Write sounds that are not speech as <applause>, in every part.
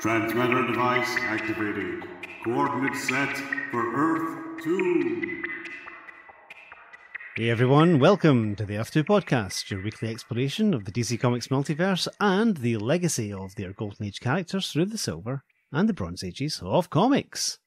Transmitter device activated. Coordinates set for Earth 2. Hey everyone, welcome to the Earth 2 podcast, your weekly exploration of the DC Comics multiverse and the legacy of their Golden Age characters through the Silver and the Bronze Ages of comics.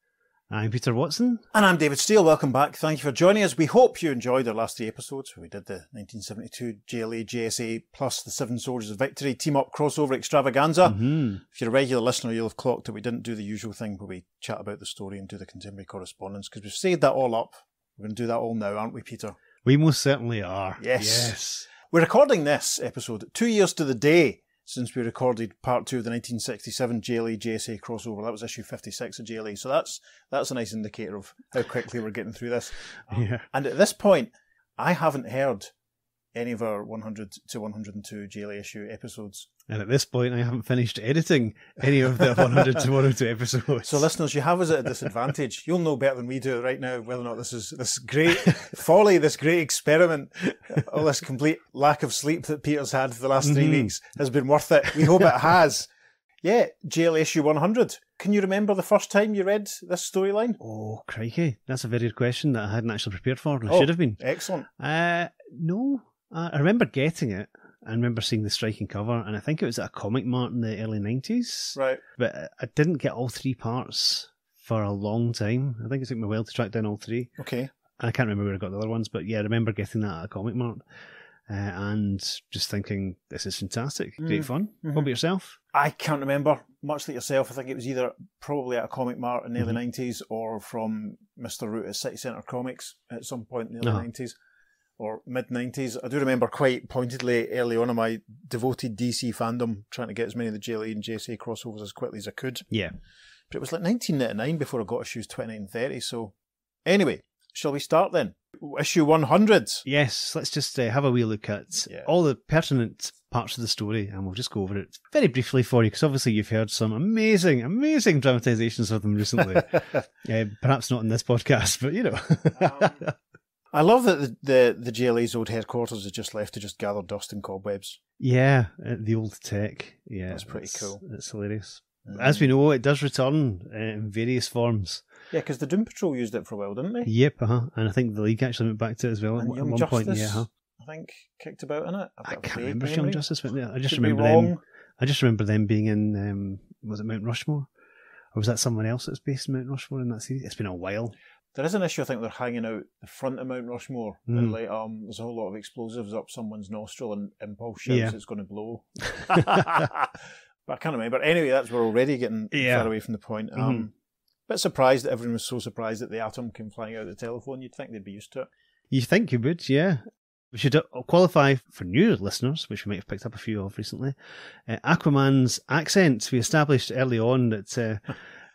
I'm Peter Watson. And I'm David Steele. Welcome back. Thank you for joining us. We hope you enjoyed our last three episodes where we did the 1972 JLA JSA plus the Seven Soldiers of Victory team up crossover extravaganza. Mm-hmm. If you're a regular listener, you'll have clocked that we didn't do the usual thing where we chat about the story and do the contemporary correspondence because we've saved that all up. We're going to do that all now, aren't we, Peter? We most certainly are. Yes. Yes. We're recording this episode two years to the day since we recorded part two of the 1967 JLA JSA crossover. That was issue 56 of JLA. So that's that's a nice indicator of how quickly we're getting through this. <laughs> Yeah. And at this point, I haven't heard any of our 100 to 102 JLA issue episodes. And at this point, I haven't finished editing any of the <laughs> 100 to 102 episodes. So, listeners, you have us at a disadvantage. You'll know better than we do right now whether or not this is this great <laughs> folly, this great experiment, all this complete lack of sleep that Peter's had for the last 3 Mhm. weeks has been worth it. We hope it has. Yeah, JLA issue 100. Can you remember the first time you read this storyline? Oh, crikey. That's a very good question that I hadn't actually prepared for, and I Oh. should have been. Excellent. Uh, no. I remember getting it. I remember seeing the striking cover, and I think it was at a comic mart in the early 90s. Right. But I- didn't get all three parts for a long time. I think it took me a while to track down all three. Okay. And I can't remember where I got the other ones, but yeah, I remember getting that at a comic mart. Uh, and just thinking, this is fantastic. Great Mm. fun. Mhm. What about yourself? I can't remember. Much like yourself, I think it was either probably at a comic mart in the early Mhm. 90s or from Mr. Root at City Centre Comics at some point in the early Uh-huh. 90s or mid 90s. I do remember quite pointedly early on in my devoted DC fandom trying to get as many of the JLA and JSA crossovers as quickly as I could. Yeah. But it was like 1999 before I got issues 29 and 30. So, anyway, shall we start then? Issue 100. Yes, let's just uh, have a wee look at Yeah. all the pertinent parts of the story, and we'll just go over it very briefly for you, because obviously you've heard some amazing, amazing dramatizations of them recently. <laughs> uh, perhaps not in this podcast, but you know. Um, I love that the, the, the JLA's old headquarters is just left to just gather dust and cobwebs. yeah, the old tech. Yeah, That's pretty it's- cool. It's hilarious. As we know, it does return uh, in various forms. Yeah, because the Doom Patrol used it for a while, didn't they? Yep, uh-huh. and I think the League actually went back to it as well at And one- Young one Justice, point. Yeah, huh? I think, kicked about in it. I can't remember if. Young Justice went there. I just Could remember them. I just remember them being in. Um, was it Mount Rushmore, or was that someone else that's based in Mount Rushmore in that series? It's been a while. There is an issue. I think they're hanging out the front of Mount Rushmore, Mm. and like um, there's a whole lot of explosives up someone's nostril, and Impulse shouts Yeah. it's going to blow. <laughs> <laughs> but I can't remember. Anyway, that's we're already getting Yeah. far away from the point. Mhm. Um, bit surprised that everyone was so surprised that the atom came flying out of the telephone. You'd think they'd be used to it. You think you would, yeah. We should uh, qualify for new listeners, which we might have picked up a few of recently. Uh, Aquaman's accent. We established early on that uh, <laughs>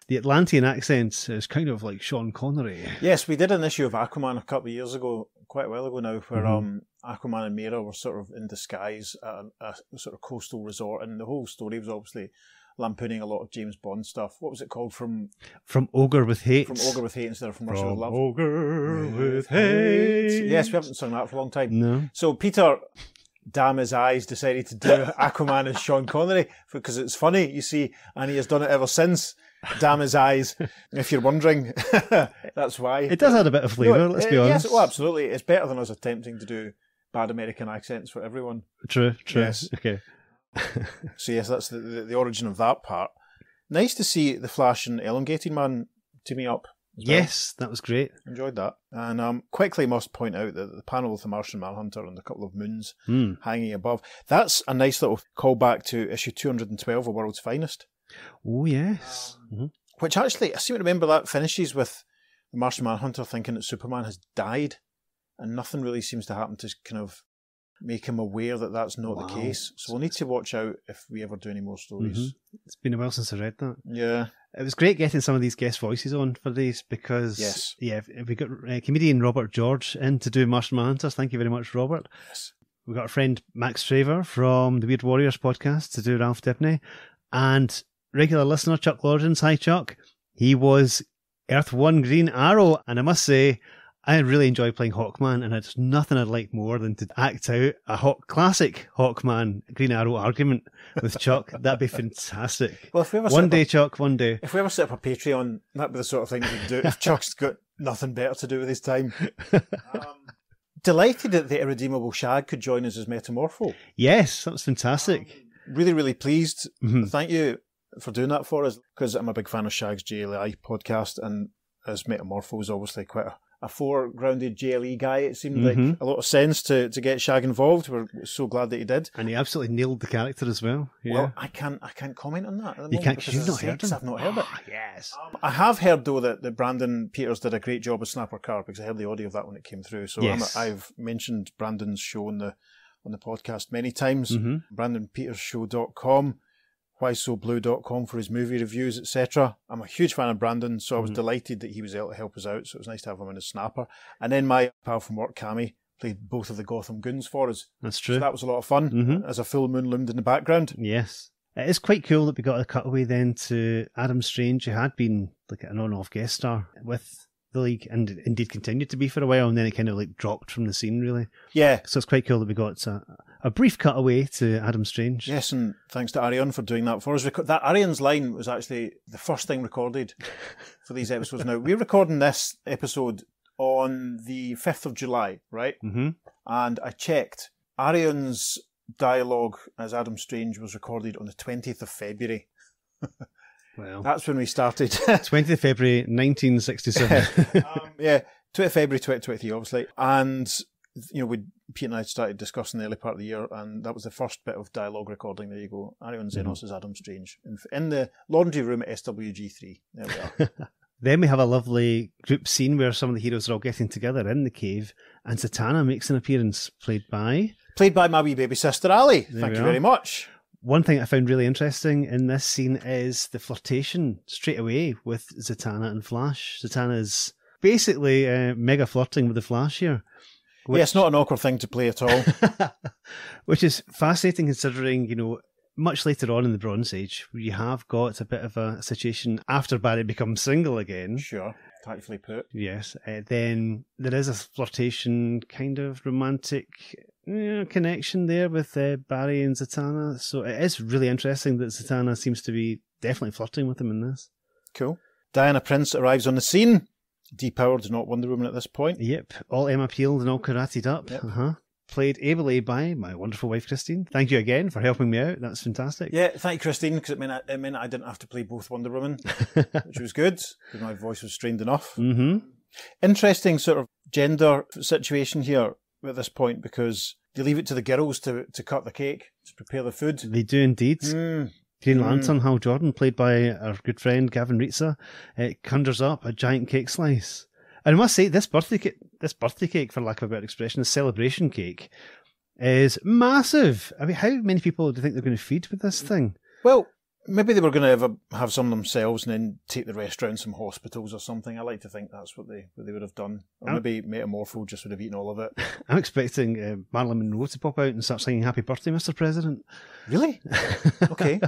the Atlantean accent is kind of like Sean Connery. Yes, we did an issue of Aquaman a couple of years ago, quite a while ago now, where Mhm. um, Aquaman and Mera were sort of in disguise at a, a sort of coastal resort, and the whole story was obviously lampooning a lot of James Bond stuff. What was it called? From From Ogre with Hate. from Ogre with Hate instead of from Russia with Love. Ogre with Hate. Yes, we haven't sung that for a long time. No. So Peter, damn his eyes, decided to do <laughs> Aquaman as Sean Connery because it's funny, you see, and he has done it ever since. Damn his eyes. If you're wondering, <laughs> that's why. It does add a bit of flavour, No, let's uh, be honest. Yes, well, absolutely. It's better than us attempting to do bad American accents for everyone. True, true. Yes. Okay. <laughs> So yes, that's the, the, the origin of that part. Nice to see the Flash and Elongated Man teaming up. well. Yes, that was great. enjoyed that. And um, quickly must point out that the panel with the Martian Manhunter and a couple of moons Hmm. hanging above. That's a nice little callback to issue 212 of World's Finest, Oh, yes. Mhm. which actually, I seem to remember that finishes with the Martian Manhunter thinking that Superman has died, and nothing really seems to happen to kind of make him aware that that's not Wow. the case. So we'll need to watch out if we ever do any more stories. Mhm. It's been a while since I read that. Yeah. It was great getting some of these guest voices on for these because, Yes. yeah, we got uh, comedian Robert George in to do Martian Manhunters. Thank you very much, Robert. Yes. We got our friend Max Traver from the Weird Warriors podcast to do Ralph Dibney, and regular listener Chuck Lawrence. Hi, Chuck. He was Earth One Green Arrow, and I must say, I really enjoy playing Hawkman, and it's nothing I'd like more than to act out a Hawk, classic Hawkman Green Arrow argument with Chuck. <laughs> That'd be fantastic. Well, if we ever One day, a, Chuck, one day. if we ever set up a Patreon, that'd be the sort of thing we'd do. If <laughs> Chuck's got nothing better to do with his time. Um, delighted that the irredeemable Shag could join us as Metamorpho. Yes, that's fantastic. Really, really pleased. Mhm. Thank you for doing that for us because I'm a big fan of Shag's JLI podcast, and as Metamorpho is obviously quite a, a foregrounded JLE guy, it seemed like Mhm. a lot of sense to, to get Shag involved. We're so glad that he did. And he absolutely nailed the character as well. Yeah. Well, I can't I can't comment on that. At the you can't, because you've I not heard. I've not heard it. Ah, yes. Um, I have heard though that, that Brandon Peters did a great job as Snapper Carr because I heard the audio of that when it came through. So Yes. I'm a, I've mentioned Brandon's show on the on the podcast many times. Mhm. BrandonPetersShow.com, whysoblue.com for his movie reviews, etc. I'm a huge fan of Brandon, so I was Mhm. delighted that he was able to help us out. So it was nice to have him in as Snapper. And then my pal from work, Cammy, played both of the Gotham goons for us. That's So true. that was a lot of fun Mhm. as a full moon loomed in the background. Yes. It is quite cool that we got a cutaway then to Adam Strange, who had been like an on off guest star with the league and indeed continued to be for a while, and then it kind of like dropped from the scene really. Yeah, So it's quite cool that we got a, a brief cutaway to Adam Strange. Yes, and thanks to Arion for doing that for us. That Arion's line was actually the first thing recorded for these episodes. Now we're recording this episode on the fifth of July, right? hmm And I checked. Arion's dialogue as Adam Strange was recorded on the twentieth of February. Well, That's when we started. <laughs> 20th of February 1967. <laughs> um, yeah, 20th February 2023, obviously. And, you know, we Pete and I started discussing the early part of the year, and that was the first bit of dialogue recording. There you go. Arion Zenos is Adam Strange in, in the laundry room at SWG3. There we are. <laughs> then we have a lovely group scene where some of the heroes are all getting together in the cave, and Zatanna makes an appearance, played by. Played by my wee baby sister Ali. There Thank you are. very much. One thing I found really interesting in this scene is the flirtation straight away with Zatanna and Flash. Zatanna is basically uh, mega flirting with the Flash here. Yeah, it's not an awkward thing to play at all. <laughs> which is fascinating considering, you know, much later on in the Bronze Age, you have got a bit of a situation after Barry becomes single again. sure. Tactfully put. Yes, uh, then there is a flirtation, kind of romantic you know, connection there with uh, Barry and Zatanna. So it is really interesting that Zatanna seems to be definitely flirting with him in this. Cool. Diana Prince arrives on the scene. Depowered, not Wonder Woman at this point. Yep, all Emma peeled and all karateed up. Yep. Uh-huh. Played ably by my wonderful wife Christine. Thank you again for helping me out. That's fantastic. Yeah, thank you, Christine, because it meant, it meant I didn't have to play both Wonder Woman, <laughs> which was good, because my voice was strained enough. hmm interesting sort of gender situation here at this point because they leave it to the girls to, to cut the cake, to prepare the food. They do indeed. Mm. Green Mm. Lantern, Hal Jordan, played by our good friend Gavin Ritza, it conjures up a giant cake slice. And I must say, this birthday cake, this birthday cake, for lack of a better expression, this celebration cake, is massive. I mean, how many people do you think they're going to feed with this thing? Well, maybe they were going to have, a, have some themselves and then take the rest around some hospitals or something. I like to think that's what they what they would have done. Or Oh. maybe Metamorpho just would have eaten all of it. <laughs> I'm expecting uh, Marilyn Monroe to pop out and start singing "Happy Birthday, Mr. President." Really? <laughs> Okay.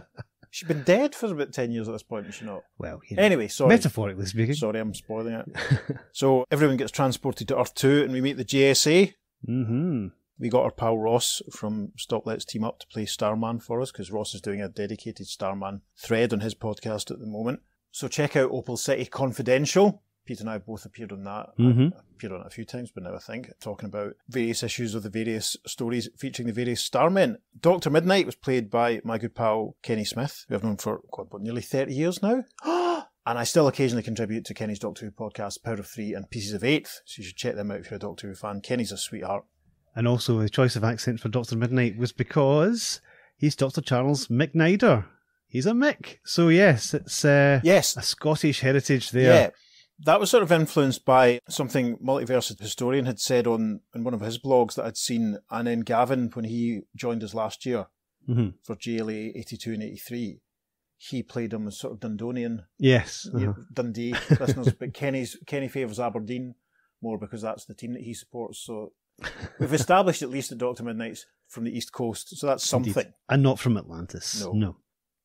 She's been dead for about 10 years at this point, she not? well, you know, Anyway, sorry. metaphorically speaking. Sorry, I'm spoiling it. <laughs> so everyone gets transported to Earth 2 and we meet the JSA. hmm We got our pal Ross from Stop Let's Team Up to play Starman for us because Ross is doing a dedicated Starman thread on his podcast at the moment. So check out Opal City Confidential. Pete and I both appeared on that. Mhm. I appeared on it a few times, but now I think talking about various issues of the various stories featuring the various starmen. Doctor Midnight was played by my good pal Kenny Smith, who I've known for God, what, nearly thirty years now. <gasps> And I still occasionally contribute to Kenny's Doctor Who podcast, Power of Three and Pieces of Eighth. So you should check them out if you're a Doctor Who fan. Kenny's a sweetheart. And also, the choice of accent for Doctor Midnight was because he's Doctor Charles McNider. He's a Mick. So yes, it's uh, Yes, a Scottish heritage there. Yeah. That was sort of influenced by something Multiverse Historian had said on in one of his blogs that I'd seen, and then Gavin, when he joined us last year hmm for JLA 82 and 83, he played him as sort of Dundonian, Yes. uh-huh. Dundee <laughs> listeners, but Kenny's Kenny favours Aberdeen more because that's the team that he supports. So we've established at least that Doctor Midnight's from the East Coast, so that's Indeed. something. And not from Atlantis. No. No.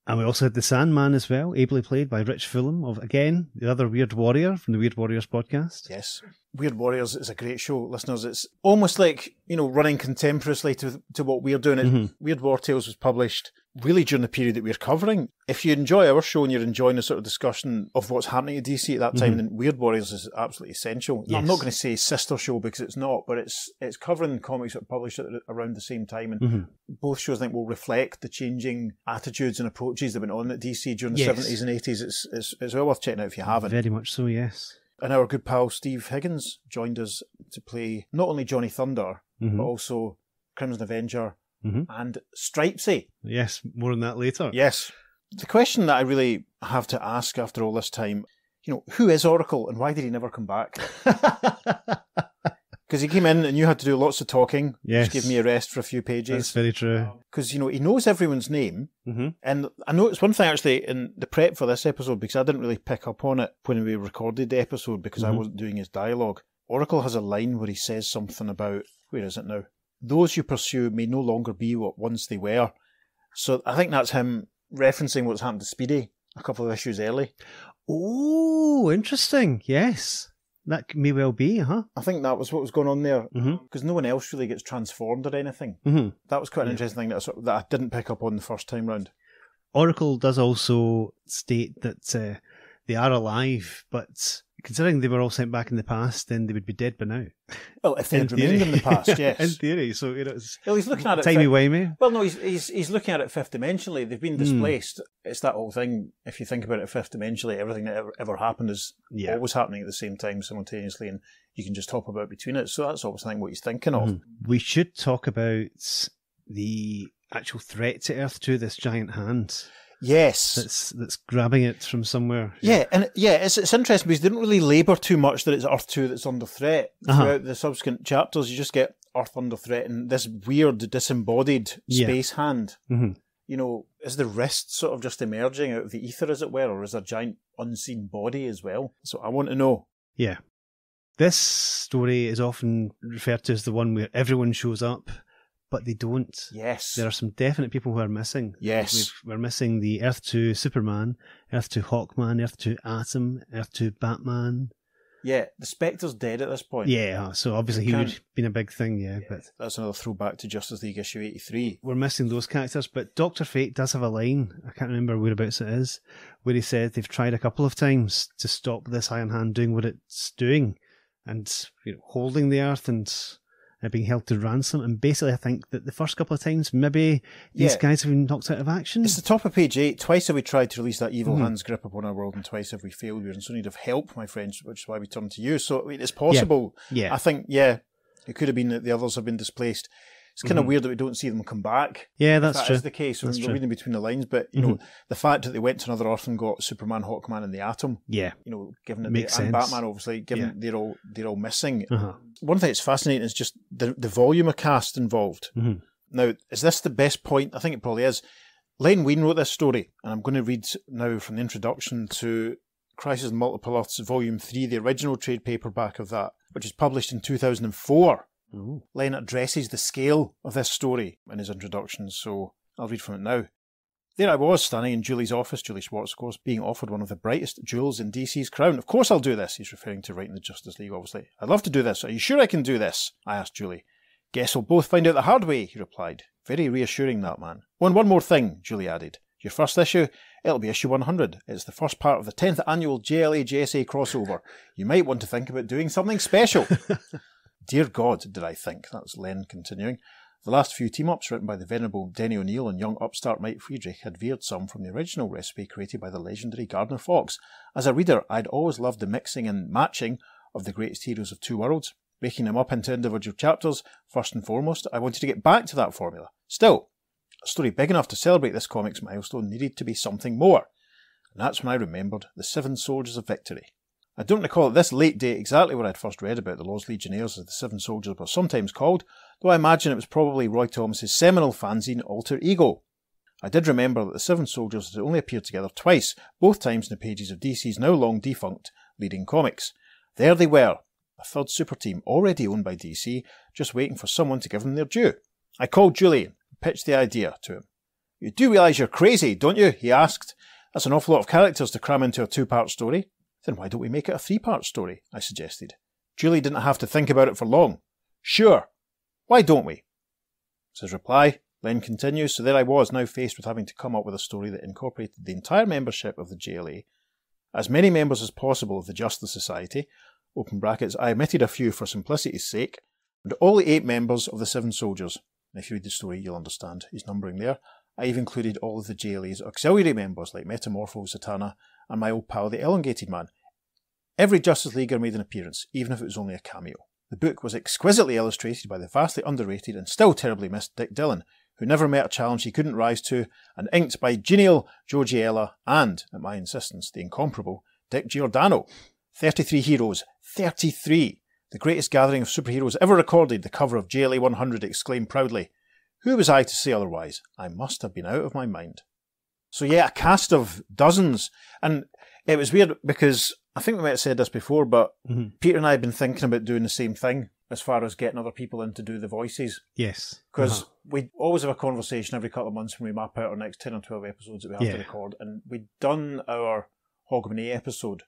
And we also had the Sandman as well, ably played by Rich Fulham of, again, the other Weird Warrior from the Weird Warriors podcast. Yes. Weird Warriors is a great show, listeners. It's almost like, you know, running contemporaneously to, to what we're doing. It, Mhm. Weird War Tales was published really during the period that we're covering. If you enjoy our show and you're enjoying the sort of discussion of what's happening at DC at that time, Mhm. then Weird Warriors is absolutely essential. I'm not going to say sister show because it's not, but it's it's covering comics that are published at, around the same time. And Mhm. both shows, I think, will reflect the changing attitudes and approaches that went on at DC during the Yes. 70s and 80s. It's, it's, it's well worth checking out if you haven't. Very much so, yes. And our good pal Steve Higgins joined us to play not only Johnny Thunder, Mhm. but also Crimson Avenger Mhm. and Stripesy. Yes, more on that later. Yes. The question that I really have to ask after all this time, you know, who is Oracle and why did he never come back? <laughs> Because he came in and you had to do lots of talking. Yes. Just give me a rest for a few pages. That's very true. Because, you know, he knows everyone's name. hmm And I noticed one thing actually in the prep for this episode because I didn't really pick up on it when we recorded the episode because I Mhm. wasn't doing his dialogue. Oracle has a line where he says something about where is it now? Those you pursue may no longer be what once they were. So I think that's him referencing what's happened to Speedy a couple of issues early. Oh, interesting. Yes. That may well be, huh? I think that was what was going on there mm-hmm because no one else really gets transformed or anything. hmm That was quite an Yeah. interesting thing that I, sort of- that I didn't pick up on the first time round. Oracle does also state that uh, they are alive, but considering they were all sent back in the past, then they would be dead by now. <laughs> Well, if they had remained in the past, <laughs> yes. in theory. So, you know, it's well, he's looking at it. timey wimey. Well, no, he's, he's he's looking at it fifth dimensionally. They've been Hmm. displaced. It's that whole thing. If you think about it fifth dimensionally, everything that ever, ever happened is Yeah. always happening at the same time simultaneously, and you can just hop about between it. So that's always I think what he's thinking of. Mhm. We should talk about the actual threat to Earth 2, this giant hand Yes. that's that's grabbing it from somewhere. yeah, and yeah, it's it's interesting because they don't really labour too much that it's Earth Two that's under threat. Uh-huh. Throughout the subsequent chapters, you just get Earth under threat and this weird disembodied Yeah. space hand. Mhm. You know, is the wrist sort of just emerging out of the ether, as it were, or is there a giant unseen body as well? So I want to know. Yeah. This story is often referred to as the one where everyone shows up, but they don't. Yes. There are some definite people who are missing. Yes. We've, we're missing the Earth 2 Superman, Earth 2 Hawkman, Earth 2 Atom, Earth 2 Batman. Yeah, the Spectre's dead at this point. Yeah, uh, so obviously he would have been a big thing, yeah, but That's another throwback to Justice League issue 83. we're missing those characters. But Doctor Fate does have a line, I can't remember whereabouts it is, where he said they've tried a couple of times to stop this Iron Hand doing what it's doing and you know, holding the Earth and uh, being held to ransom. And basically, I think that the first couple of times, maybe these Yeah. guys have been knocked out of action. It's the top of page 8. Twice have we tried to release that evil Mhm. hand's grip upon our world, and twice have we failed. We're in so need of help, my friends, which is why we turn to you. So I mean, it's possible. yeah. I think, yeah, it could have been that the others have been displaced. It's kind of Mhm. weird that we don't see them come back. Yeah, that's that true. is the case. That's We're true. reading between the lines, but you know, the fact that they went to another Earth and got Superman, Hawkman, and the Atom. Yeah. You know, given that Makes they, and. Batman, obviously, given Yeah. they're all they're all missing. Uh-huh. One thing that's fascinating is just the the volume of cast involved. Mhm. Now, is this the best point? I think it probably is. Len Wein wrote this story, and I'm going to read now from the introduction to Crisis on Multiple Earths, Volume 3, the original trade paperback of that, which is published in 2004. Ooh. Len addresses the scale of this story in his introduction, so I'll read from it now. There I was, standing in Julie's office, Julie Schwartz, of course, being offered one of the brightest jewels in DC's crown. Of course I'll do this. He's referring to writing the Justice League, obviously. I'd love to do this. Are you sure I can do this? I asked Julie. Guess we'll both find out the hard way, he replied. Very reassuring, that man. Oh, and one more thing, Julie added. Your first issue? It'll be issue 100. It's the first part of the 10th annual JLA JSA crossover. You might want to think about doing something special. <laughs> Dear God, did I think. That's Len continuing. The last few team ups written by the venerable Denny O'Neil and young upstart Mike Friedrich had veered some from the original recipe created by the legendary Gardner Fox. As a reader, I'd always loved the mixing and matching of the greatest heroes of two worlds, breaking them up into individual chapters. First and foremost, I wanted to get back to that formula. Still, a story big enough to celebrate this comic's milestone needed to be something more. And that's when I remembered the Seven Soldiers of Victory. I don't recall at this late date exactly where I'd first read about the Lost Legionnaires as the Seven Soldiers were sometimes called, though I imagine it was probably Roy Thomas's seminal fanzine Alter Ego. I did remember that the Seven Soldiers had only appeared together twice, both times in the pages of DC's now long defunct leading comics. There they were, a third super team already owned by DC, just waiting for someone to give them their due. I called Julian and pitched the idea to him. You do realise you're crazy, don't you? he asked. That's an awful lot of characters to cram into a two part story. Then why don't we make it a three part story? I suggested. Julie didn't have to think about it for long. Sure. Why don't we? Was his reply. Len continues, so there I was, now faced with having to come up with a story that incorporated the entire membership of the JLA, as many members as possible of the Justice Society, open brackets, I omitted a few for simplicity's sake, and all the eight members of the Seven Soldiers. And if you read the story, you'll understand his numbering there. I've included all of the JLA's auxiliary members like Metamorpho, Zatanna, and my old pal the Elongated Man. Every Justice Leaguer made an appearance, even if it was only a cameo. The book was exquisitely illustrated by the vastly underrated and still terribly missed Dick Dillon, who never met a challenge he couldn't rise to, and inked by genial Joe Giella and, at my insistence, the incomparable Dick Giordano. 33 heroes. 33! The greatest gathering of superheroes ever recorded, the cover of JLA 100 exclaimed proudly. Who was I to say otherwise? I must have been out of my mind. So yeah, a cast of dozens. And it was weird because I think we might have said this before, but Mhm. Peter and I have been thinking about doing the same thing as far as getting other people in to do the voices. Yes. Because Uh-huh. we always have a conversation every couple of months when we map out our next 10 or 12 episodes that we have Yeah. to record. And we'd done our Hogmanay episode.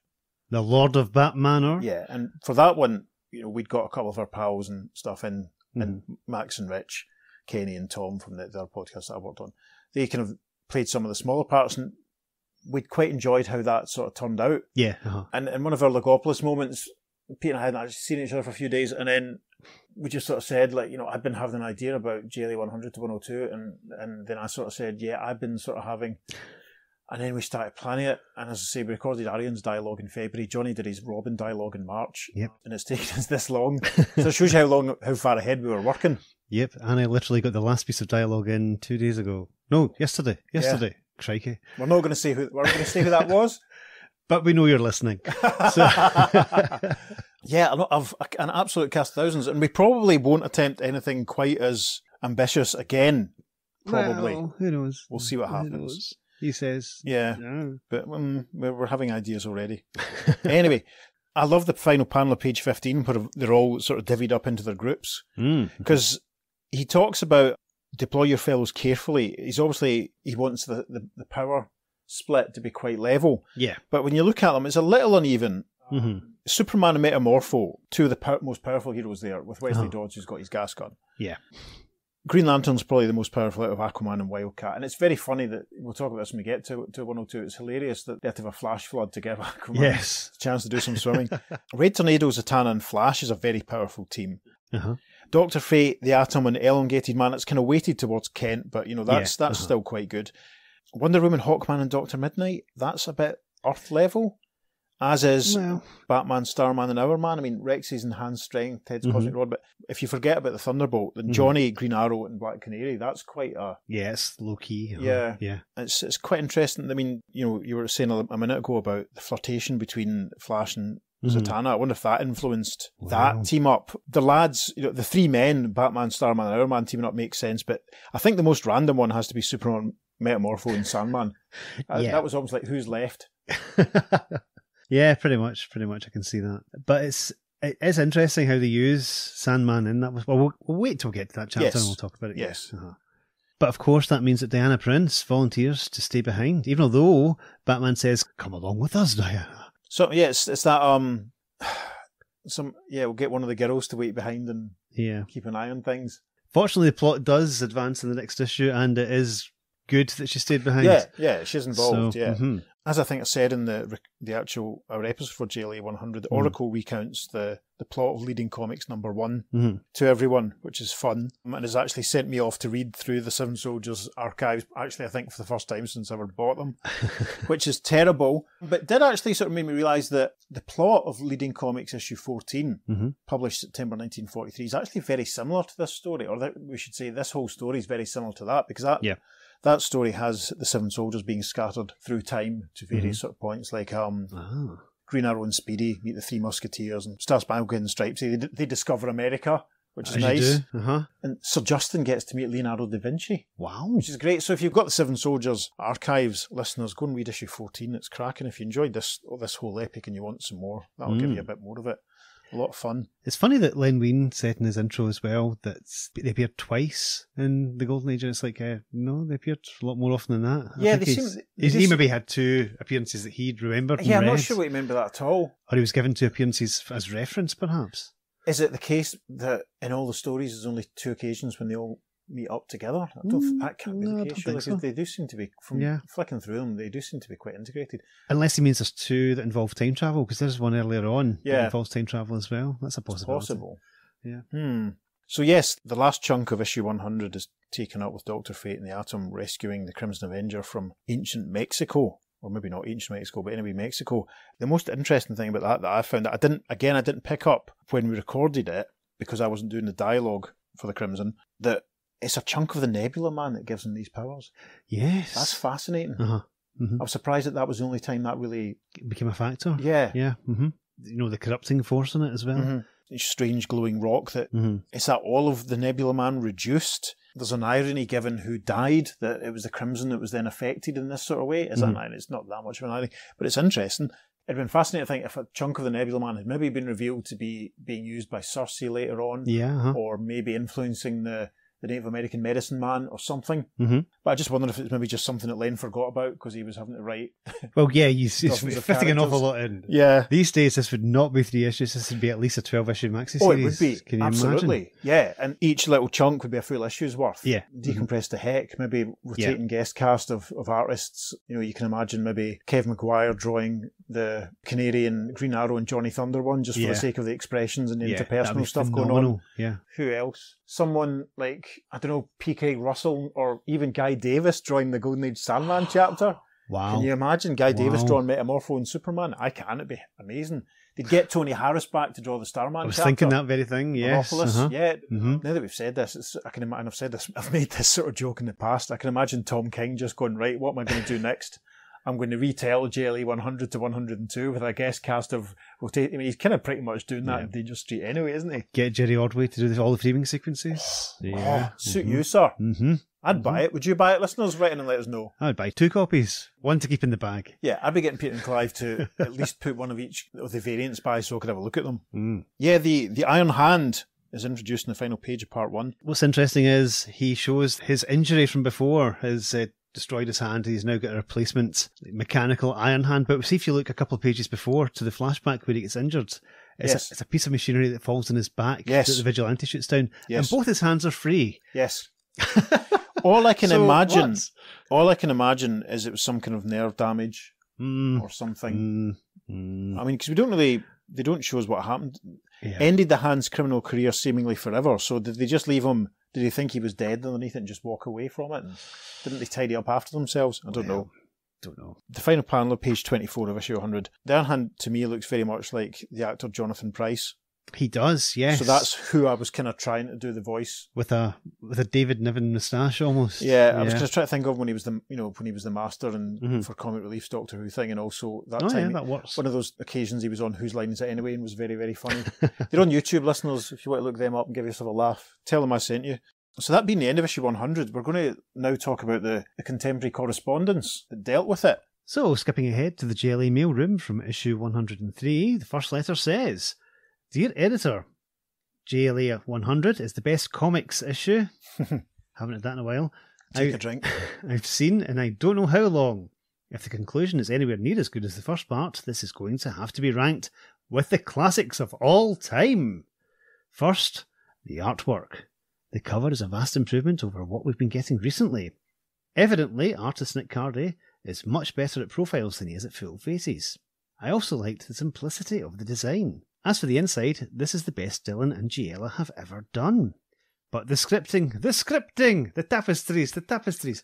the Lord of Batmanor. Yeah. And for that one, you know, we'd got a couple of our pals and stuff in, and Mm-hmm. Max and Rich, Kenny and Tom from the, the other podcast that I worked on. They kind of played some of the smaller parts and we'd quite enjoyed how that sort of turned out. Yeah. Uh-huh. And in one of our Legopolis moments, Pete and I hadn't actually seen each other for a few days, and then we just sort of said, like, you know, I've been having an idea about JLA 100 to 102, and, and then I sort of said, yeah, I've been sort of having. And then we started planning it, and as I say, we recorded Arian's dialogue in February. Johnny did his Robin dialogue in March. Yep. And it's <laughs> taken us this long. so it shows you how long, how far ahead we were working. Yep. And I literally got the last piece of dialogue in two days ago. No, yesterday. Yesterday. Crikey. We're not going to say who, we're going to say who that was. <laughs> But we know you're listening. So <laughs> yeah, of an absolute cast of thousands, and we probably won't attempt anything quite as ambitious again. Probably, Well, who knows? We'll see what happens. He says. yeah, Yeah. but um, we're, having ideas already. anyway, I love the final panel of page fifteen where they're all sort of divvied up into their groups Mm. He talks about deploy your fellows carefully. He's obviously he wants the, the, the power split to be quite level, Yeah. but when you look at them, it's a little uneven. hmm Superman and Metamorpho, two of the pow- most powerful heroes there, with Wesley Uh-huh. Dodds, who's got his gas gun. Yeah. Green Lantern's probably the most powerful out of Aquaman and Wildcat. And it's very funny that we'll talk about this when we get to, to 102. It's hilarious that they have to have a flash flood to give <laughs> Aquaman Yes. a chance to do some swimming. <laughs> Red Tornado, Zatanna, and Flash is a very powerful team. Uh-huh. Doctor Fate, the Atom, and Elongated Man, it's kind of weighted towards Kent, but you know, that's Yeah, that's uh-huh. still quite good. Wonder Woman, Hawkman, and Doctor Midnight, that's a bit Earth level. As is Well, Batman, Starman, and Hourman. I mean, Rex's enhanced strength, Ted's Mhm. cosmic rod. But if you forget about the Thunderbolt, then Mhm. Johnny, Green Arrow, and Black Canary, that's quite a. yeah, it's low key. uh-huh. Yeah. Yeah. It's it's quite interesting. I mean, you know, you were saying a, a minute ago about the flirtation between Flash and. Zatanna. I wonder if that influenced Wow. that team up. The lads, you know, the three men, Batman, Starman, and Hourman teaming up makes sense. But I think the most random one has to be Superman, Metamorpho, and Sandman. <laughs> Uh, Yeah. That was almost like who's left. <laughs> yeah, pretty much. Pretty much, I can see that. But it's it is interesting how they use Sandman in that. Well, we'll, we'll wait till we get to that chapter Yes. and we'll talk about it. Yes. Uh-huh. But of course, that means that Diana Prince volunteers to stay behind, even though Batman says, "Come along with us, Diana." So yeah, it's, it's that um, <sighs> some yeah, we'll get one of the girls to wait behind and Yeah. keep an eye on things. Fortunately, the plot does advance in the next issue, and it is good that she stayed behind. Yeah, yeah, she's involved. So, yeah, mhm. As I think I said in the the actual our episode for JLA 100, the Mm. Oracle recounts the the plot of Leading Comics number one Mhm. to everyone, which is fun, and has actually sent me off to read through the Seven Soldiers archives. Actually, I think for the first time since I ever bought them, <laughs> which is terrible, but did actually sort of make me realise that the plot of Leading Comics issue 14, Mhm. published September 1943, is actually very similar to this story, or that we should say this whole story is very similar to that because that Yeah. That story has the Seven Soldiers being scattered through time to Mm-hmm. various sort of points, like um, Ah. Green Arrow and Speedy meet the Three Musketeers, and Star Spangled and Stripesy. They, they discover America, which is As nice. Uh-huh. And Sir Justin gets to meet Leonardo da Vinci, Wow. which is great. So if you've got the Seven Soldiers archives, listeners, go and read issue 14. It's cracking. If you enjoyed this this whole epic and you want some more, that'll give Mm. you a bit more of it. A lot of fun. It's funny that Len Wein said in his intro as well that they appeared twice in the Golden Age. And it's like, uh, no, they appeared a lot more often than that. I Yeah, they seem- they he seem- maybe had two appearances that he'd remembered. Yeah, I'm not sure what you remember that at all. Or he was given two appearances as reference, perhaps. Is it the case that in all the stories there's only two occasions when they all meet up together? I don't. Mm, that can't be no, I the case. so. They do seem to be from Yeah. flicking through them. They do seem to be quite integrated. Unless he means there's two that involve time travel, because there's one earlier on Yeah. that involves time travel as well. That's a It's possibility. possible. Yeah. Hmm. So yes, the last chunk of issue 100 is taken up with Doctor Fate and the Atom rescuing the Crimson Avenger from ancient Mexico, or maybe not ancient Mexico, but anyway Mexico. The most interesting thing about that that I found that I didn't again I didn't pick up when we recorded it because I wasn't doing the dialogue for the Crimson that it's a chunk of the Nebula Man that gives him these powers. Yes. That's fascinating. uh-huh. hmm I was surprised that that was the only time that really. It became a factor. Yeah. Yeah. hmm You know, the corrupting force in it as well. Mhm. Strange glowing rock that hmm is that all of the Nebula Man reduced? There's an irony given who died that it was the Crimson that was then affected in this sort of way. Is that Mhm. an irony? It's not that much of an irony, but it's interesting. It'd been fascinating to think if a chunk of the Nebula Man had maybe been revealed to be being used by Cersei later on, Yeah. Uh-huh. or maybe influencing the, the Native American medicine man or something. hmm But I just wondered if it's maybe just something that Len forgot about because he was having to write. <laughs> Well, yeah, you he's Dozens of fitting an awful lot in. Yeah. These days, this would not be three issues. This would be at least a 12 issue maxi series. Oh, it would be. Can you Absolutely. imagine? Yeah. And each little chunk would be a full issue's worth. Yeah. Decompressed to heck. Maybe rotating guest cast of, of artists. You know, you can imagine maybe Kev Maguire drawing the Canary and Green Arrow and Johnny Thunder one just for Yeah. the sake of the expressions and the Yeah, interpersonal stuff going on. Yeah. Who else? Someone like, I don't know, P.K. Russell or even Guy Davis drawing the Golden Age Sandman chapter. <gasps> Wow. Can you imagine Guy Davis Wow. drawing Metamorpho and Superman? I can. It'd be amazing. They'd get Tony Harris back to draw the Starman I was chapter. thinking that very thing. Yes. Uh-huh. Yeah. Mhm. Now that we've said this, it's, I can imagine. I've said this. <laughs> I've made this sort of joke in the past. I can imagine Tom King just going right. What am I going to do next? I'm going to retell JLA 100 to 102 with a guest cast of rotating. I mean, he's kind of pretty much doing that Yeah. in Danger Street anyway, isn't he? Get Jerry Ordway to do all the framing sequences. Yeah. Oh, suit you, sir. Mm-hmm. I'd buy it. Would you buy it, listeners? Write in and let us know. I would buy two copies, one to keep in the bag. Yeah, I'd be getting Peter and Clive to <laughs> at least put one of each of the variants by so I could have a look at them. Mm. Yeah, the, the Iron Hand is introduced in the final page of part one. What's interesting is he shows his injury from before his uh, destroyed his hand. He's now got a replacement mechanical iron hand. But see if you look a couple of pages before to the flashback where he gets injured. It's, Yes. a, it's a piece of machinery that falls on his back Yes. that the vigilante shoots down. Yes. And both his hands are free. Yes. <laughs> all I can So imagine, what? all I can imagine is it was some kind of nerve damage Mm, or something. mm, mm, I mean, because we don't really, they don't show us what happened. Yeah. Ended the hand's criminal career seemingly forever. So did they just leave him? Did he think he was dead underneath it and just walk away from it? And didn't they tidy up after themselves? I don't know. Well, Don't know. The final panel of page 24 of issue 100. The Iron Hand to me looks very much like the actor Jonathan Pryce. He does, yes. So that's who I was kind of trying to do the voice. with a with a David Niven moustache almost. Yeah, I was just trying to think of when he was the you know when he was the master and Mhm. for comic relief's Doctor Who thing, and also that Oh yeah, time that works. one of those occasions he was on Whose Line Is It Anyway and was very very funny. <laughs> They're on YouTube, listeners. If you want to look them up and give yourself a laugh, tell them I sent you. So that being the end of issue 100, we're going to now talk about the, the contemporary correspondence that dealt with it. So, skipping ahead to the JLA mailroom from issue 103, the first letter says Dear editor, JLA 100 is the best comics issue. <laughs> Haven't had that in a while. Take I- a drink. <laughs> I've seen, and I don't know how long. If the conclusion is anywhere near as good as the first part, this is going to have to be ranked with the classics of all time. First, the artwork. The cover is a vast improvement over what we've been getting recently. Evidently, artist Nick Cardy is much better at profiles than he is at full faces. I also liked the simplicity of the design. As for the inside, this is the best Dillon and Giella have ever done. But the scripting, the scripting, the tapestries, the tapestries,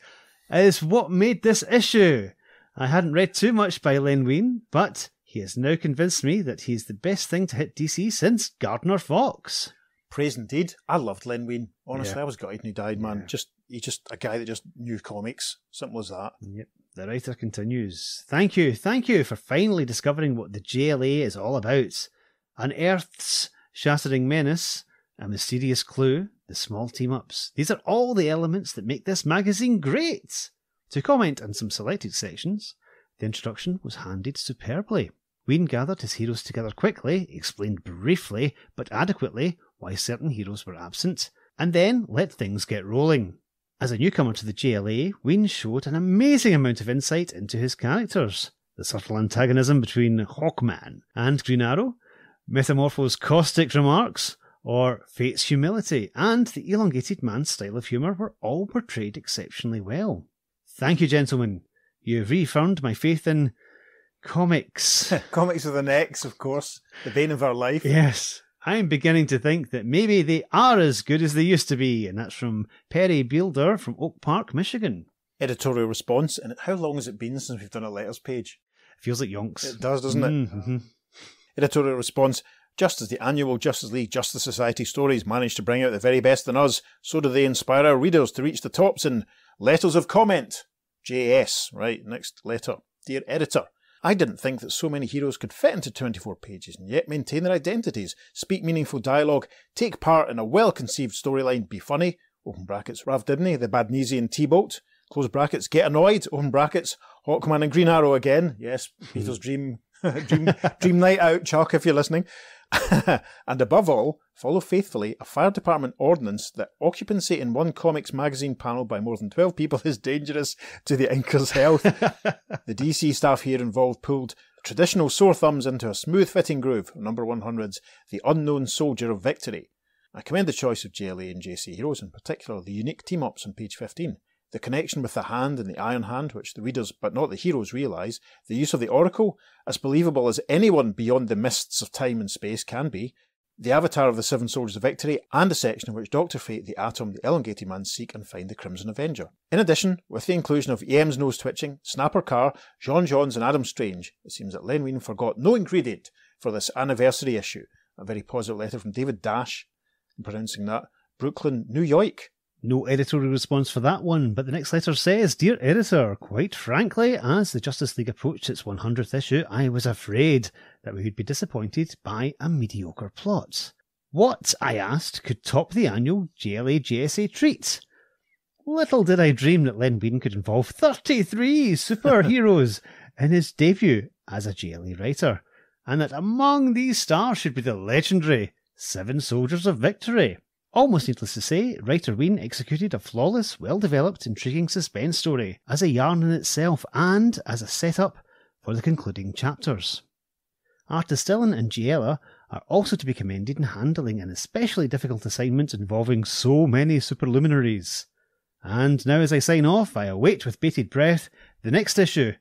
is what made this issue. I hadn't read too much by Len Wein, but he has now convinced me that he's the best thing to hit DC since Gardner Fox. Praise indeed. I loved Len Wein. Honestly, Yeah. I was gutted when he died, man. Yeah. Just he's just a guy that just knew comics. Simple as that. Yep. The writer continues. Thank you, thank you for finally discovering what the JLA is all about. An Earth's shattering menace, a mysterious clue, the small team ups. These are all the elements that make this magazine great. To comment on some selected sections, the introduction was handled superbly. Wein gathered his heroes together quickly, explained briefly but adequately why certain heroes were absent, and then let things get rolling. As a newcomer to the JLA, Wein showed an amazing amount of insight into his characters. The subtle antagonism between Hawkman and Green Arrow, Metamorpho's caustic remarks, or Fate's humility, and the elongated man's style of humour were all portrayed exceptionally well. Thank you, gentlemen. You have reaffirmed my faith in comics. <laughs> Comics with an X, of course, the bane of our life. yes. I'm beginning to think that maybe they are as good as they used to be, and that's from Perry Beelder from Oak Park, Michigan. Editorial response, and how long has it been since we've done a letters page? Feels like yonks. It does, doesn't it? Mm-hmm. Editorial response Just as the annual Justice League Justice Society stories manage to bring out the very best in us, so do they inspire our readers to reach the tops in letters of comment. JS, right, next letter. Dear editor, I didn't think that so many heroes could fit into 24 pages and yet maintain their identities, speak meaningful dialogue, take part in a well conceived storyline, be funny, open brackets, Ralph Dibney, the Badhnisian T-Bolt, close brackets, get annoyed, open brackets, Hawkman and Green Arrow again, yes, <laughs> Peter's dream, <laughs> dream, dream night out, Chuck, if you're listening. <laughs> and above all, follow faithfully a fire department ordinance that occupancy in one comics magazine panel by more than 12 people is dangerous to the inker's health. <laughs> the DC staff here involved pulled traditional sore thumbs into a smooth fitting groove, number 100's The Unknown Soldier of Victory. I commend the choice of JLA and JC heroes, in particular the unique team ups on page 15. The connection with the hand and the Iron Hand, which the readers but not the heroes realise, the use of the Oracle, as believable as anyone beyond the mists of time and space can be, the avatar of the Seven Soldiers of Victory, and a section in which Doctor Fate, the Atom, the Elongated Man seek and find the Crimson Avenger. In addition, with the inclusion of EM's nose twitching, Snapper Carr, J'onn J'onzz, and Adam Strange, it seems that Len Wein forgot no ingredient for this anniversary issue. A very positive letter from David Dash, I'm pronouncing that, Brooklyn, New York. No editorial response for that one, but the next letter says Dear editor, quite frankly, as the Justice League approached its 100th issue, I was afraid that we would be disappointed by a mediocre plot. What, I asked, could top the annual JLA JSA treat? Little did I dream that Len Wein could involve 33 superheroes in his debut as a JLA writer, and that among these stars should be the legendary Seven Soldiers of Victory. Almost needless to say, writer Wein executed a flawless, well developed, intriguing suspense story as a yarn in itself and as a setup for the concluding chapters. Artist Dillon and Giella are also to be commended in handling an especially difficult assignment involving so many superluminaries. And now, as I sign off, I await with bated breath the next issue,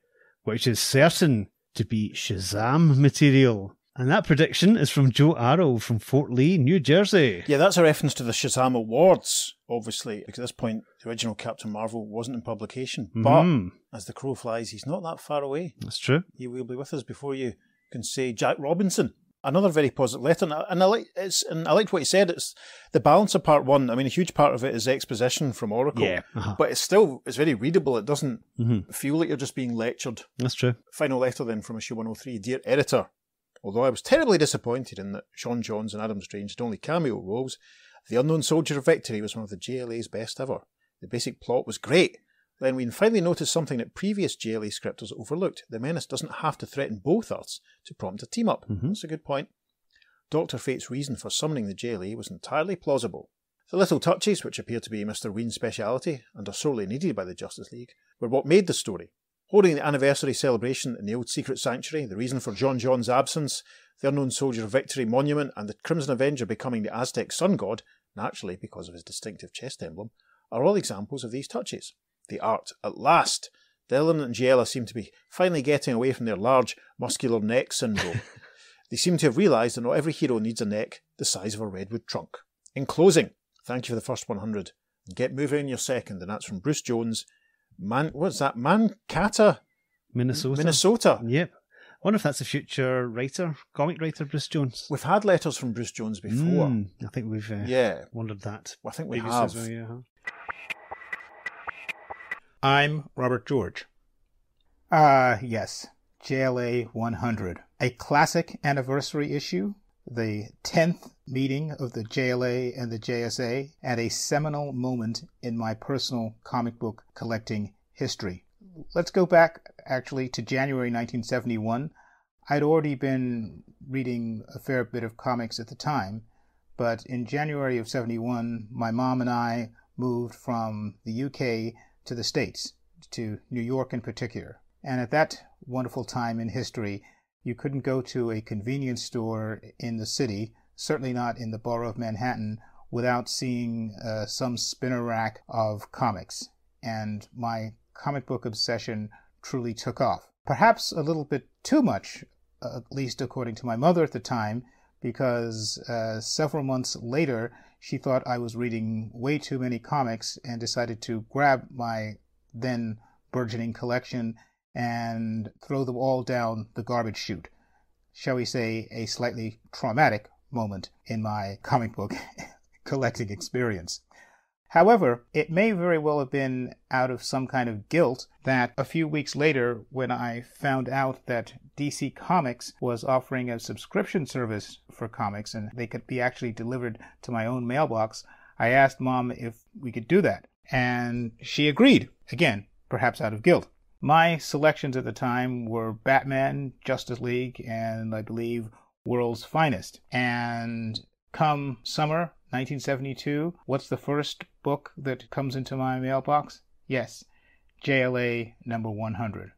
which is certain to be Shazam material. And that prediction is from Joe Arrow from Fort Lee, New Jersey. Yeah, that's a reference to the Shazam Awards, obviously, because at this point, the original Captain Marvel wasn't in publication. But Mhm. as the crow flies, he's not that far away. That's true. He will be with us before you can say Jack Robinson. Another very positive letter, and I, and I like it's and I liked what he said. It's the balance of part one. I mean, a huge part of it is exposition from Oracle, Yeah, uh-huh. but it's still it's very readable. It doesn't Mhm. feel like you're just being lectured. That's true. Final letter then from issue 103. Dear editor, although I was terribly disappointed in that J'onn J'onzz and Adam Strange had only cameo roles, The Unknown Soldier of Victory was one of the JLA's best ever. The basic plot was great. Then we finally noticed something that previous JLA scripters overlooked. The menace doesn't have to threaten both Earths to prompt a team up. Mhm. That's a good point. Dr. Fate's reason for summoning the JLA was entirely plausible. The little touches, which appear to be Mr. Wein's speciality and are sorely needed by the Justice League, were what made the story. Holding the anniversary celebration in the old secret sanctuary, the reason for J'onn J'onzz's absence, the unknown soldier of victory monument, and the Crimson Avenger becoming the Aztec sun god, naturally because of his distinctive chest emblem, are all examples of these touches. The art, at last! Dillon and Giella seem to be finally getting away from their large, muscular neck syndrome. <laughs> they seem to have realised that not every hero needs a neck the size of a redwood trunk. In closing, thank you for the first 100. Get moving on your second, and that's from Bruce Jones. Man, what's that? Mankato, Minnesota. Minnesota. Yep. I wonder if that's a future writer, comic writer, Bruce Jones. We've had letters from Bruce Jones before. Mm, I think we've uh, Yeah, wondered that. I think we previously have. well, yeah, huh? I'm Robert George. Uh, yes. JLA 100. A classic anniversary issue, the 10th meeting of the JLA and the JSA, at a seminal moment in my personal comic book collecting history. Let's go back actually to January 1971. I'd already been reading a fair bit of comics at the time, but in January of 71, my mom and I moved from the UK to the States, to New York in particular. And at that wonderful time in history, you couldn't go to a convenience store in the city, certainly not in the borough of Manhattan, without seeing uh, some spinner rack of comics. And my comic book obsession truly took off. Perhaps a little bit too much, at least according to my mother at the time, because uh, several months later she thought I was reading way too many comics and decided to grab my then burgeoning collection and throw them all down the garbage chute. Shall we say a slightly traumatic moment in my comic book <laughs> collecting experience. However, it may very well have been out of some kind of guilt that a few weeks later, when I found out that DC Comics was offering a subscription service for comics and they could be actually delivered to my own mailbox, I asked mom if we could do that. And she agreed, again, perhaps out of guilt. My selections at the time were Batman, Justice League, and I believe World's Finest. And come summer 1972, what's the first book that comes into my mailbox? Yes, JLA number 100.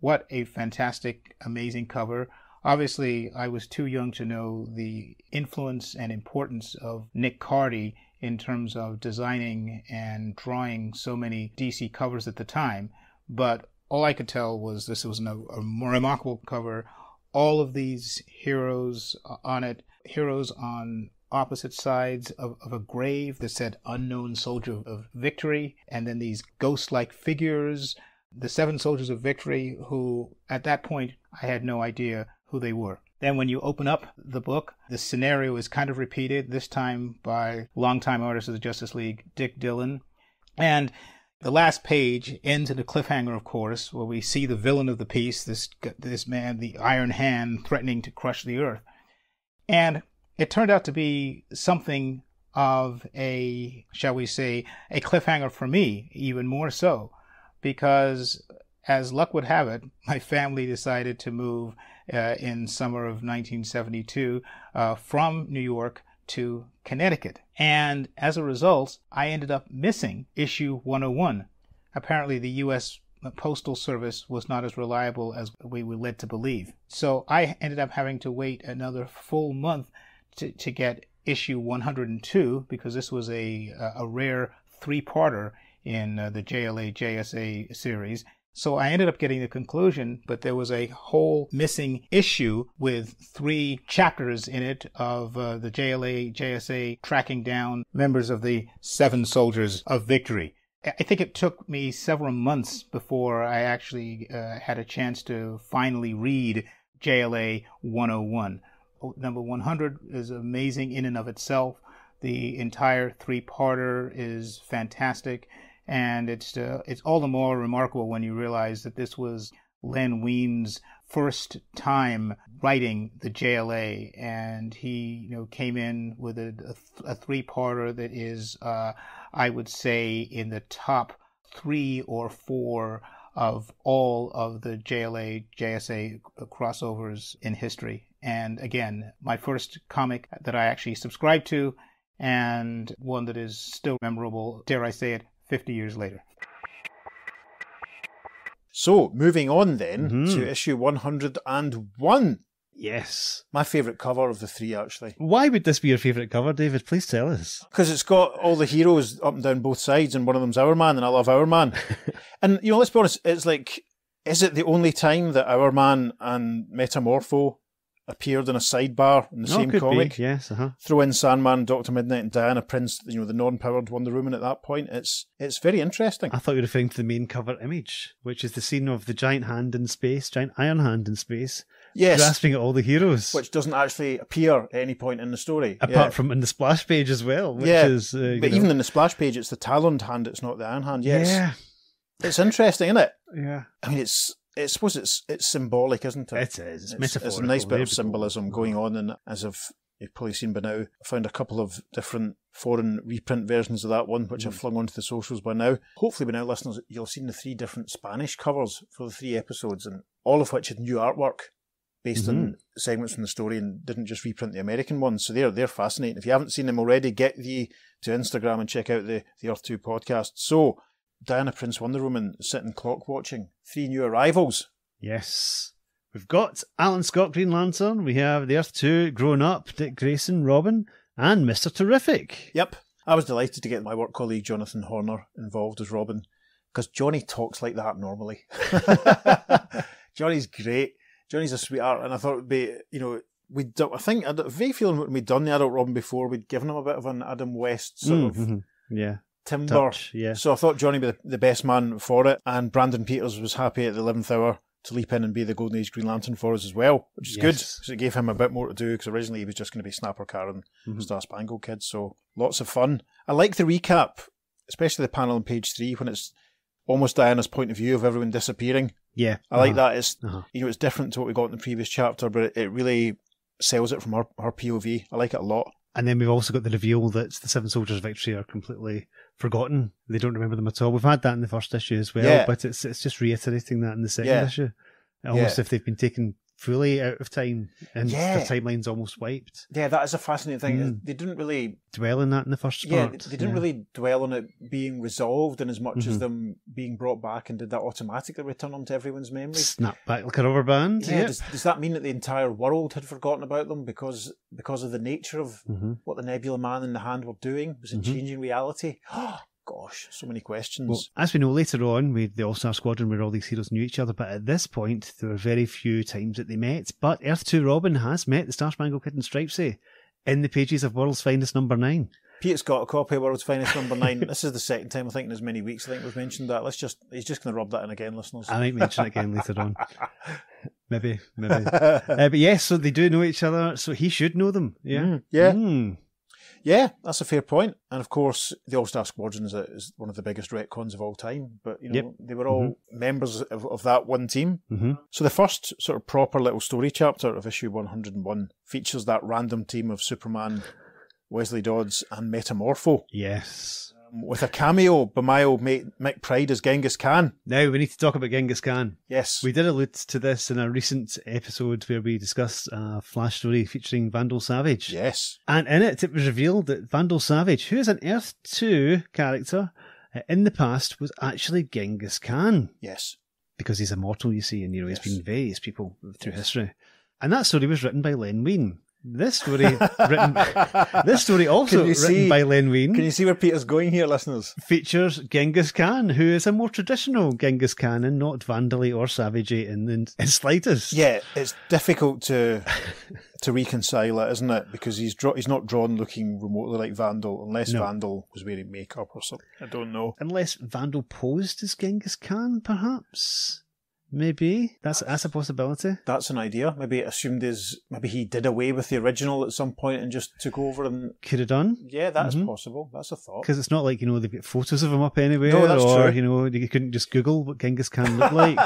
What a fantastic, amazing cover. Obviously, I was too young to know the influence and importance of Nick Cardy in terms of designing and drawing so many DC covers at the time, but all I could tell was this was a, remarkable cover. All of these heroes uh, on it, heroes on opposite sides of, of a grave that said unknown soldier of victory, and then these ghost like figures, the seven soldiers of victory, who at that point I had no idea who they were. Then, when you open up the book, the scenario is kind of repeated, this time by longtime artist of the Justice League, Dick Dillon. And the last page ends in a cliffhanger, of course, where we see the villain of the piece, this, this man, the Iron Hand, threatening to crush the earth. And it turned out to be something of a, shall we say, a cliffhanger for me, even more so, because as luck would have it, <laughs> my family decided to move uh, in summer of 1972 uh, from New York to Connecticut. And as a result, I ended up missing issue 101. Apparently, the U.S. Postal Service was not as reliable as we were led to believe. So I ended up having to wait another full month to, to get issue 102 because this was a, a rare three-parter in uh, the JLA JSA series. So I ended up getting the conclusion, but there was a whole missing issue with three chapters in it of uh, the JLA JSA tracking down members of the Seven Soldiers of Victory. I think it took me several months before I actually uh, had a chance to finally read JLA 101 number 100 is amazing in and of itself. The entire three-parter is fantastic, and it's uh, it's all the more remarkable when you realize that this was Len Wein's first time writing the JLA, and he you know came in with a, a, three-parter that is, uh, I would say, in the top three or four of all of the JLA JSA crossovers in history. And again, my first comic that I actually subscribed to, and one that is still memorable, dare I say it, 50 years later. So, moving on then Mhm. to issue 101. Yes. My favourite cover of the three, actually. Why would this be your favourite cover, David? Please tell us. Because it's got all the heroes up and down both sides, and one of them's Hourman, and I love Hourman. <laughs> and, you know, let's be honest, it's like, is it the only time that Hourman and Metamorpho appeared in a sidebar in the No, same comic? Be. Yes. Uh huh. Throw in Sandman, Doctor Midnight, and Diana Prince, you know, the non-powered Wonder Woman at that point. It's it's very interesting. I thought you were referring to the main cover image, which is the scene of the giant hand in space, giant iron hand in space, Yes, grasping at all the heroes. which doesn't actually appear at any point in the story. apart Yeah. from in the splash page as well, which Yeah, is. Uh, But know- even in the splash page, it's the taloned hand. It's not the iron hand. Yes, yeah, it's interesting, isn't it? yeah, I mean, it's. I suppose it's it's symbolic, isn't it? it is. It's, It's, it's a nice bit of symbolism going on, and as I've you've probably seen by now, I found a couple of different foreign reprint versions of that one, which I've hmm. flung onto the socials by now. Hopefully, by now, listeners, you'll have seen the three different Spanish covers for the three episodes, and all of which had new artwork. based on mm-hmm. segments from the story and didn't just reprint the American ones. So they're they're fascinating. If you haven't seen them already, get the to Instagram and check out the the Earth Two podcast. So Diana Prince Wonder Woman sitting clock watching. Three new arrivals. Yes. We've got Alan Scott Green Lantern. We have the Earth 2 Grown Up, Dick Grayson, Robin, and Mr. Terrific. Yep. I was delighted to get my work colleague Jonathan Horner involved as Robin because Johnny talks like that normally. <laughs> Johnny's great. Johnny's a sweetheart, and I thought it'd be, you know, we I think I had a vague feeling when we'd done the adult Robin before, we'd given him a bit of an Adam West sort of Mhm. Yeah. Timber. Touch, yeah. So I thought Johnny would be the, the best man for it, and Brandon Peters was happy at the eleventh hour to leap in and be the Golden Age Green Lantern for us as well, which is good Yes. because it gave him a bit more to do. Because originally he was just going to be Snapper Carr, Mhm. Star Spangled Kid. So lots of fun. I like the recap, especially the panel on page three when it's almost Diana's point of view of everyone disappearing. Yeah. I like Uh-huh. that. It's Uh-huh. you know it's different to what we got in the previous chapter, but it, it really sells it from her, her POV. I like it a lot. And then we've also got the reveal that the Seven Soldiers of Victory are completely forgotten. They don't remember them at all. We've had that in the first issue as well, Yeah. but it's it's just reiterating that in the second Yeah. issue. Almost Yeah. if they've been taken fully out of time and Yeah. their timeline's almost wiped. Yeah, that is a fascinating thing. Mm. They didn't really Dwell on that in the first Yeah, part. they didn't yeah. really dwell on it being resolved in as much as Mhm. them being brought back and did that automatically return them to everyone's memory. snap back like a rubber band. Yeah, Yeah. does, does that mean that the entire world had forgotten about them because because of the nature of hmm what the Nebula Man and the Hand were doing? Was it Mhm. changing reality? <gasps> <gasps> Gosh, so many questions. Well, as we know later on, with the All Star Squadron, where all these heroes knew each other, but at this point, there were very few times that they met. But Earth 2 Robin has met the Star Spangled Kid and Stripesy in the pages of World's Finest number 9. Pete's got a copy of World's Finest number nine. this is the second time I think in as many weeks I think we've mentioned that. Let's just he's just going to rub that in again, listeners. I might mention it again later on. <laughs> Maybe, maybe. Uh, but yes, so they do know each other, so he should know them. Yeah. Mm, yeah. Mm. Yeah, that's a fair point. And of course, the All Star Squadron is, a, is one of the biggest retcons of all time. But you know, Yep. they were all members of, of that one team. hmm So the first sort of proper little story chapter of issue 101 features that random team of Superman, Wesley Dodds, and Metamorpho, Yes. With a cameo by my old mate Mick Pride as Genghis Khan. Now we need to talk about Genghis Khan. Yes, We did allude to this in a recent episode where we discussed a flash story featuring Vandal Savage. yes, And in it, it was revealed that Vandal Savage, who is an Earth 2 character, uh, in the past was actually Genghis Khan yes. because he's immortal, you see, and you know, Yes. he's been various people through Yes. history. And that story was written by Len Wein. This story written this story <laughs> also written see- by Len Wein Can you see where Peter's going here, listeners? features Genghis Khan, who is a more traditional Genghis Khan and not vandally or savagey in the in slightest. Yeah, it's difficult to to reconcile it, isn't it? Because he's draw, he's not drawn looking remotely like Vandal, unless No. Vandal was wearing makeup or something. I don't know. Unless Vandal posed as Genghis Khan, perhaps. Maybe that's that's a possibility. That's an idea. Maybe it assumed is maybe he did away with the original at some point and just took over. And Could have done yeah, that's Mhm. possible. That's a thought. because it's not like you know they've got photos of him up anywhere, No, that's or true. you know you couldn't just Google what Genghis Khan looked <laughs> like.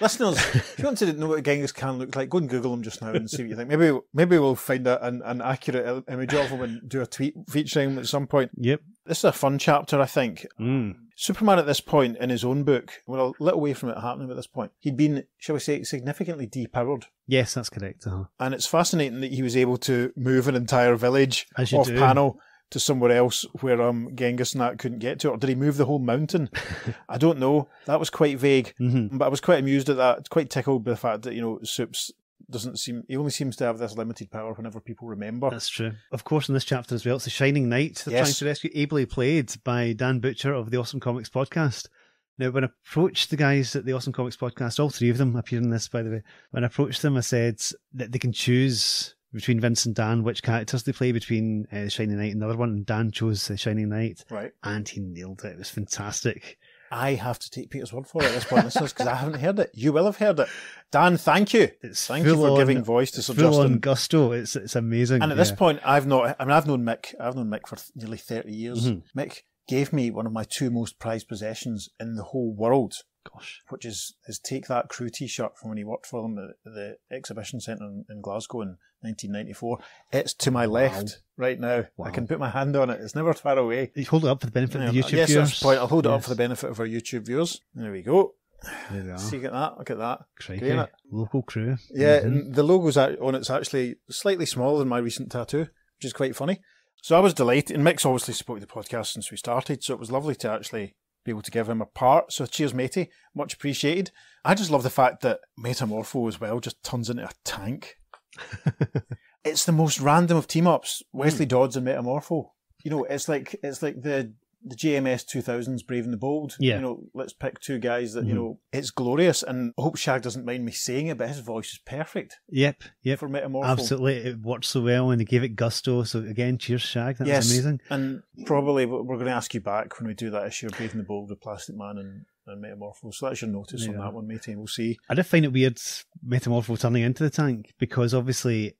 Listeners, if you want to know what Genghis Khan looked like, go and Google him just now and see what you think. Maybe maybe we'll find a, an, an accurate image of him and do a tweet featuring him at some point. yep. This is a fun chapter, I think. Mm. Superman at this point in his own book, we're a little way from it happening at this point. He'd been, shall we say, significantly depowered. Yes, that's correct. Uh-huh. And it's fascinating that he was able to move an entire village off do. panel to somewhere else where um, Genghis and that couldn't get to. Or did he move the whole mountain? <laughs> I don't know. That was quite vague. hmm But I was quite amused at that, quite tickled by the fact that, you know, Soups doesn't seem, he only seems to have this limited power whenever people remember. That's true. Of course, in this chapter as well, it's the Shining Knight they're Yes. trying to rescue, ably played by Dan Butcher of the Awesome Comics podcast. Now, when I approached the guys at the Awesome Comics podcast, all three of them appear in this, by the way. When I approached them, I said that they can choose between Vince and Dan which characters they play between uh, the Shining Knight and the other one. And Dan chose the Shining Knight, Right. and he nailed it. It was fantastic. I have to take Peter's word for it at this point, listeners, because I haven't heard it. You will have heard it. Dan, thank you. It's Thank you for on- giving voice to Sir Full on gusto. It's it's amazing. And at this point, I've not. I mean, I've known Mick. I've known Mick for nearly thirty years. Mhm. Mick gave me one of my two most prized possessions in the whole world, gosh, which is his Take That Crew T-shirt from when he worked for them at the exhibition centre in, in Glasgow in 1994. It's to my left right now. Wow. I can put my hand on it. It's never far away. You hold it up for the benefit of the YouTube yes, viewers. that's the point. I'll hold it up for the benefit of our YouTube viewers. There we go. There we are. See, get that? Look at that. Crikey. Local crew. Yeah, Mhm. the logo's act- on it's actually slightly smaller than my recent tattoo, which is quite funny. So I was delighted, and Mick's obviously supported the podcast since we started, so it was lovely to actually be able to give him a part. So cheers, matey, much appreciated. I just love the fact that Metamorpho as well just turns into a tank. <laughs> it's the most random of team ups. Wesley hmm. Dodds and Metamorpho. You know, it's like it's like the the JMS 2000s Brave and the Bold. Yeah. You know, let's pick two guys that, you Mhm. know, it's glorious. And I hope Shag doesn't mind me saying it, but his voice is perfect Yep, yep. for Metamorpho. Absolutely. It worked so well and they gave it gusto. So again, cheers, Shag. That yes. was amazing. And probably we're going to ask you back when we do that issue of Brave and the Bold with Plastic Man and, and Metamorpho. So that's your notice on that one, matey. We'll see. I did find it weird Metamorpho turning into the tank because obviously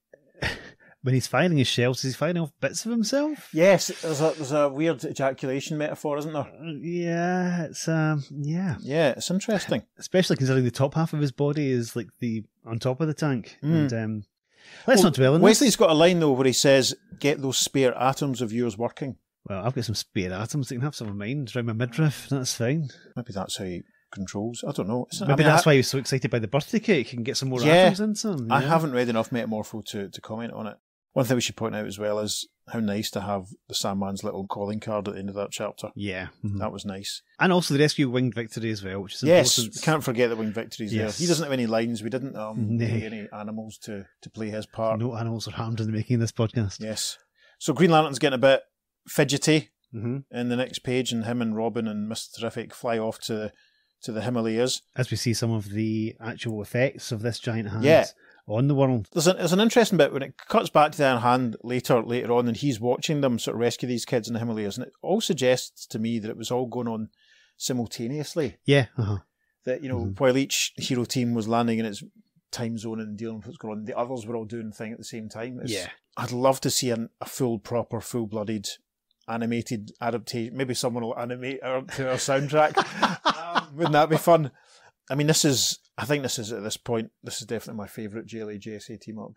when he's firing his shells, he's firing off bits of himself. Yes, there's a, there's a weird ejaculation metaphor, isn't there? Uh, Yeah, it's um yeah. Yeah, it's interesting. <laughs> Especially considering the top half of his body is like the on top of the tank. Mm. And um let's Well, not dwell on Wesley's this. got a line though where he says, "Get those spare atoms of yours working." Well, I've got some spare atoms that can have some of mine around my midriff. That's fine. Maybe that's how he controls. I don't know. It's- I Maybe mean, that's I, why he was so excited by the birthday cake. He can get some more Yeah. atoms in some. I haven't read enough Metamorpho to, to comment on it. One thing we should point out as well is how nice to have the Sandman's little calling card at the end of that chapter. Yeah. mhm. That was nice. And also the rescue winged victory as well, which is Yes, important. we can't forget the Wing Victory's Yes. there. He doesn't have any lines. We didn't um, <laughs> any animals to, to play his part. No animals are harmed in the making of this podcast. Yes. So Green Lantern's getting a bit fidgety hmm in the next page, and him and Robin and Mr. Terrific fly off to to the Himalayas. As we see some of the actual effects of this giant hand Yeah. On the world. There's an, there's an interesting bit when it cuts back to the Iron Hand later later on, and he's watching them sort of rescue these kids in the Himalayas, and it all suggests to me that it was all going on simultaneously. Yeah. Uh-huh. That you know, Mhm. while each hero team was landing in its time zone and dealing with what's going on, the others were all doing the thing at the same time. It's- Yeah. I'd love to see an, a full, proper, full-blooded animated adaptation. Maybe someone will animate our, to our soundtrack. <laughs> um, wouldn't that be fun? I mean, this is. I think this is at this point. This is definitely my favourite JLA JSA team up.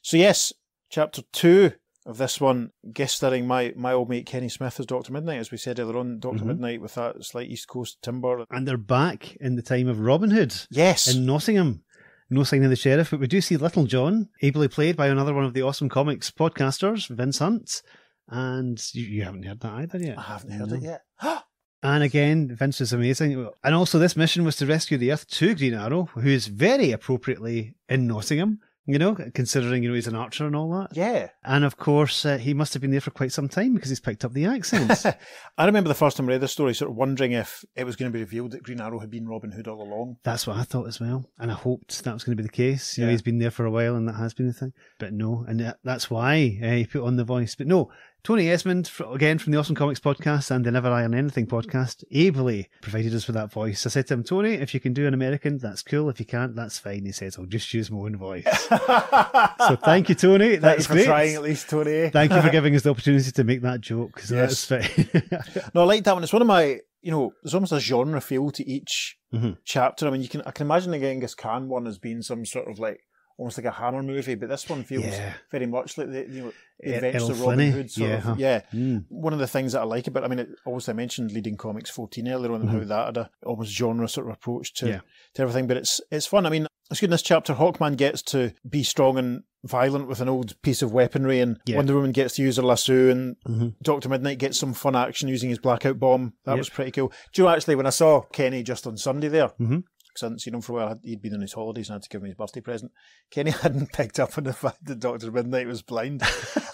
So yes, chapter two of this one, guest starring my my old mate Kenny Smith as Doctor Midnight, as we said earlier on. Doctor Mhm. Midnight with that slight East Coast timber. And they're back in the time of Robin Hood Yes, in Nottingham. No sign of the sheriff, but we do see Little John, ably played by another one of the awesome comics podcasters, Vince Hunt. And you, you haven't heard that either yet. I haven't heard No. it yet. <gasps> And again, Vince is amazing. And also, this mission was to rescue the Earth to Green Arrow, who is very appropriately in Nottingham, you know, considering, you know, he's an archer and all that. yeah. And of course, uh, he must have been there for quite some time because he's picked up the accents. <laughs> I remember the first time I read this story, sort of wondering if it was going 2 be revealed that Green Arrow had been Robin Hood all along. That's what I thought as well. And I hoped that was going to be the case. You know, Yeah. he's been there for a while and that has been the thing. But no, and that's why uh, he put on the voice. But no, Tony Esmond, again from the Awesome Comics podcast and the Never Iron Anything podcast, ably provided us with that voice. I said to him, Tony, if you can do an American, that's cool. If you can't, that's fine. He says, I'll just use my own voice. <laughs> so thank you, Tony. Thank That's you for great. trying at least, Tony. Thank you for <laughs> giving us the opportunity to make that joke. So Yes. that's fine. <laughs> No, I like that one. It's one of my, you know, there's almost a genre feel to each Mhm. chapter. I mean, you can, I can imagine the Genghis Khan one as being some sort of like, almost like a Hammer movie, but this one feels Yeah. very much like the, you know, the E- adventures Errol of Robin Flynn, Hood sort yeah, of. huh. Yeah. Mm. One of the things that I like about, I mean, it, obviously I mentioned leading comics 14 earlier on and how that had a almost genre sort of approach to, Mm-hmm. Yeah. to everything, but it's, it's fun. I mean, it's good in this chapter. Hawkman gets to be strong and violent with an old piece of weaponry and Yeah. Wonder Woman gets to use her lasso and Mhm. Doctor Midnight gets some fun action using his blackout bomb. That Yep. was pretty cool. Do you know, actually, when I saw Kenny just on Sunday there, Mhm. Because I hadn't seen him for a while, he'd been on his holidays and I had to give him his birthday present. Kenny <laughs> hadn't picked up on the fact that Doctor Midnight was blind.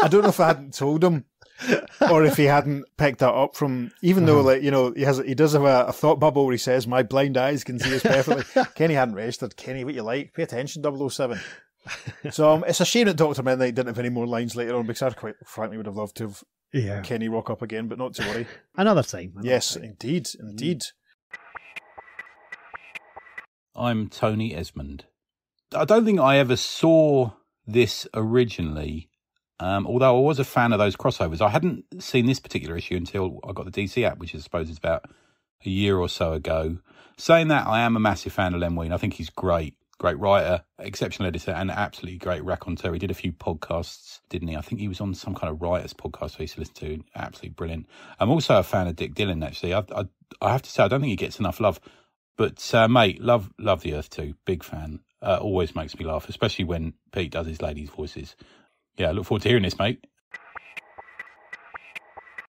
I don't know if I hadn't told him or if he hadn't picked that up from, even though, like, you know, he has, he does have a, a thought bubble where he says, My blind eyes can see us perfectly. <laughs> Kenny hadn't registered. Kenny, what you like? Pay attention, 007. so um, it's a shame that Doctor Midnight didn't have any more lines later on because I quite frankly would have loved to have Yeah. Kenny rock up again, but not to worry. <laughs> Another time. another yes, time. indeed, indeed. I'm Tony Esmond. I don't think I ever saw this originally, um, although I was a fan of those crossovers. I hadn't seen this particular issue until I got the DC app, which I suppose is about a year or so ago. Saying that, I am a massive fan of Len Wein. I think he's great. Great writer, exceptional editor, and absolutely great raconteur. He did a few podcasts, didn't he? I think he was on some kind of writers podcast I used to listen to. Absolutely brilliant. I'm also a fan of Dick Dillon, actually. I, I, I have to say, I don't think he gets enough love. But uh, mate, love love the Earth too. Big fan. Uh, always makes me laugh, especially when Pete does his ladies' voices. Yeah, look forward to hearing this, mate.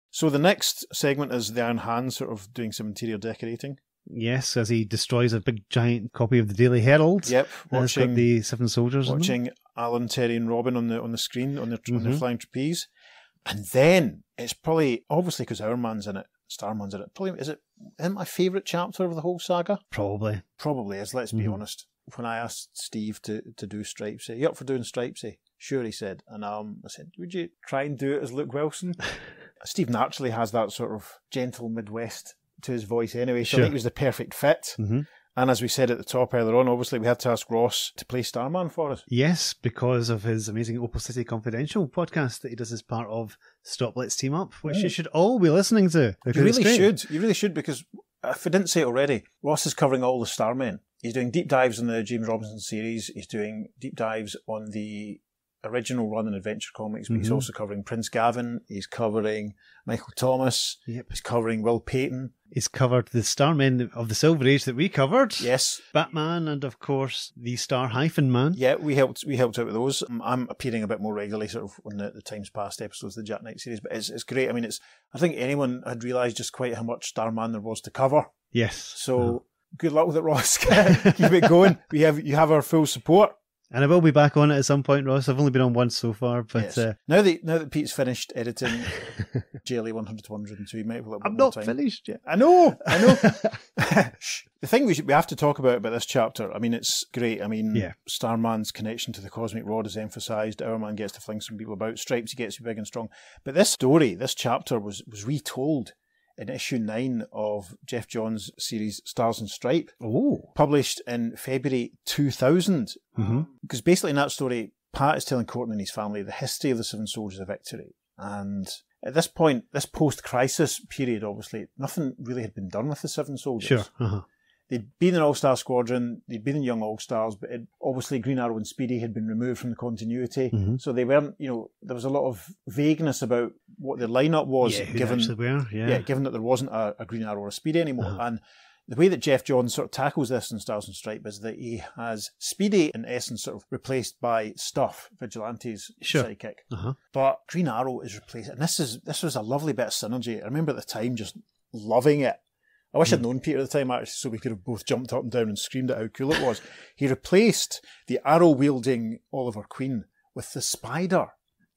So the next segment is the Iron Hand sort of doing some interior decorating. Yes, as he destroys a big giant copy of the Daily Herald. Yep, And it's watching the Seven Soldiers. watching Alan, Terry, and Robin on the on the screen on their on their Mhm. flying trapeze, and then it's probably obviously because Hourman's in it, Starman's in it. Probably is it isn't my favourite chapter of the whole saga? Probably. Probably is. Let's be Mhm. honest. When I asked Steve to to do Stripesy, you up for doing Stripesy? Sure, he said. And um, I said, would you try and do it as Luke Wilson? <laughs> Steve naturally has that sort of gentle Midwest to his voice anyway, so I think it was the perfect fit. hmm And as we said at the top earlier on, obviously we had to ask Ross to play Starman for us. Yes, because of his amazing Opal City Confidential podcast that he does as part of Stop Let's Team Up, which you should all be listening to. You really should. You really should because if I didn't say it already, Ross is covering all the Starmen. He's doing deep dives on the James Robinson series. He's doing deep dives on the original run in Adventure Comics, but he's Mhm. also covering Prince Gavyn. He's covering Mikaal Tomas. Yep. He's covering Will Payton. He's covered the Starmen of the Silver Age that we covered. Yes, Batman and of course the Star Hyphen Man. yeah, we helped. We helped out with those. Um, I'm appearing a bit more regularly, sort of on the, the times past episodes of the Jack Knight series, but it's it's great. I mean, it's. I think anyone had realised just quite how much Starman there was to cover. Yes. So good luck with it, Ross. <laughs> Keep it going. We have you have our full support. And I will be back on it at some point, Ross. I've only been on once so far, but Yes. uh, now that now that Pete's finished editing <laughs> JLA 100 to 102, he might have a little bit I'm not time. finished yet. I know, I know. <laughs> The thing we should, we have to talk about about this chapter. I mean, it's great. I mean, Yeah. Starman's connection to the cosmic rod is emphasised. Hourman gets to fling some people about. Stripesy gets to be big and strong. But this story, this chapter, was was retold in issue nine of Geoff Johns' series Stars and Stripe, Oh. published in February 2000. hmm Because basically in that story, Pat is telling Courtney and his family the history of the Seven Soldiers of Victory. And at this point, this post-crisis period, obviously, nothing really had been done with the Seven Soldiers. Sure. Uh-huh. They'd been in All-Star Squadron, they'd been in Young All-Stars, but it, obviously Green Arrow and Speedy had been removed from the continuity. Mhm. So they weren't, you know, there was a lot of vagueness about what their lineup was, yeah, given were. Yeah. yeah, given that there wasn't a, a Green Arrow or a Speedy anymore. Uh-huh. And the way that Geoff Johns sort of tackles this in Stars and Stripe is that he has Speedy, in essence, sort of replaced by Stuff, Vigilante's Sure. sidekick. Uh-huh. But Green Arrow is replaced, and this is this was a lovely bit of synergy. I remember at the time just loving it. I wish Hmm. I'd known Peter at the time actually, so we could have both jumped up and down and screamed at how cool it was. he replaced the arrow wielding Oliver Queen with the Spider,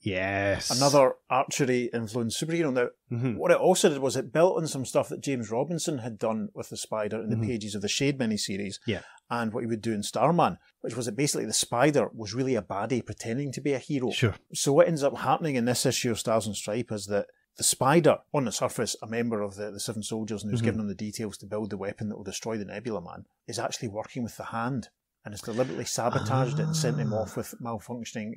Yes. another archery influenced superhero. Now, Mhm. what it also did was it built on some stuff that James Robinson had done with the Spider in the Mhm. pages of the Shade miniseries. Yeah. And what he would do in Starman, which was that basically the Spider was really a baddie pretending to be a hero. Sure. So what ends up happening in this issue of Stars and Stripe is that the Spider, on the surface, a member of the, the Seven Soldiers and who's Mhm. given him the details to build the weapon that will destroy the Nebula Man, is actually working with the hand and has deliberately sabotaged it and sent him Ah. off with malfunctioning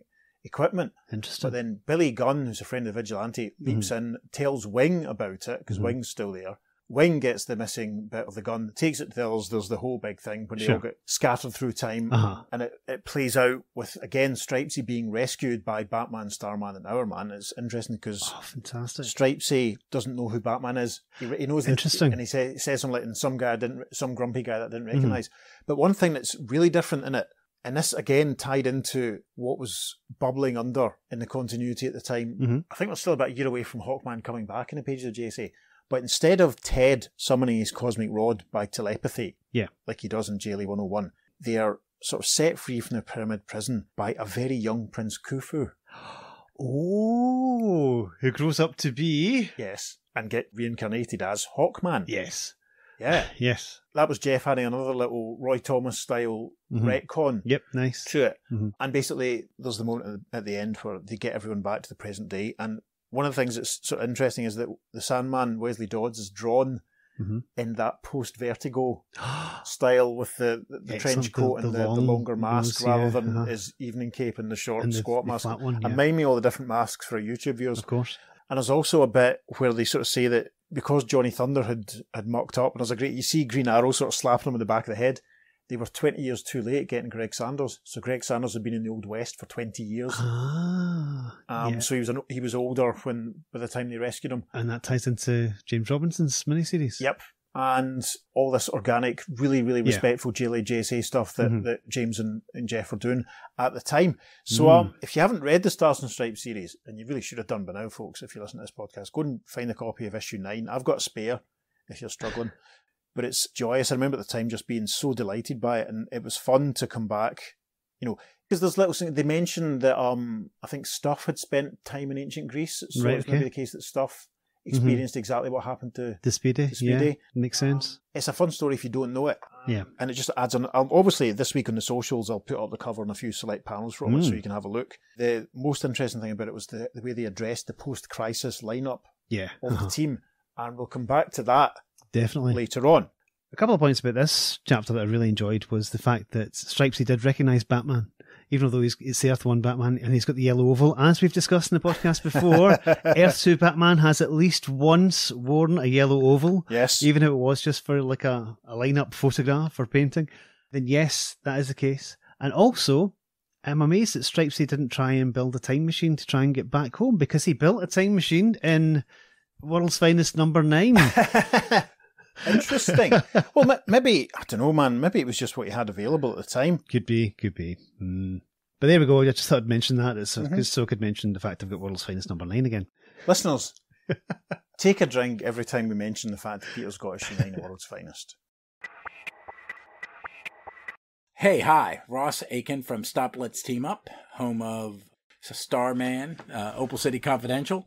equipment. Interesting. But then Billy Gunn, who's a friend of the Vigilante, leaps in, tells Wing about it because Mhm. Wing's still there. Wing gets the missing bit of the gun, takes it to Thills, there's the whole big thing when they all get scattered through time. Uh-huh. And it, it plays out with, again, Stripesy being rescued by Batman, Starman, and Hourman. It's interesting because Oh, fantastic. Stripesy doesn't know who Batman is. He, he knows Interesting. and he, say, he says something like, and some guy I didn't, some grumpy guy that I Mm-hmm. didn't recognize. But one thing that's really different in it, and this again tied into what was bubbling under in the continuity at the time. Mhm. I think we're still about a year away from Hawkman coming back in the pages of JSA. But instead of Ted summoning his cosmic rod by telepathy, Yeah. like he does in JLA 101, they are sort of set free from the pyramid prison by a very young Prince Khufu. <gasps> Oh, who grows up to be? Yes. And get reincarnated as Hawkman. Yes. Yeah. <sighs> Yes. That was Geoff adding another little Roy Thomas style Mhm. retcon Yep. Nice. to it. Mhm. And basically, there's the moment at the end where they get everyone back to the present day. And one of the things that's sort of interesting is that the Sandman, Wesley Dodds, is drawn Mhm. in that post Vertigo <gasps> style with the, the, the trench coat The- and the long longer mask nose, rather yeah, than uh-huh. his evening cape and the short And squat mask. one. And Yeah. mind me all the different masks for YouTube viewers. Of course. And there's also a bit where they sort of say that because Johnny Thunder had, had mucked up, and there's a great, you see Green Arrow sort of slapping him in the back of the head. They were 20 years too late getting Greg Saunders. So Greg Saunders had been in the Old West for 20 years. Ah. Um, yeah. So he was an, he was older when by the time they rescued him. And that ties into James Robinson's miniseries. Yep. And all this organic, really, really Yeah. respectful JLA JSA stuff that, Mhm. that James and, and Geoff were doing at the time. So Mm. um, if you haven't read the Stars and Stripes series, and you really should have done by now, folks, if you listen to this podcast, go and find a copy of issue nine. I've got a spare if you're struggling. But it's joyous. I remember at the time just being so delighted by it, and it was fun to come back. You know, because there's little things they mentioned that um I think Stuff had spent time in ancient Greece, so Right, it's maybe the case that Stuff experienced exactly what happened to. The Speedy, The Speedy. yeah, makes sense. It's a fun story if you don't know it, Yeah. and it just adds on. Um, obviously, this week on the socials, I'll put up the cover and a few select panels from it, so Mm. you can have a look. The most interesting thing about it was the, the way they addressed the post-crisis lineup Yeah, of uh-huh. the team, and we'll come back to that definitely. later on. A couple of points about this chapter that I really enjoyed was the fact that Stripesy did recognise Batman, even though he's it's the Earth One Batman and he's got the yellow oval. As we've discussed in the podcast before, <laughs> Earth Two Batman has at least once worn a yellow oval, Yes, even if it was just for like a, a lineup photograph or painting. Then yes, that is the case. And also, I'm amazed that Stripesy didn't try and build a time machine to try and get back home because he built a time machine in World's Finest Number Nine. <laughs> Interesting. well, maybe I don't know, man. Maybe it was just what you had available at the time. Could be, could be. Mm. But there we go. I just thought I'd mention that. It's, because so I could mention the fact I've got World's Finest number nine again. Listeners, <laughs> take a drink every time we mention the fact that Peter's got issue nine of <laughs> World's Finest. Hey, hi, Ross Aiken from Stop Let's Team Up, home of Starman, uh, Opal City Confidential.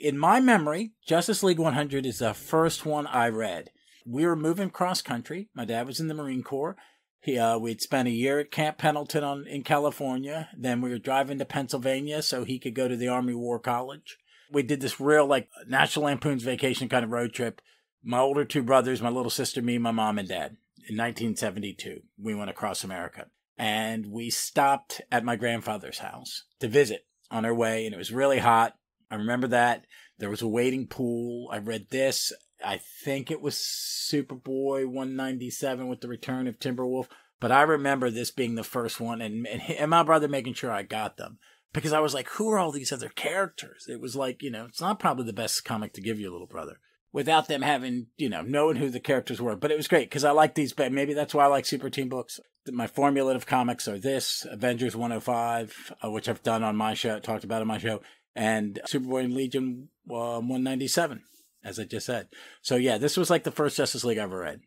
In my memory, Justice League 100 is the first one I read. We were moving cross country. My dad was in the Marine Corps. He, uh, we'd spent a year at Camp Pendleton on, in California. Then we were driving to Pennsylvania so he could go to the Army War College. We did this real, like, National Lampoon's vacation kind of road trip. My older two brothers, my little sister, me, my mom, and dad. In 1972, we went across America. And we stopped at my grandfather's house to visit on our way, and it was really hot. I remember that. There was a waiting pool. I read this. I think it was Superboy 197 with the return of Timberwolf. But I remember this being the first one and, and, and my brother making sure I got them. Because I was like, who are all these other characters? It was like, you know, it's not probably the best comic to give your little brother without them having, you know, knowing who the characters were. But it was great because I like these, but maybe that's why I like Super Team books. My formulative comics are this Avengers 105, uh, which I've done on my show, talked about on my show, and Superboy and Legion um, 197, as I just said. So yeah, this was like the first Justice League I ever read.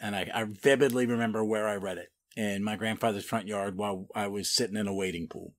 And I, I vividly remember where I read it in my grandfather's front yard while I was sitting in a waiting pool.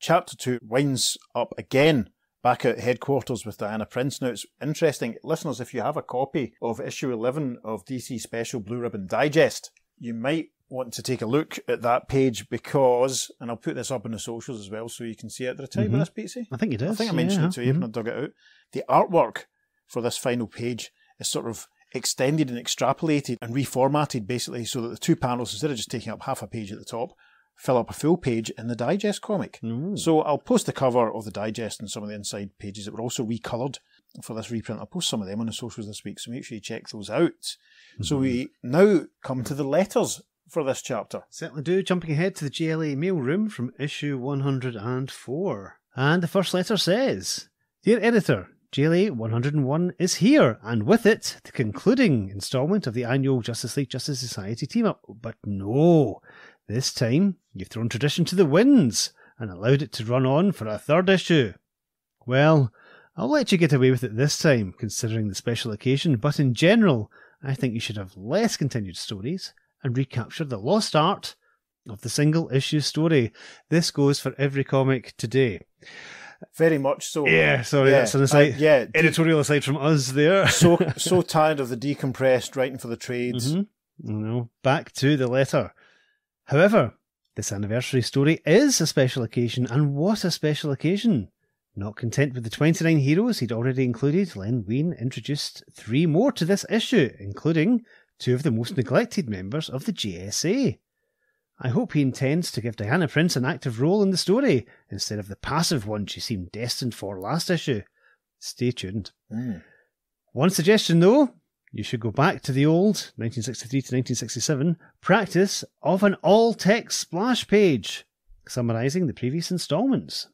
Chapter 2 winds up again back at headquarters with Diana Prince. Now, it's interesting, listeners, if you have a copy of issue 11 of DC Special Blue Ribbon Digest, you might want to take a look at that page because, and I'll put this up on the socials as well so you can see it. Did I tell you Mhm. about this, Beatsy? I think it is. I think I mentioned yeah. it to you Mhm. when I dug it out. The artwork for this final page is sort of extended and extrapolated and reformatted basically so that the two panels, instead of just taking up half a page at the top, fill up a full page in the digest comic. Ooh. So I'll post the cover of the digest and some of the inside pages that were also recoloured for this reprint. I'll post some of them on the socials this week, so make sure you check those out. So we now come to the letters for this chapter. Certainly do. Jumping ahead to the JLA mail room from issue 104. And the first letter says Dear editor, JLA 101 is here, and with it, the concluding instalment of the annual Justice League Justice Society team up. But no, this time you've thrown tradition to the winds and allowed it to run on for a third issue. Well, I'll let you get away with it this time, considering the special occasion, but in general, I think you should have less continued stories and recapture the lost art of the single issue story. This goes for every comic today. Very much so. Yeah, sorry, that's an aside. Uh, yeah, Editorial aside from us there. so <laughs> so tired of the decompressed writing for the trades. Mhm. No, back to the letter. However, this anniversary story is a special occasion, and what a special occasion! Not content with the 29 heroes he'd already included, Len Wein introduced three more to this issue, including two of the most neglected members of the JSA. I hope he intends to give Diana Prince an active role in the story, instead of the passive one she seemed destined for last issue. Stay tuned. Mm. One suggestion though, you should go back to the old 1963 to 1967 practice of an all text splash page, summarising the previous instalments.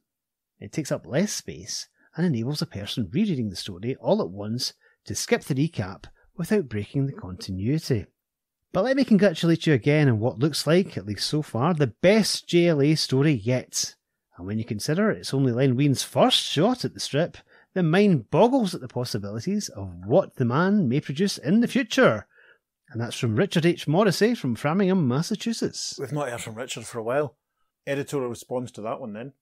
It takes up less space and enables a person rereading the story all at once to skip the recap without breaking the continuity. But let me congratulate you again on what looks like, at least so far, the best JLA story yet. And when you consider it's only Len Wein's first shot at the strip, the mind boggles at the possibilities of what the man may produce in the future. And that's from Richard H. Morrissey from Framingham, Massachusetts. We've not heard from Richard for a while. Editorial response to that one then.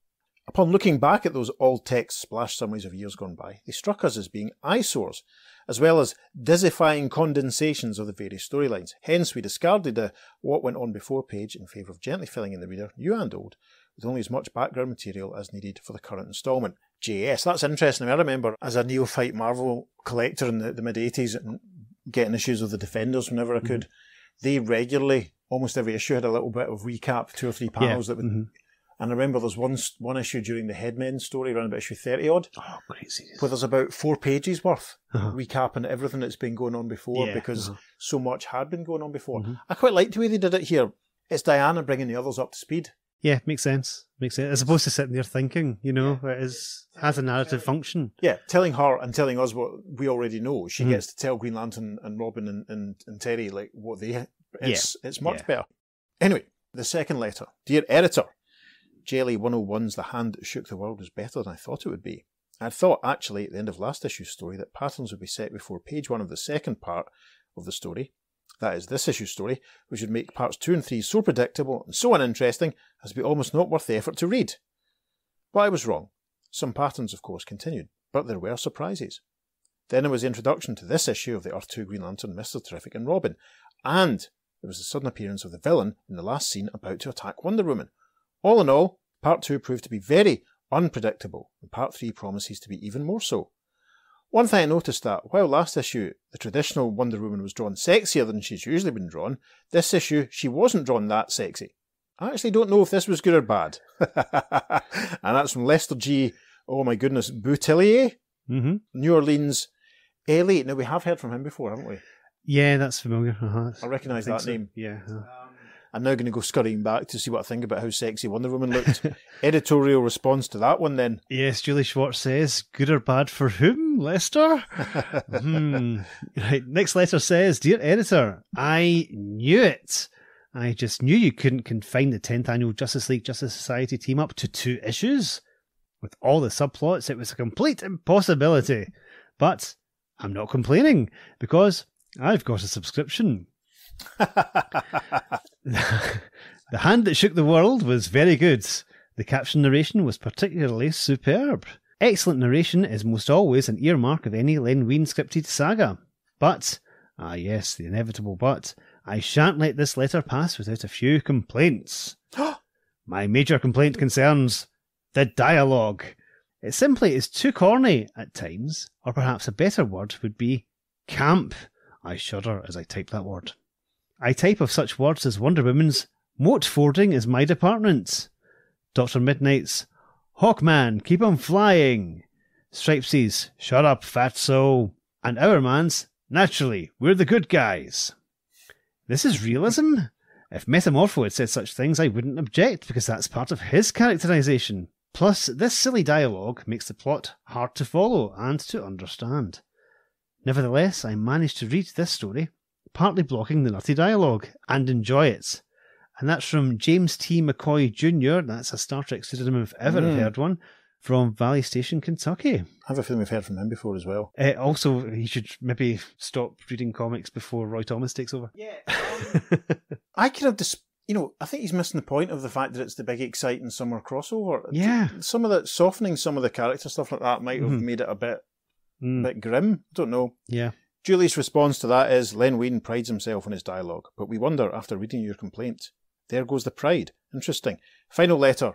Upon looking back at those old text splash summaries of years gone by, they struck us as being eyesores, as well as dizzyfying condensations of the various storylines. Hence, we discarded the what went on before page in favour of gently filling in the reader, new and old, with only as much background material as needed for the current instalment. JS, that's interesting. I remember as a neophyte Marvel collector in the, the mid 80s and getting issues of the Defenders whenever I could, they regularly, almost every issue, had a little bit of recap, two or three panels that would. Mhm. And I remember there's one one issue during the Headmen story, around about issue 30 odd, Oh, great series. where there's about four pages worth Uh-huh. recapping everything that's been going on before Yeah, because uh-huh. so much had been going on before. Mhm. I quite like the way they did it here. It's Diana bringing the others up to speed. Yeah, makes sense. Makes sense. As opposed to sitting there thinking, you know, it is has a narrative function. Yeah, telling her and telling us what we already know. She Mhm. gets to tell Green Lantern and Robin and, and, and Terry like what they. It's it's much Yeah. better. Anyway, the second letter, dear editor, JLA 101's The Hand That Shook the World was better than I thought it would be. I'd thought actually at the end of last issue's story that patterns would be set before page one of the second part of the story. That is this issue's story, which would make parts two and three so predictable and so uninteresting as to be almost not worth the effort to read. But I was wrong. Some patterns, of course, continued, but there were surprises. Then there was the introduction to this issue of the Earth 2 Green Lantern, Mr. Terrific, and Robin, and there was the sudden appearance of the villain in the last scene about to attack Wonder Woman. All in all, part 2 proved to be very unpredictable, and part 3 promises to be even more so. One thing I noticed that while last issue the traditional Wonder Woman was drawn sexier than she's usually been drawn, this issue she wasn't drawn that sexy. I actually don't know if this was good or bad. <laughs> and that's from Lester G. Oh my goodness, Boutillier, Mm-hmm. New Orleans, LA. Now we have heard from him before, haven't we? Yeah, that's familiar. Uh-huh. I recognise that so. name. Yeah. uh. I'm now going to go scurrying back to see what I think about how sexy Wonder Woman looked. <laughs> Editorial response to that one then. Yes, Julie Schwartz says, good or bad for whom, Lester? <laughs> hmm. Right, next letter says, Dear editor, I knew it. I just knew you couldn't confine the 10th annual Justice League Justice Society team up to two issues. With all the subplots, it was a complete impossibility. But I'm not complaining, because I've got a subscription. <laughs> the Hand That Shook the World was very good. The caption narration was particularly superb. Excellent narration is most always an earmark of any Len Wein scripted saga. But, ah yes, the inevitable but, I shan't let this letter pass without a few complaints. <gasps> My major complaint concerns the dialogue. It simply is too corny at times, or perhaps a better word would be camp. I shudder as I type that word. I type of such words as Wonder Woman's Moat fording is my department. Dr. Midnight's Hawkman, keep 'em flying. Stripesy's Shut up, fatso. And Hourman's Naturally, we're the good guys. This is realism? If Metamorpho had said such things, I wouldn't object, because that's part of his characterization. Plus, this silly dialogue makes the plot hard to follow and to understand. Nevertheless, I managed to read this story, partly blocking the nutty dialogue, and enjoy it. And that's from James T. McCoy Jr., that's a Star Trek pseudonym if ever I've Mm. heard one, from Valley Station, Kentucky. I have a feeling we've heard from him before as well. Uh, also, he should maybe stop reading comics before Roy Thomas takes over. Yeah. <laughs> I could have dis- you know, I think he's missing the point of the fact that it's the big exciting summer crossover. Yeah. Some of the softening some of the character stuff like that might have Mhm. made it a bit Mm, bit grim. I Don't know. yeah. Julie's response to that is Len Wein prides himself on his dialogue, but we wonder after reading your complaint. There goes the pride. Interesting. Final letter.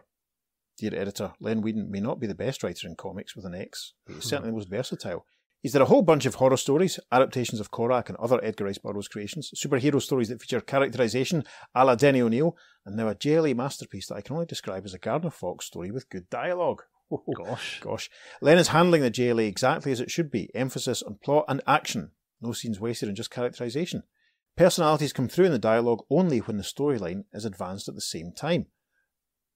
Dear editor, Len Wein may not be the best writer in comics with an X, but he's hmm. certainly the most versatile. He's done a whole bunch of horror stories, adaptations of Korak and other Edgar Rice Burroughs creations, superhero stories that feature characterization a la Denny O'Neil, and now a JLA masterpiece that I can only describe as a Gardner Fox story with good dialogue. Oh, oh, Gosh. Gosh. Len is handling the JLA exactly as it should be emphasis on plot and action. No scenes wasted on just characterization. Personalities come through in the dialogue only when the storyline is advanced at the same time.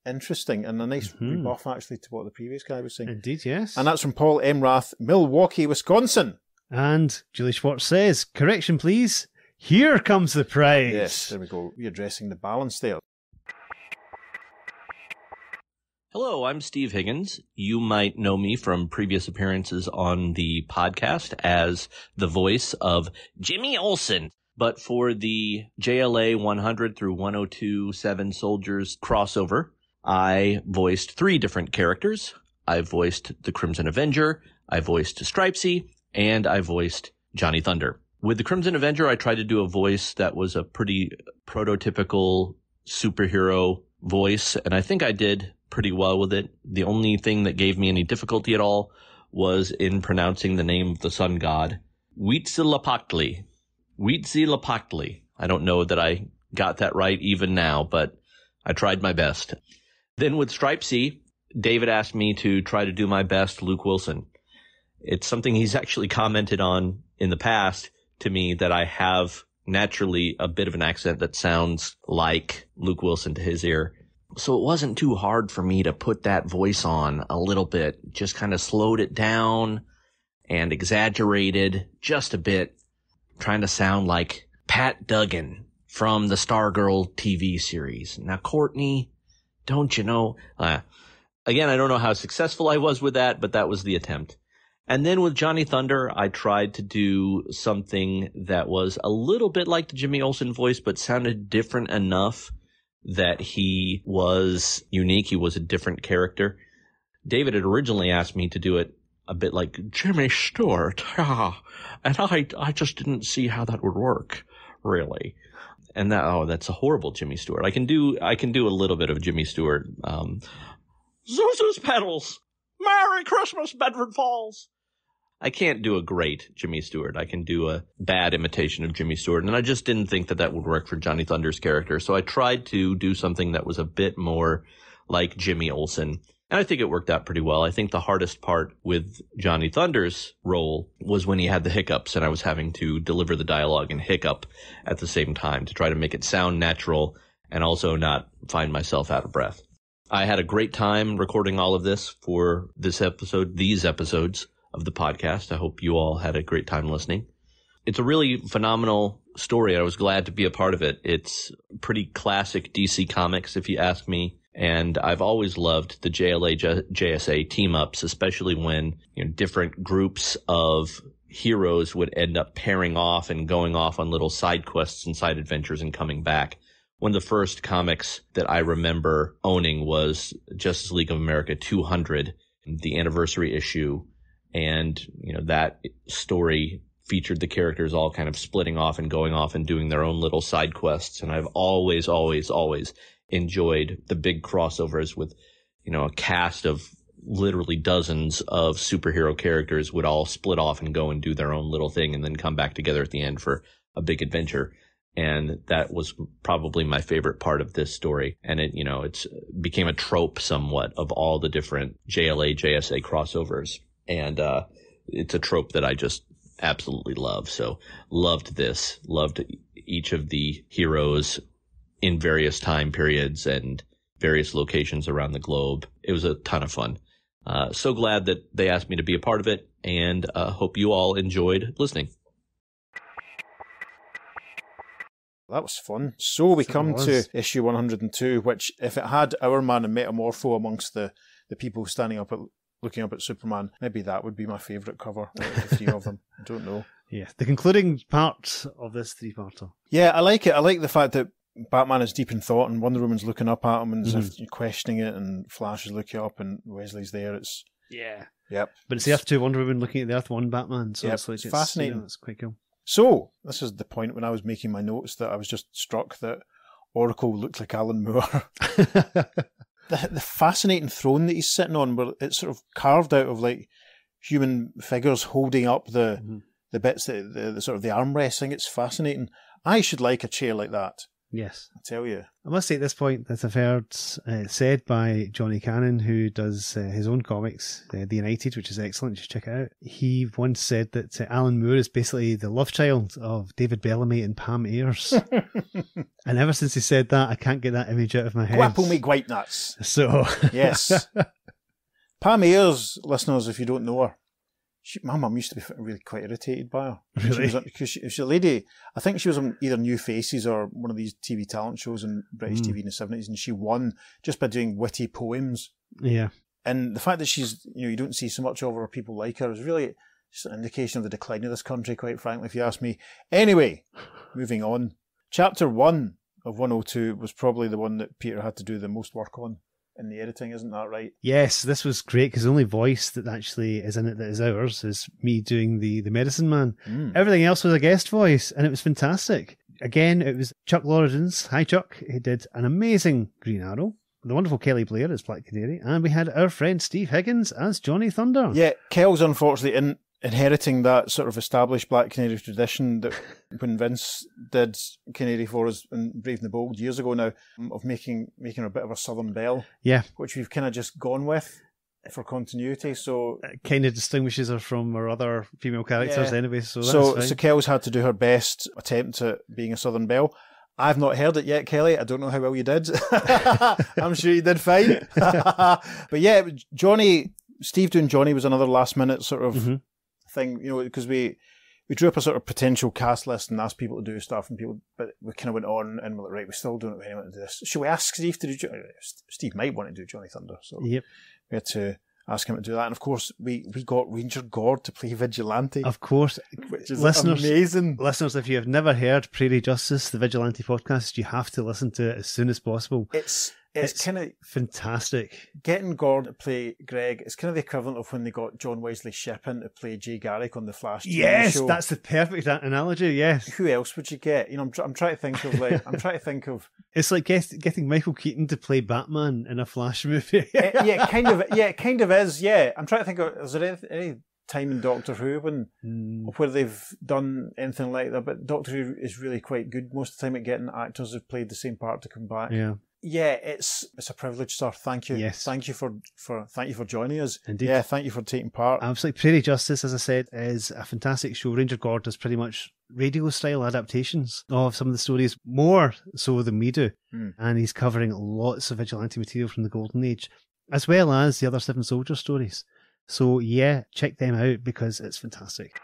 Interesting, and a nice Mhm. rebuff actually to what the previous guy was saying. Indeed, yes. And that's from Paul Emrath, Milwaukee, Wisconsin. And Julie Schwartz says, correction, please. Here comes the prize. Yes, there we go. Readdressing the balance there. Hello, I'm Steve Higgins. You might know me from previous appearances on the podcast as the voice of Jimmy Olsen. But for the JLA 100 through 102 Seven Soldiers crossover, I voiced three different characters. I voiced the Crimson Avenger, I voiced Stripesy, and I voiced Johnny Thunder. With the Crimson Avenger, I tried to do a voice that was a pretty prototypical superhero voice, and I think I did pretty well with it. The only thing that gave me any difficulty at all was in pronouncing the name of the sun god, Huitzilopochtli. Huitzilopochtli. I don't know that I got that right even now, but I tried my best. Then with Stripesy, David asked me to try to do my best Luke Wilson. It's something he's actually commented on in the past to me that I have naturally a bit of an accent that sounds like Luke Wilson to his ear. So it wasn't too hard for me to put that voice on a little bit, just kind of slowed it down and exaggerated just a bit, trying to sound like Pat Dugan from the Stargirl TV series. Now, Courtney, don't you know? Uh, again, I don't know how successful I was with that, but that was the attempt. And then with Johnny Thunder, I tried to do something that was a little bit like the Jimmy Olsen voice, but sounded different enough that he was unique. He was a different character. David had originally asked me to do it a bit like Jimmy Stewart. <laughs> and I, I just didn't see how that would work, really. And that, oh, that's a horrible Jimmy Stewart. I can do, I can do a little bit of Jimmy Stewart. Um, Zuzu's pedals. Merry Christmas, Bedford Falls. I can't do a great Jimmy Stewart. I can do a bad imitation of Jimmy Stewart. And I just didn't think that that would work for Johnny Thunder's character. So I tried to do something that was a bit more like Jimmy Olsen. And I think it worked out pretty well. I think the hardest part with Johnny Thunder's role was when he had the hiccups and I was having to deliver the dialogue and hiccup at the same time to try to make it sound natural and also not find myself out of breath. I had a great time recording all of this for this episode, these episodes of the podcast. I hope you all had a great time listening. It's a really phenomenal story. I was glad to be a part of it. It's pretty classic DC comics, if you ask me. And I've always loved the JLA J- JSA team ups, especially when you know different groups of heroes would end up pairing off and going off on little side quests and side adventures and coming back. One of the first comics that I remember owning was Justice League of America 200, the anniversary issue. And, you know, that story featured the characters all kind of splitting off and going off and doing their own little side quests. And I've always, always, always enjoyed the big crossovers with, you know, a cast of literally dozens of superhero characters would all split off and go and do their own little thing and then come back together at the end for a big adventure and that was probably my favorite part of this story. And it, you know, it's became a trope somewhat of all the different JLA, JSA crossovers. And, uh, it's a trope that I just absolutely love. So loved this, loved each of the heroes in various time periods and various locations around the globe. It was a ton of fun. Uh, so glad that they asked me to be a part of it and, uh, hope you all enjoyed listening. That was fun. So we So come to issue 102, which, if it had Hourman and Metamorpho amongst the, the people standing up at looking up at Superman, maybe that would be my favourite cover out of the three of them. I don't know. <laughs> Yeah, the concluding part of this three-parter. Yeah, I like it. I like the fact that Batman is deep in thought and Wonder Woman's looking up at him and Mm-hmm. questioning it, and Flash is looking up and Wesley's there. It's Yeah. yep. But it's the Earth 2 Wonder Woman looking at the Earth 1 Batman, so Yep, it's, like, it's it's fascinating. You know, it's quite cool. So this is the point when I was making my notes that I was just struck that Oracle looked like Alan Moore. <laughs> <laughs> the, the fascinating throne that he's sitting on, where it's sort of carved out of like human figures holding up the Mhm. the bits that the, the sort of the armrest thing. It's fascinating. I should like a chair like that. Yes. I tell you. I must say at this point that I've heard uh, said by Johnny Cannon, who does uh, his own comics, uh, The United, which is excellent. You should check it out. He once said that uh, Alan Moore is basically the love child of David Bellamy and Pam Ayres. <laughs> and ever since he said that, I can't get that image out of my head. Guapo me white nuts. So <laughs> Yes. <laughs> Pam Ayres, listeners, if you don't know her, She, my mum used to be really quite irritated by her. Really? Because she, was a lady. I think she was on either New Faces or one of these TV talent shows in British Mm. TV in the seventies, and she won just by doing witty poems. Yeah. And the fact that she's, you know, you don't see so much of her or people like her is really just an indication of the decline of this country, quite frankly, if you ask me. Anyway, moving on. Chapter one of 102 was probably the one that Peter had to do the most work on in the editing, isn't that right? Yes, this was great because the only voice that actually is in it that is ours is me doing the, the medicine man. Mm. Everything else was a guest voice, and it was fantastic. Again, it was Chuck Lorrens. Hi, Chuck. He did an amazing Green Arrow. The wonderful Kelly Blair as Black Canary, and we had our friend Steve Higgins as Johnny Thunder. Yeah, Kel's unfortunately in, inheriting that sort of established Black Canary tradition that <laughs> when Vince did Canary for us in Brave and the Bold years ago now, of making making a bit of a Southern Belle, Yeah, which we've kind of just gone with for continuity. So it kind of distinguishes her from her other female characters Yeah. anyway. So so, so Kel's had to do her best attempt at being a Southern Belle. I've not heard it yet, Kelly. I don't know how well you did. <laughs> I'm sure you did fine. <laughs> but yeah, Johnny, Steve doing Johnny was another last minute sort of Mhm. Thing, you know, because we we drew up a sort of potential cast list and asked people to do stuff, and people, but we kind of went on and we're like, right, we still don't know anyone to do this. Should we ask Steve to do? Jo- Steve might want to do Johnny Thunder, so Yep. we had to ask him to do that. And of course, we we got Ranger Gord to play Vigilante, Of course, which is listeners- amazing. listeners, if you have never heard Prairie Justice, the Vigilante podcast, you have to listen to it as soon as possible. It's it's, It's- kind of Fantastic. getting Gord to play Greg. It's kind of the equivalent of when they got John Wesley Shipp in to play Jay Garrick on the Flash. TV Yes, show. that's the perfect analogy. Yes, who else would you get? You know, I'm, tr- I'm trying to think of like <laughs> I'm trying to think of it's like get, getting Michael Keaton to play Batman in a Flash movie. Eh, yeah, <laughs> kind of yeah, it kind of is yeah. I'm trying to think of is there any, any time in Doctor Who when Mm, where they've done anything like that? But Doctor Who is really quite good most of the time at getting actors who've played the same part to come back. yeah, Yeah, it's it's a privilege, sir. Thank you. Yes. Thank you for, for thank you for joining us. Indeed. Yeah, thank you for taking part. absolutely. Prairie Justice, as I said, is a fantastic show. Ranger Gord does pretty much radio style adaptations of some of the stories, more so than we do. Hmm. And he's covering lots of vigilante material from the Golden Age, as well as the other Seven Soldier stories. So, yeah, check them out because it's fantastic.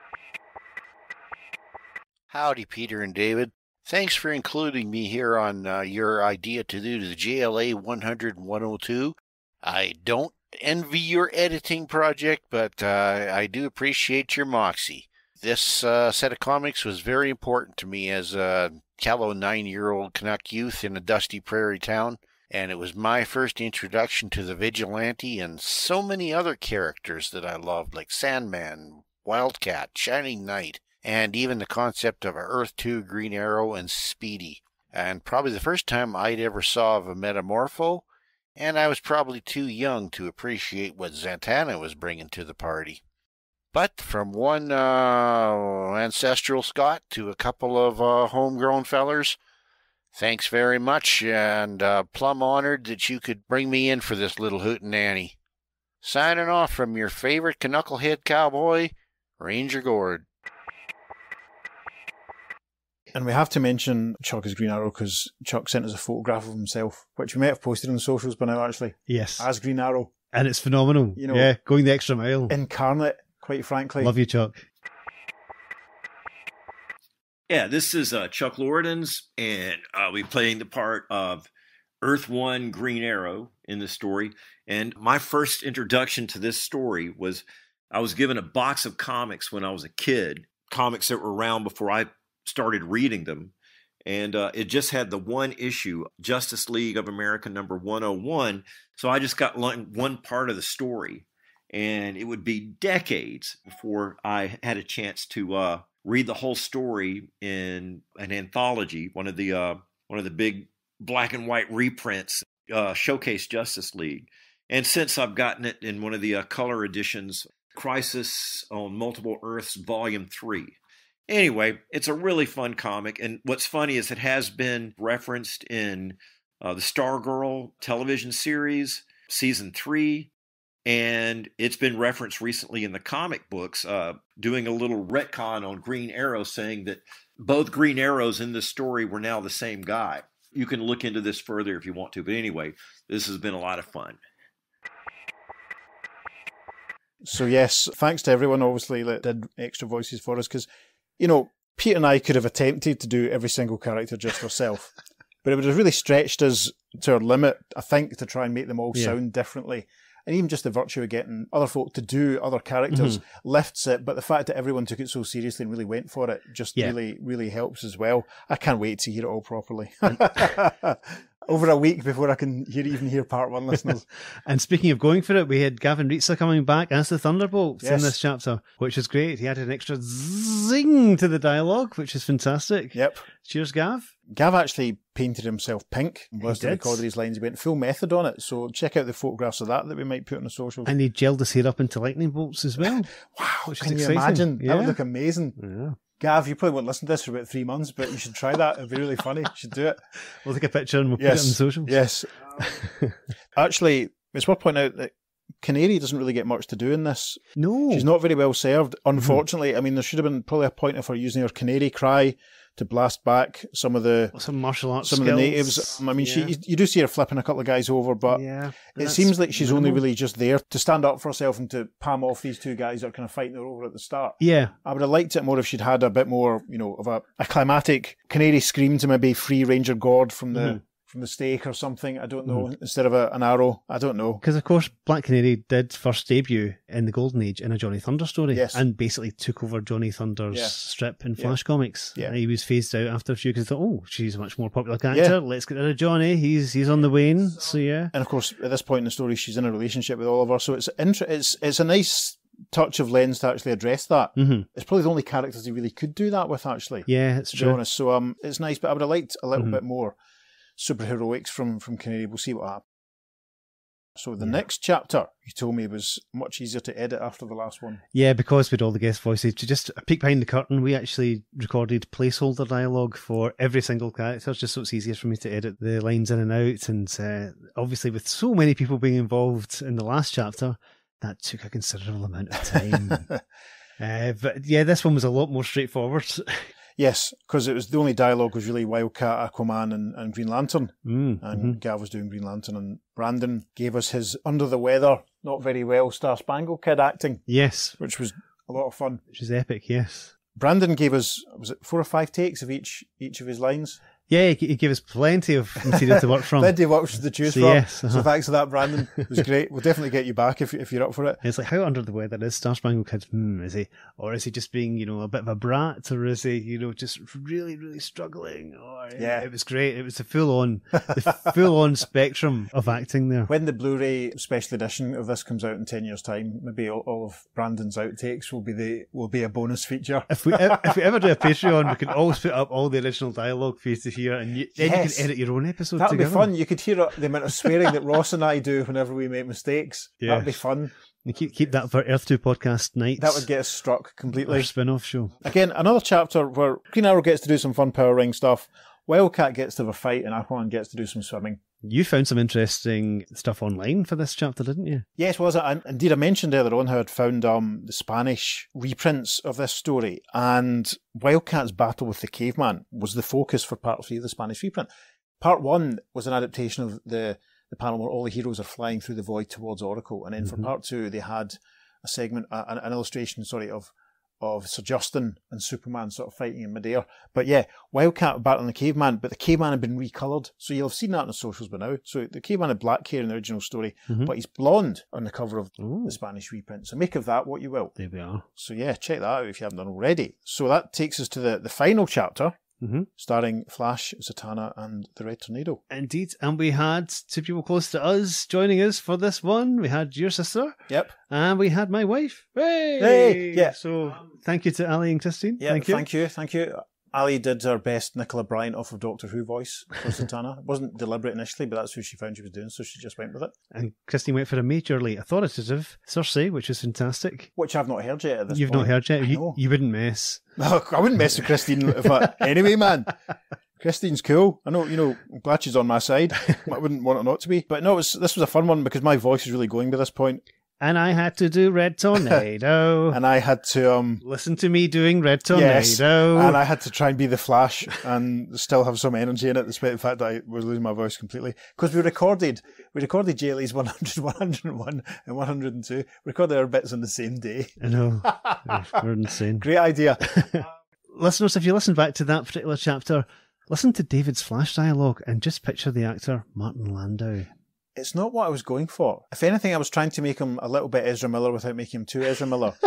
Howdy, Peter and David. Thanks for including me here on uh, your idea to do the JLA 100 and 102. I don't envy your editing project, but uh, I do appreciate your moxie. This uh, set of comics was very important to me as a callow nine year old Canuck youth in a dusty prairie town, and it was my first introduction to the vigilante and so many other characters that I loved, like Sandman, Wildcat, Shining Knight, and even the concept of Earth 2 Green Arrow and Speedy. And probably the first time I'd ever saw of a Metamorpho, and I was probably too young to appreciate what Zatanna was bringing to the party. But from one uh, ancestral Scot to a couple of uh, homegrown fellers, thanks very much, and uh, plumb honored that you could bring me in for this little hootenanny. Signing off from your favorite knucklehead cowboy, Ranger Gord. And we have to mention Chuck as Green Arrow because Chuck sent us a photograph of himself, which we might have posted on the socials by now, actually, Yes. as Green Arrow, and it's phenomenal. You know- yeah, going the extra mile. incarnate, quite frankly. Love you, Chuck. Yeah, this is uh, Chuck Lordens, and I'll be playing the part of Earth One Green Arrow in the story. And my first introduction to this story was I was given a box of comics when I was a kid, comics that were around before I started reading them. And uh, it just had the one issue, Justice League of America number 101. So I just got one part of the story. And it would be decades before I had a chance to uh, read the whole story in an anthology, one of the uh, one of the big black and white reprints, uh, Showcase Justice League. And since I've gotten it in one of the uh, color editions, Crisis on Multiple Earths, Volume Three. Anyway, it's a really fun comic, and what's funny is it has been referenced in uh, the Stargirl television series, season three, and it's been referenced recently in the comic books, uh, doing a little retcon on Green Arrow, saying that both Green Arrows in this story were now the same guy. You can look into this further if you want to, but anyway, this has been a lot of fun. So yes, thanks to everyone obviously that did extra voices for us because, you know, Pete and I could have attempted to do every single character just ourselves, <laughs> but it would have really stretched us to our limit. I think to try and make them all Yeah. sound differently. And even just the virtue of getting other folk to do other characters Mm-hmm. lifts it. But the fact that everyone took it so seriously and really went for it just Yeah. really, really helps as well. I can't wait to hear it all properly. <laughs> Over a week before I can hear even hear part one, listeners. <laughs> And speaking of going for it, we had Gavin Ritza coming back as the Thunderbolts in this chapter, which is great. He added an extra zing to the dialogue, which is fantastic. yep. Cheers, Gav. Gav actually painted himself pink whilst he did. recorded his lines. He went full method on it. So check out the photographs of that that we might put on the socials. And he gelled his hair up into lightning bolts as well. <laughs> wow, which can you imagine? That would look amazing. Yeah. Gav, you probably won't listen to this for about three months, but you should try that. It'd be really funny. You should do it. We'll take a picture and we'll Yes. put it on socials. Yes. <laughs> Actually, it's worth pointing out that Canary doesn't really get much to do in this. No. She's not very well served, Mm-hmm. unfortunately. I mean, there should have been probably a point of her using her canary cry to blast back some of the Some martial arts some of the skills. natives. I mean, Yeah. she you, do see her flipping a couple of guys over, but yeah. it seems like she's only really just there to stand up for herself and to palm off these two guys that are kind of fighting her over at the start. Yeah. I would have liked it more if she'd had a bit more, you know, of a, a climatic canary scream to maybe free Ranger Gord from the Mhm. From the stake or something. I don't Mm-hmm. know. Instead of a, an arrow, I don't know. Because, of course, Black Canary did first debut in the Golden Age in a Johnny Thunder story. Yes. And basically took over Johnny Thunder's Yeah. strip in Yeah. Flash Comics. Yeah. He was phased out after a few because thought, oh, she's a much more popular character. Yeah. Let's get rid of Johnny. He's he's on the wane. So, yeah. And of course, at this point in the story, she's in a relationship with Oliver, so it's inter- it's it's a nice touch of Len's to actually address that. hmm It's probably the only characters he really could do that with, actually. Yeah, it's to true. be honest. So um, it's nice, but I would have liked a little Mhm. bit more superheroics from from Canary. We'll see what happens. So the Yeah. next chapter, you told me, was much easier to edit after the last one. Yeah, because had all the guest voices. To just peek behind the curtain, we actually recorded placeholder dialogue for every single character, just so it's easier for me to edit the lines in and out. And uh, obviously, with so many people being involved in the last chapter, that took a considerable amount of time. <laughs> uh, but yeah, this one was a lot more straightforward. <laughs> yes, because it was the only dialogue was really Wildcat, Aquaman, and, and Green Lantern, Mm, and Gav was doing Green Lantern, and Brandon gave us his under the weather, not very well Star Spangled Kid acting, Yes, which was a lot of fun. which is epic. Yes. Brandon gave us was it four or five takes of each each of his lines. Yeah, he, gave us plenty of material to work <laughs> from. Plenty of options to choose So from. yes, So uh-huh. thanks for that, Brandon. It was <laughs> great. We'll definitely get you back if if you're up for it. It's like how under the weather is Star Spangled Kid? Hmm, is he, or is he just being, you know, a bit of a brat, or is he, you know, just really, really struggling? Or, Yeah. it was great. It was a full on, the full on <laughs> spectrum of acting there. When the Blu-ray special edition of this comes out in ten years' time, maybe all, all of Brandon's outtakes will be the will be a bonus feature. If we if we ever do a Patreon, we can always put up all the original dialogue for you to hear, and you, then Yes. you can edit your own episode That would be fun. You could hear the amount of swearing that Ross and I do whenever we make mistakes. That'd be fun. You keep keep that for Earth Two podcast nights. That would get us struck completely. our spin-off show. Again, another chapter where Green Arrow gets to do some fun power ring stuff. Wildcat gets to have a fight, and Aquaman gets to do some swimming. You found some interesting stuff online for this chapter, didn't you? Yes, was it? And indeed, I mentioned earlier on how I'd found um, the Spanish reprints of this story, and Wildcat's battle with the caveman was the focus for part three of the Spanish reprint. Part one was an adaptation of the the panel where all the heroes are flying through the void towards Oracle, and then for Mhm. part two they had a segment, an, an illustration, sorry, of of Sir Justin and Superman sort of fighting in midair. But yeah, Wildcat battling the caveman, but the caveman had been recoloured, so you'll have seen that in the socials by now. So the caveman had black hair in the original story, Mhm. but he's blonde on the cover of Ooh, the Spanish reprint. So make of that what you will. there we are. So yeah, check that out if you haven't done already. So that takes us to the, the final chapter, Mhm. starring Flash, Zatanna, and the Red Tornado. Indeed, and we had two people close to us joining us for this one. We had your sister, Yep. and we had my wife. Hey, Hey, yeah. So thank you to Ali and Christine. Yeah, thank you. thank you, thank you. Ali did her best Nicola Bryant off of Doctor Who voice for Zatanna. it wasn't deliberate initially, but that's who she found she was doing, so she just went with it. And Christine went for a majorly authoritative Cersei, which is fantastic. Which I've not heard yet at this You've point. not heard yet. You, you wouldn't mess. <laughs> Oh, I wouldn't mess with Christine if I, <laughs> anyway, man. Christine's cool. I know, you know, I'm glad she's on my side. I wouldn't want her not to be. But no, it was, this was a fun one because my voice is really going by this point. And I had to do Red Tornado. <laughs> and I had to um Listen to me doing Red yes, Tornado. and I had to try and be the Flash and still have some energy in it, despite the fact that I was losing my voice completely. Because we recorded we recorded JLA's 100, 101, and 102. Recorded our bits on the same day. I know. <laughs> We're insane. Great idea. <laughs> Listeners, if you listen back to that particular chapter, listen to David's flash dialogue and just picture the actor Martin Landau. It's not what I was going for. If anything, I was trying to make him a little bit Ezra Miller without making him too Ezra Miller. <laughs>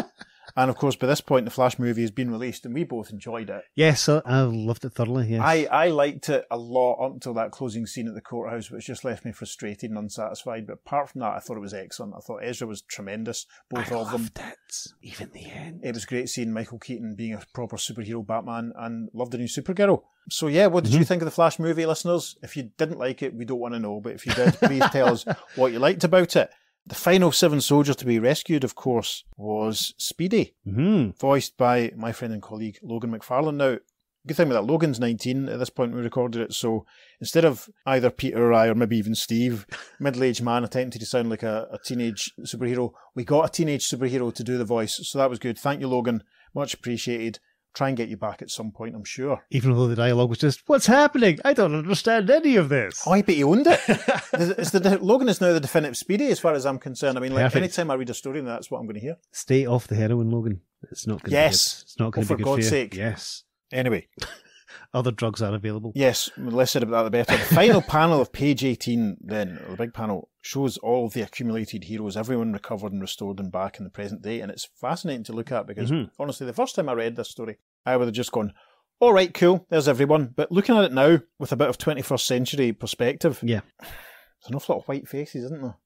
and of course, by this point, the Flash movie has been released, and we both enjoyed it. Yes, I I loved it thoroughly. Yes. I, I liked it a lot up until that closing scene at the courthouse, which just left me frustrated and unsatisfied. But apart from that, I thought it was excellent. I thought Ezra was tremendous, both of them. loved it. Even the end. It was great seeing Michael Keaton being a proper superhero Batman and loved the new Supergirl. So yeah, what did Mm-hmm. you think of the Flash movie, listeners? If you didn't like it, we don't want to know. But if you did, please tell us <laughs> what you liked about it. The final seven soldiers to be rescued, of course, was Speedy, hmm voiced by my friend and colleague Logan McFarlane. Now, good thing about that, Logan's 19 at this point when we recorded it, so instead of either Peter or I, or maybe even Steve, <laughs> middle-aged man attempting to sound like a, a teenage superhero, we got a teenage superhero to do the voice, so that was good. Thank you, Logan. Much appreciated. Try and get you back at some point, I'm sure. Even though the dialogue was just, "What's happening? I don't understand any of this." Oh, I bet he owned it. <laughs> it's the, Logan is now the definitive Speedy, as far as I'm concerned. I mean, like anytime I read a story, that's what I'm going to hear. Stay off the heroin, Logan. It's not going Yes. to be good. It's not going Oh, to for be good God's for you. sake. Yes. Anyway, Other drugs are available. Yes, the less said about that, the better. The final <laughs> panel of page 18, then, the big panel, shows all the accumulated heroes, everyone recovered and restored and back in the present day. And it's fascinating to look at because, Mhm. honestly, the first time I read this story, I would have just gone, all right, cool, there's everyone. But looking at it now with a bit of 21st century perspective, Yeah. <sighs> there's an awful lot of white faces, isn't there?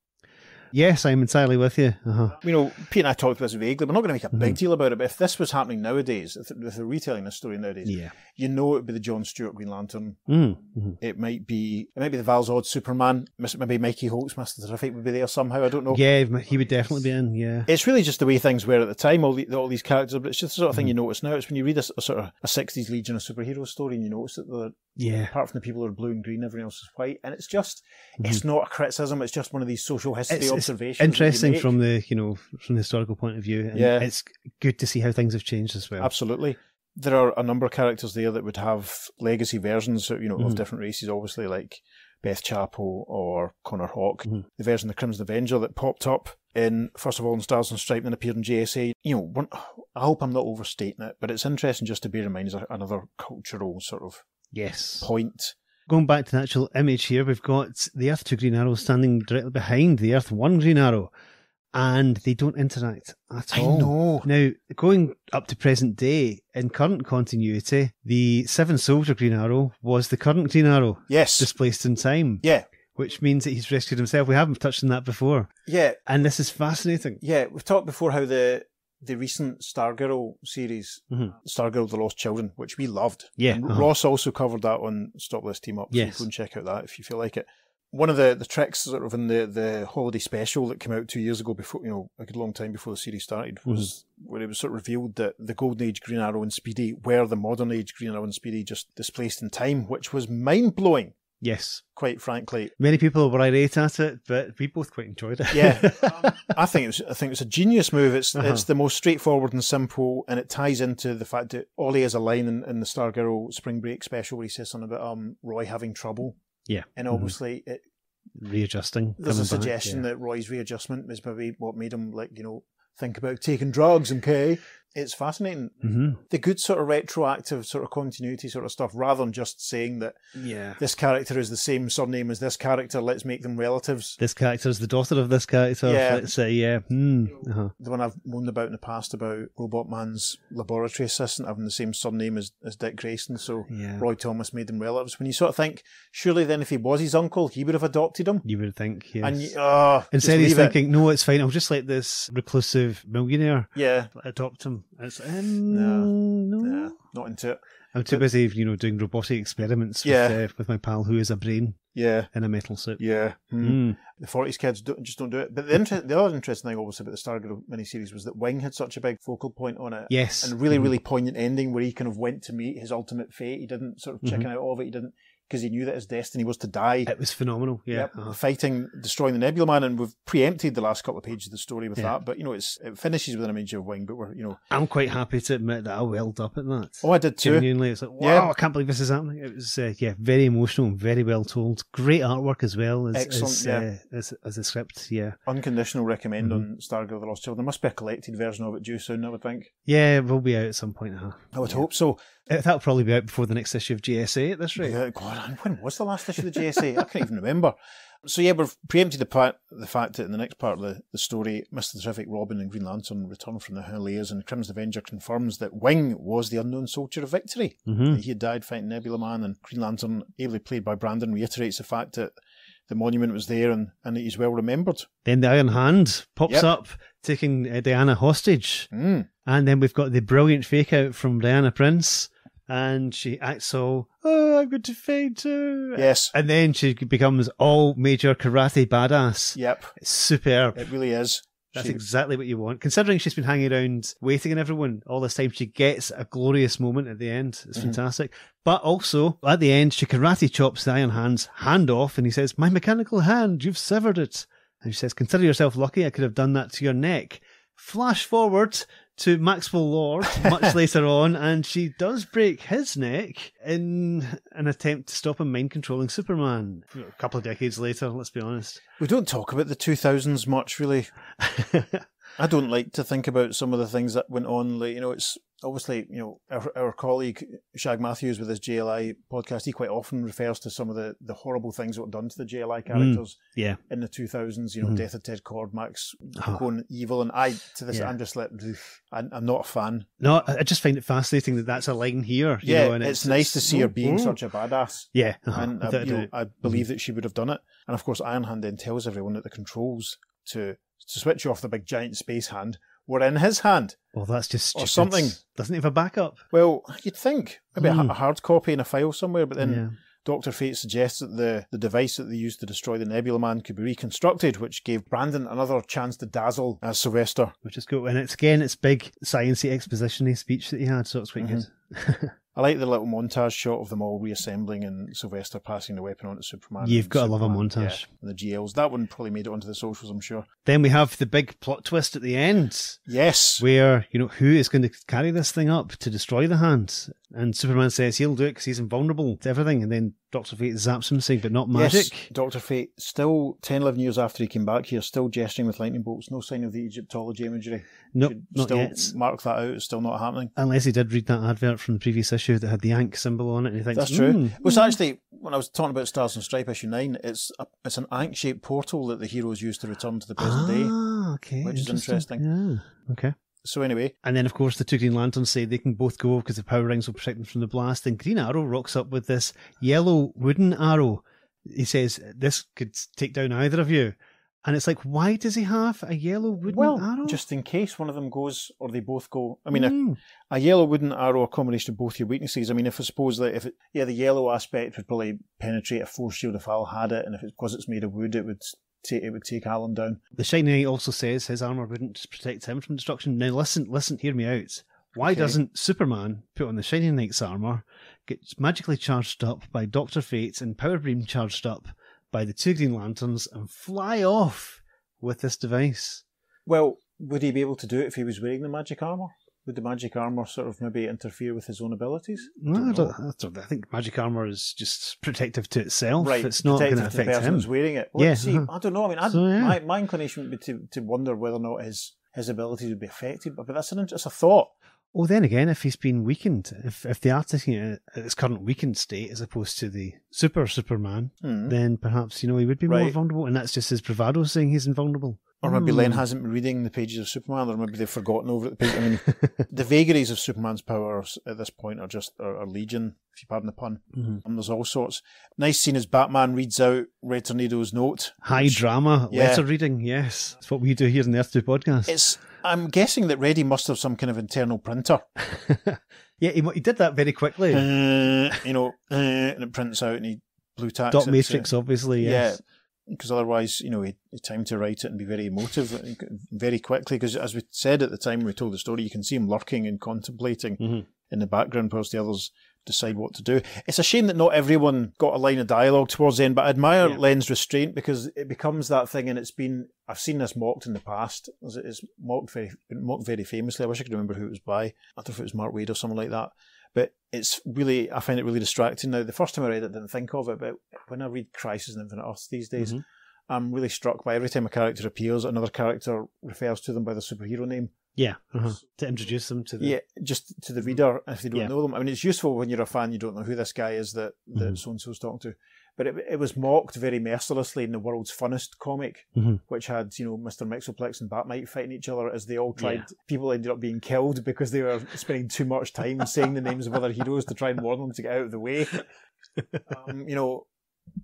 Yes, I'm entirely with you. Uh-huh. You know, Pete and I talked about this vaguely. We're not going to make a Mm-hmm. big deal about it, but if this was happening nowadays, if, if they're retelling this story nowadays, Yeah. you know it would be the John Stewart Green Lantern Mm. mhm. It might be it might be the Val Zod Superman. Maybe Mikey Holt's Mister Terrific would be there somehow. I don't know. Yeah, he would definitely be in. Yeah. It's really just the way things were at the time. All the, all these characters, but it's just the sort of Mm-hmm. thing you notice now. It's when you read a sort of a '60s Legion of Superheroes story, and you notice that the Yeah. apart from the people who are blue and green, everyone else is white, and it's just it's not a criticism. It's just one of these social history Mm-hmm. It's observations. interesting from the you know from the historical point of view. And Yeah. it's good to see how things have changed as well. Absolutely. There are a number of characters there that would have legacy versions, you know, of Mhm. different races, obviously, like Beth Chapel or Connor Hawke. Mhm. The version of the Crimson Avenger that popped up in, first of all, in Stars and Stripes and appeared in JSA. You know, one, I hope I'm not overstating it, but it's interesting just to bear in mind as another cultural sort of Yes. point. Going back to the actual image here, we've got the Earth 2 Green Arrow standing directly behind the Earth 1 Green Arrow, and they don't interact at I all. know. Now, going up to present day, in current continuity, the Seven Soldier Green Arrow was the current Green Arrow, Yes. displaced in time, yeah. which means that he's rescued himself. We haven't touched on that before, Yeah. and this is fascinating. Yeah. We've talked before how the the recent Stargirl series, Mhm. Stargirl The Lost Children, which we loved. Yeah, And uh-huh. Ross also covered that on Stop Let's Team Up. So Yes. go and check out that if you feel like it. One of the, the tricks sort of in the, the holiday special that came out two years ago before, you know, a good long time before the series started was where it was sort of revealed that the Golden Age Green Arrow and Speedy were the modern age Green Arrow and Speedy just displaced in time, which was mind blowing, Yes. quite frankly. Many people were irate at it, but we both quite enjoyed it. Yeah. <laughs> I think it was. I think it's a genius move. It's Uh-huh. it's the most straightforward and simple, and it ties into the fact that Ollie has a line in, in the Stargirl Spring Break special where he says something about um Roy having trouble, yeah. and Mhm. obviously it, Readjusting. there's a coming back, suggestion yeah. that Roy's readjustment was maybe what made him like you know think about taking drugs. Okay, it's fascinating. Mhm. The good sort of retroactive sort of continuity sort of stuff, rather than just saying that Yeah. this character is the same surname as this character. Let's make them relatives. This character is the daughter of this character. Yeah. Let's say, yeah. Hmm. Uh-huh. the one I've moaned about in the past about Robot Man's laboratory assistant having the same surname as, as Dick Grayson, so Yeah. Roy Thomas made them relatives. When you sort of think, surely then if he was his uncle, he would have adopted him. You would think, yes. And you, oh, Instead, he's leave it. thinking, no, it's fine. I'll just let this reclusive millionaire yeah, adopt him. It's, um, No. no. nah, not into it. I'm too busy, you know, doing robotic experiments Yeah. with, uh, with my pal who is a brain Yeah, in a metal suit. yeah. Mm. The 40s kids don't, just don't do it. But the, inter- the other interesting thing, obviously, about the Stargirl miniseries was that Wing had such a big focal point on it. Yes. And really, Mhm. really poignant ending where he kind of went to meet his ultimate fate. He didn't sort of chicken Mm-hmm. out of it. He didn't because he knew that his destiny was to die. It was phenomenal. Yeah. Yep, uh-huh. fighting, destroying the Nebula Man, and we've preempted the last couple of pages of the story with Yeah. that. But you know, it's it finishes with an image of Wing, but we're you know, I'm quite happy to admit that I welled up at that. oh, I did too. Genuinely, it's like, wow, Yeah. I can't believe this is happening. It was, uh, yeah, very emotional and very well told. Great artwork as well as, Excellent, as, yeah. uh, as, as the script. Yeah. Unconditional recommend Mhm. on Stargirl the Lost Child. There must be a collected version of it due soon, I would think. Yeah, it will be out at some point. Huh? I would hope so. That'll probably be out before the next issue of JSA at this rate. Yeah, God, when was the last issue of the JSA? I can't even remember. So yeah, we've preempted the part, the fact that in the next part of the, the story, Mr. Terrific, Robin, and Green Lantern return from the Himalayas, and Crimson Avenger confirms that Wing was the unknown soldier of victory. hmm He had died fighting Nebula Man, and Green Lantern, ably played by Brandon, reiterates the fact that the monument was there and, and that he's well remembered. Then the Iron Hand pops Yep. up, taking uh, Diana hostage. Mm. And then we've got the brilliant fake out from Diana Prince. And she acts all, oh, I'm going to faint too. Yes. And then she becomes all major karate badass. Yep. It's superb. It really is. That's She- exactly what you want. Considering she's been hanging around waiting on everyone all this time, she gets a glorious moment at the end. It's Mhm. fantastic. But also, at the end, she karate chops the Iron Hand's hand off and he says, My mechanical hand, you've severed it. And she says, Consider yourself lucky I could have done that to your neck. Flash forward to Maxwell Lord much <laughs> later on, and she does break his neck in an attempt to stop him mind controlling Superman. A couple of decades later, let's be honest. We don't talk about the 2000s much, really. <laughs> I don't like to think about some of the things that went on. Like, you know, it's obviously, you know, our, our colleague Shag Matthews with his JLI podcast, he quite often refers to some of the, the horrible things that were done to the JLI characters yeah. in the 2000s, you know, Mhm. death of Ted Kord, Max, Oh. going evil. And I, to this, Yeah. I'm just like, I'm, I'm not a fan. No, I I just find it fascinating that that's a line here. you yeah, know, and it's, nice to see her being Mm. such a badass. Yeah, uh-huh, and uh, without a you know. I believe that she would have done it. And of course, Ironhand then tells everyone that the controls to to switch off the big giant space hand were in his hand. Well, that's just or something. Doesn't it have a backup? Well, you'd think maybe a, Hmm. a hard copy in a file somewhere, but then yeah. Doctor Fate suggests that the, the device that they used to destroy the Nebula Man could be reconstructed, which gave Brandon another chance to dazzle as Sylvester. Which is cool. And it's again, it's big sciencey exposition speech that he had, so it's quite good. <laughs> I like the little montage shot of them all reassembling and Sylvester passing the weapon on to Superman. You've got to love a montage. yeah, and the GLs. That one probably made it onto the socials, I'm sure. Then we have the big plot twist at the end, Yes. where you know who is going to carry this thing up to destroy the hand, and Superman says he'll do it because he's invulnerable to everything, and then Doctor Fate zaps him, saying, "But not magic." Yes, Doctor Fate, still 10, 11 years after he came back here, still gesturing with lightning bolts. No sign of the Egyptology imagery. Nope, Should not still yet. mark that out. It's still not happening. Unless he did read that advert from the previous issue that had the Yank symbol on it, and he thinks That's true. "Hmm, Well, it's actually, when I was talking about Stars and Stripe issue 9, it's a, it's an Ankh shaped portal that the heroes use to return to the present day. ah, okay, which is interesting. Yeah, okay. So, anyway, And then, of course, the two Green Lanterns say they can both go because the power rings will protect them from the blast. And Green Arrow rocks up with this yellow wooden arrow. He says, This could take down either of you. And it's like, why does he have a yellow wooden well, arrow? just in case one of them goes or they both go. I mean, a, Mm. a yellow wooden arrow, a combination of both your weaknesses. I mean, if I suppose that if it, yeah, the yellow aspect would probably penetrate a force shield if Al had it, and if it's because it's made of wood, it would take it would take Alan down. The Shining Knight also says his armor wouldn't protect him from destruction. Now, listen, listen, hear me out. Why Okay. doesn't Superman put on the Shining Knight's armor, get magically charged up by Doctor Fate and Power Beam charged up by the two Green Lanterns, and fly off with this device? Well, would he be able to do it if he was wearing the magic armor? Would the magic armor sort of maybe interfere with his own abilities? No, I, Don't. I, don't- I think magic armor is just protective to itself. Right, it's not going to the affect person him. who's wearing it. Well, Yeah, see, uh-huh. I don't know. I mean, So, yeah. my, my inclination would be to, to wonder whether or not his his abilities would be affected. But, but that's an that's a thought. Well, then again, if he's been weakened, if if they are taking it at its current weakened state as opposed to the super Superman, Hmm. then perhaps you know he would be more vulnerable, and that's just his bravado saying he's invulnerable. Or maybe Hmm. Len hasn't been reading the pages of Superman, or maybe they've forgotten over the page. I mean, <laughs> the vagaries of Superman's powers at this point are just are, are legion, if you pardon the pun. Mhm. And there's all sorts. Nice scene as Batman reads out Red Tornado's note. High which- drama Yeah. letter reading, yes, that's what we do here in the Earth Two podcast. It's. I'm guessing that Reddy must have some kind of internal printer. <laughs> yeah, he, he did that very quickly. Uh, you know, uh, and it prints out and he blue tacks Dot it to- matrix, obviously, yes. Yeah, because otherwise, you know, he had time to write it and be very emotive very quickly. Because as we said at the time we told the story, you can see him lurking and contemplating Mhm. in the background whilst the others decide what to do. It's a shame that not everyone got a line of dialogue towards the end, but I admire Yeah. Len's restraint because it becomes that thing, and it's been I've seen this mocked in the past. It's- mocked very mocked very famously. I wish I could remember who it was by. I don't know if it was Mark Waid or someone like that. But it's really, I find it really distracting now. The first time I read it, I didn't think of it, but when I read Crisis on Infinite Earths these days, Mhm. I'm really struck by every time a character appears, another character refers to them by their superhero name. Yeah, uh-huh. to introduce them to the. Yeah, just to the reader if they don't Yeah. know them. I mean, it's useful when you're a fan, you don't know who this guy is that, that Mhm. so and so's talking to. But it, it was mocked very mercilessly in the world's funnest comic, Mhm. which had, you know, Mr. Mxyzptlk and Batmite fighting each other as they all tried. Yeah. People ended up being killed because they were spending too much time saying the names of other heroes to try and warn them to get out of the way. <laughs> um, you know,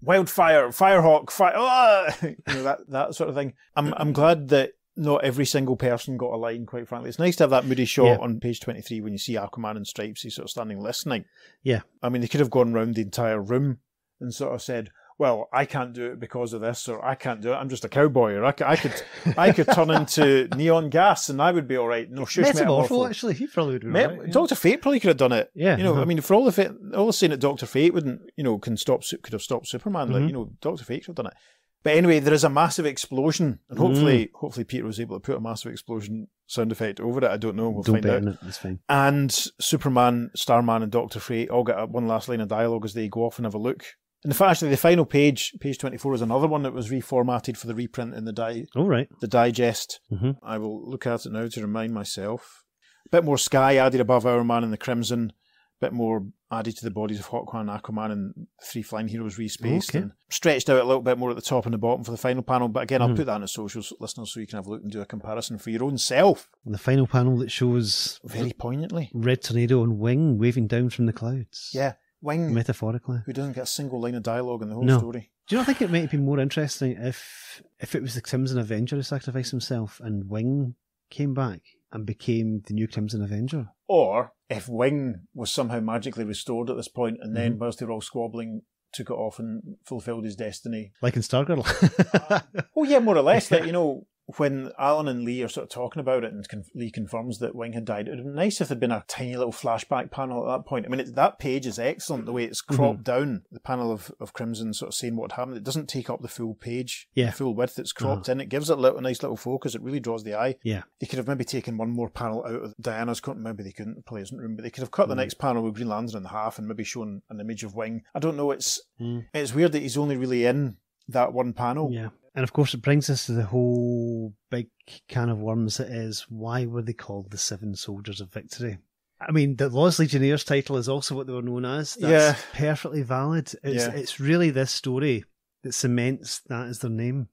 wildfire, firehawk, fire, ah! <laughs> you know, that, that sort of thing. I'm, I'm glad that not every single person got a line, quite frankly. It's nice to have that moody shot Yeah. on page 23 when you see Aquaman in stripes, he's sort of standing listening. Yeah. I mean, they could have gone round the entire room and sort of said, well, I can't do it because of this, or I can't do it. I'm just a cowboy, or I could, I could, <laughs> I could turn into neon gas, and I would be all right. No, shush, Metamorpho, actually, he probably would be Me- right, yeah. Doctor Fate probably could have done it. Yeah, you know, uh-huh. I mean, for all the fa- all the saying that Doctor Fate wouldn't, you know, can stop, could have stopped Superman. Like, Mhm. you know, Doctor Fate could have done it. But anyway, there is a massive explosion, and hopefully, hopefully Peter was able to put a massive explosion sound effect over it. I don't know. We'll Don't find out. fine. And Superman, Starman, and Doctor Fate all get one last line of dialogue as they go off and have a look. In fact, actually, the final page, page twenty-four, is another one that was reformatted for the reprint in the di- All right. the digest. Mhm. I will look at it now to remind myself. A bit more sky added above Hourman in the Crimson. Bit more added to the bodies of Hawkman, Aquaman, and three flying heroes respaced Okay. and stretched out a little bit more at the top and the bottom for the final panel. But again, I'll Mhm. put that on the socials, listeners, so you can have a look and do a comparison for your own self. The final panel that shows Very poignantly. Red Tornado and Wing waving down from the clouds. Yeah. Wing, Metaphorically. who doesn't get a single line of dialogue in the whole No. story. Do you not think it might have been more interesting if if it was the Crimson Avenger who sacrificed himself and Wing came back and became the new Crimson Avenger? Or if Wing was somehow magically restored at this point and Mm-hmm. then, whilst they were all squabbling, took it off and fulfilled his destiny. Like in Stargirl. <laughs> Oh, yeah, more or less. That, you know, when Alan and Lee are sort of talking about it and Lee confirms that Wing had died, it would have been nice if there'd been a tiny little flashback panel at that point. I mean, it, that page is excellent, the way it's cropped down, the panel of, of Crimson sort of saying what happened. It doesn't take up the full page, Yeah. the full width. It's cropped in. It gives it a, little, a nice little focus. It really draws the eye. yeah. They could have maybe taken one more panel out of Diana's coat. Maybe they couldn't, the Pleasant Room, but they could have cut the Mm. next panel with Green Lantern in half and maybe shown an image of Wing. I don't know. It's Mm. it's weird that he's only really in that one panel. Yeah. And of course, it brings us to the whole big can of worms that is why were they called the Seven Soldiers of Victory? I mean, the Lost Legionnaires title is also what they were known as. That's Yeah. perfectly valid. It's, Yeah. it's really this story that cements that as their name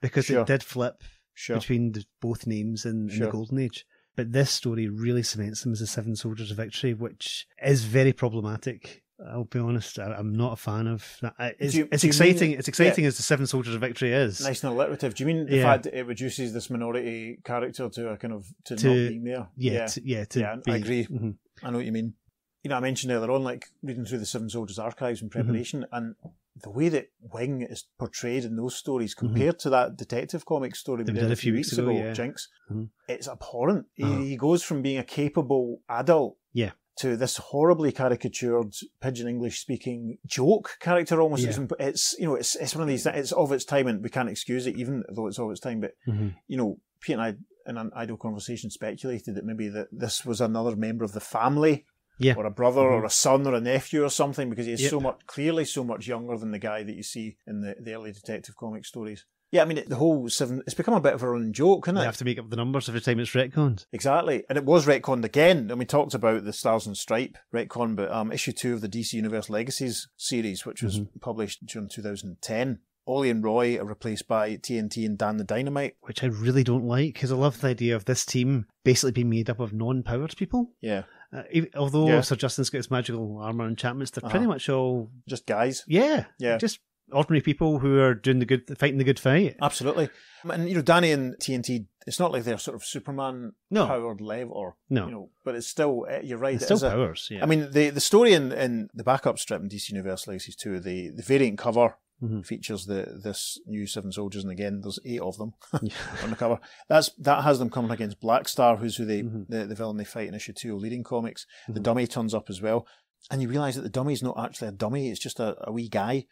because Sure. it did flip Sure. between the, both names in, in the Golden Age. But this story really cements them as the Seven Soldiers of Victory, which is very problematic. I'll be honest, I, I'm not a fan of that. It's, you- it's exciting. mean- it's exciting as the Seven Soldiers of Victory is. Nice and alliterative. Do you mean the Yeah. fact that it reduces this minority character to a kind of to, To- not being there? Yeah, yeah, to, yeah, to Yeah, be, I agree. Mhm. I know what you mean. You know, I mentioned earlier on, like reading through the Seven Soldiers archives in Mm-hmm. preparation, and the way that Wing is portrayed in those stories compared to that detective comic story Mm-hmm. We did a few weeks ago, yeah. Jinx, Mhm. it's abhorrent. Uh-huh. He, he goes from being a capable adult Yeah. To this horribly caricatured pidgin English speaking joke character almost. Yeah. It's, it's you know it's it's one of these it's of its time and we can't excuse it even though it's of its time. But Mhm. you know, Pete and I in an idle conversation speculated that maybe that this was another member of the family. Yeah. Or a brother or Mhm. a son or a nephew or something because he's Yep. so much clearly so much younger than the guy that you see in the, the early detective comic stories. Yeah, I mean it, the whole seven it's become a bit of a running joke, isn't They it? have to make up the numbers every time it's retconned. Exactly. And it was retconned again. And we talked about the Stars and Stripe retcon, but um, issue two of the DC Universe Legacies series, which was published during 2010. Ollie and Roy are replaced by TNT and Dan the Dynamite. which I really don't like because I love the idea of this team basically being made up of non-powered people. Yeah. Uh, even, although Yeah. Sir Justin's got his magical armor enchantments, they're pretty Uh-huh. much all Just guys. yeah, Yeah. just ordinary people who are doing the good, fighting the good fight. Absolutely. And, you know, Danny and TNT, it's not like they're sort of Superman No. powered level or, No. you know, but it's still, uh, you're right. It's it still is a- powers. Yeah, I mean, the the story in, in the backup strip in DC Universe Legacies 2, the, the variant cover Mhm. features the this new Seven Soldiers, and again, there's eight of them <laughs> <laughs> on the cover. That's That has them coming against Black Star, who's who they, Mhm. the, the villain they fight in issue 2 of Leading Comics. The Mhm. dummy turns up as well. and you realise that the dummy's not actually a dummy; it's just a, a wee guy,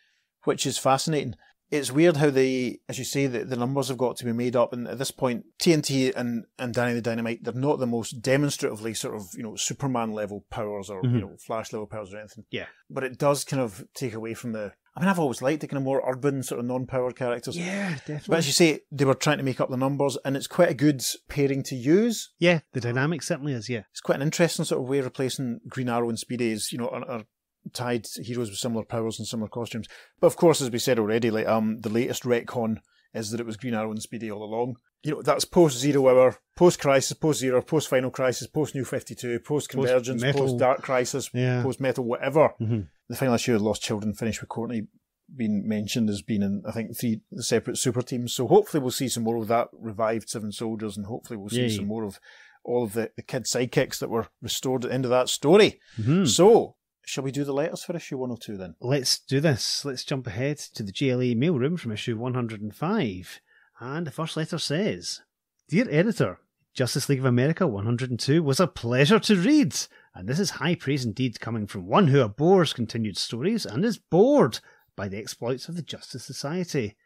which is fascinating. It's weird how they, as you say, the, the numbers have got to be made up, and at this point, TNT and, and Danny the Dynamite, they're not the most demonstratively sort of you know Superman level powers or Mhm. you know Flash level powers or anything. Yeah. but it does kind of take away from the. I mean, I've always liked the kind of more urban sort of non-powered characters. Yeah, definitely. But as you say, they were trying to make up the numbers, and it's quite a good pairing to use. yeah, the dynamic certainly is. Yeah, It's quite an interesting sort of way of replacing Green Arrow and Speedy is, you know, are, are tied heroes with similar powers and similar costumes. But of course, as we said already, like um, the latest retcon is that it was Green Arrow and Speedy all along. You know, that's post Zero Hour, post Crisis, post Zero, post Final Crisis, post New Fifty Two, post Convergence, Post-Metal. Dark Crisis, Yeah. post Metal, whatever. Mhm. The final issue of Lost Children finished with Courtney being mentioned as being in, I think, three separate super teams. So hopefully we'll see some more of that revived Seven Soldiers, and hopefully we'll see Yay. some more of all of the, the kid sidekicks that were restored at the end of that story. Mhm. So, shall we do the letters for issue 102 then? Let's do this. Let's jump ahead to the JLA mailroom from issue 105. And the first letter says Dear Editor, Justice League of America 102 was a pleasure to read. And this is high praise indeed coming from one who abhors continued stories and is bored by the exploits of the Justice Society.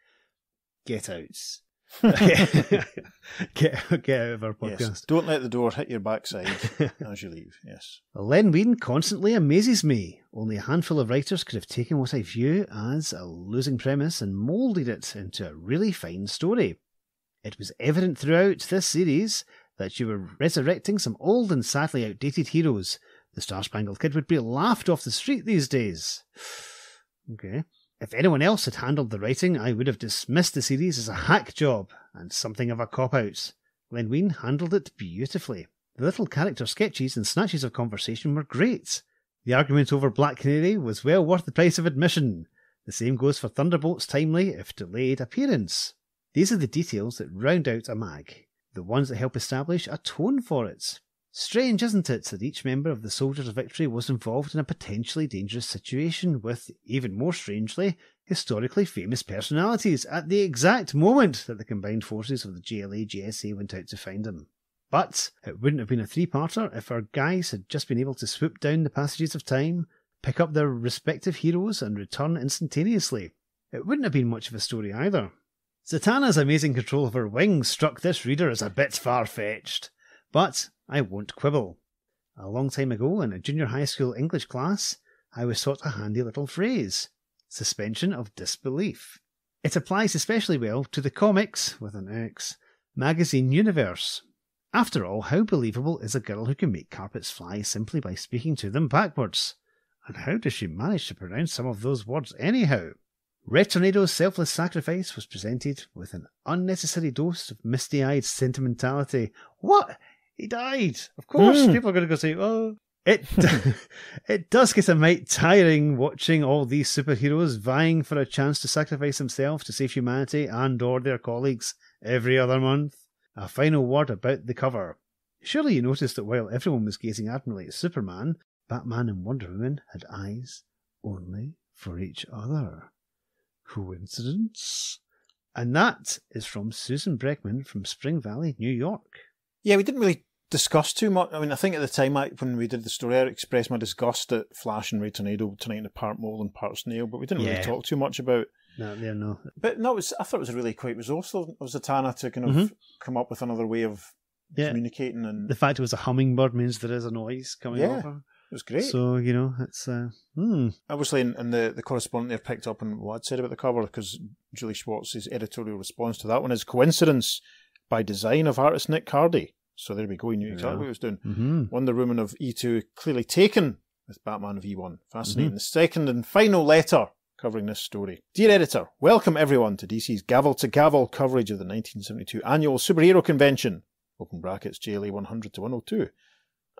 Get out. <laughs> get, get out of our podcast. Yes. Don't let the door hit your backside <laughs> as you leave. Yes. Len Wein constantly amazes me. Only a handful of writers could have taken what I view as a losing premise and moulded it into a really fine story. It was evident throughout this series that you were resurrecting some old and sadly outdated heroes. The Star Spangled Kid would be laughed off the street these days. <sighs> Okay. If anyone else had handled the writing, I would have dismissed the series as a hack job and something of a cop out. Len Wein handled it beautifully. The little character sketches and snatches of conversation were great. The argument over Black Canary was well worth the price of admission. The same goes for Thunderbolt's timely, if delayed, appearance. These are the details that round out a mag, the ones that help establish a tone for it. Strange, isn't it, that each member of the Soldiers of Victory was involved in a potentially dangerous situation with, even more strangely, historically famous personalities at the exact moment that the combined forces of the JLA JSA went out to find them. But it wouldn't have been a three parter if our guys had just been able to swoop down the passages of time, pick up their respective heroes, and return instantaneously. It wouldn't have been much of a story either. Zatanna's amazing control of her wings struck this reader as a bit far fetched, but I won't quibble. A long time ago, in a junior high school English class, I was taught a handy little phrase suspension of disbelief. It applies especially well to the comics, with an X, magazine universe. After all, how believable is a girl who can make carpets fly simply by speaking to them backwards? And how does she manage to pronounce some of those words anyhow? Red Tornado's selfless sacrifice was presented with an unnecessary dose of misty eyed sentimentality. What? He died! Of course, Hmm. people are going to go say, oh. It, <laughs> it does get a mite tiring watching all these superheroes vying for a chance to sacrifice themselves to save humanity and or their colleagues every other month. A final word about the cover. Surely you noticed that while everyone was gazing admiringly at Superman, Batman and Wonder Woman had eyes only for each other. Coincidence? And that is from Susan Bregman from Spring Valley, New York. Yeah, we didn't really discuss too much. I mean, I think at the time I, when we did the story, I expressed my disgust at Flash and Red Tornado turning into part mole and part snail, but we didn't Yeah. really talk too much about. No, yeah, no. But no, it was, I thought it was really quite resourceful of Zatanna to kind of Mhm. come up with another way of Yeah. communicating, and The fact it was a hummingbird means there is a noise coming Yeah. over. it was great. So, you know, it's, uh, hmm. Obviously, and, and the, the correspondent there picked up on what I'd said about the cover because Julie Schwartz's editorial response to that one is coincidence by design of artist Nick Cardy. So there we go, he knew exactly Yeah. what he was doing. hmm Wonder Woman of E2 clearly taken with Batman of E1. Fascinating. Mhm. The second and final letter covering this story. Dear editor, welcome everyone to DC's Gavel to Gavel coverage of the 1972 annual superhero convention. Open brackets JLA 100 to 102.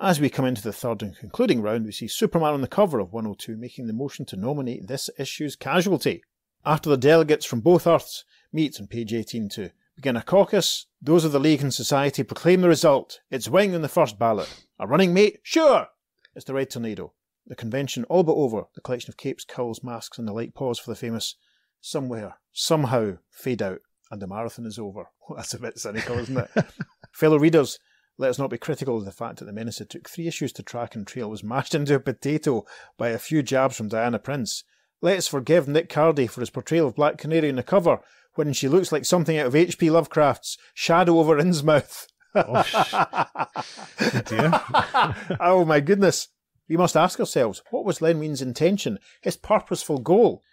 As we come into the third and concluding round, we see Superman on the cover of 102 making the motion to nominate this issue's casualty. After the delegates from both Earths meet on page 18 to begin a caucus, those of the League and Society proclaim the result. It's Wing in the first ballot. A running mate? Sure! It's the Red Tornado. The convention all but over, the collection of capes, cowls, masks, and the like pause for the famous somewhere, somehow fade out, and the marathon is over. <laughs> Well, that's a bit cynical, isn't it? <laughs> Fellow readers, Let us not be critical of the fact that the menace it took three issues to track and trail was mashed into a potato by a few jabs from Diana Prince. Let us forgive Nick Cardy for his portrayal of Black Canary in the cover, when she looks like something out of H.P. Lovecraft's Shadow over Innsmouth. Oh, sh- <laughs> dear. oh my goodness. We must ask ourselves, what was Len Wein's intention, his purposeful goal?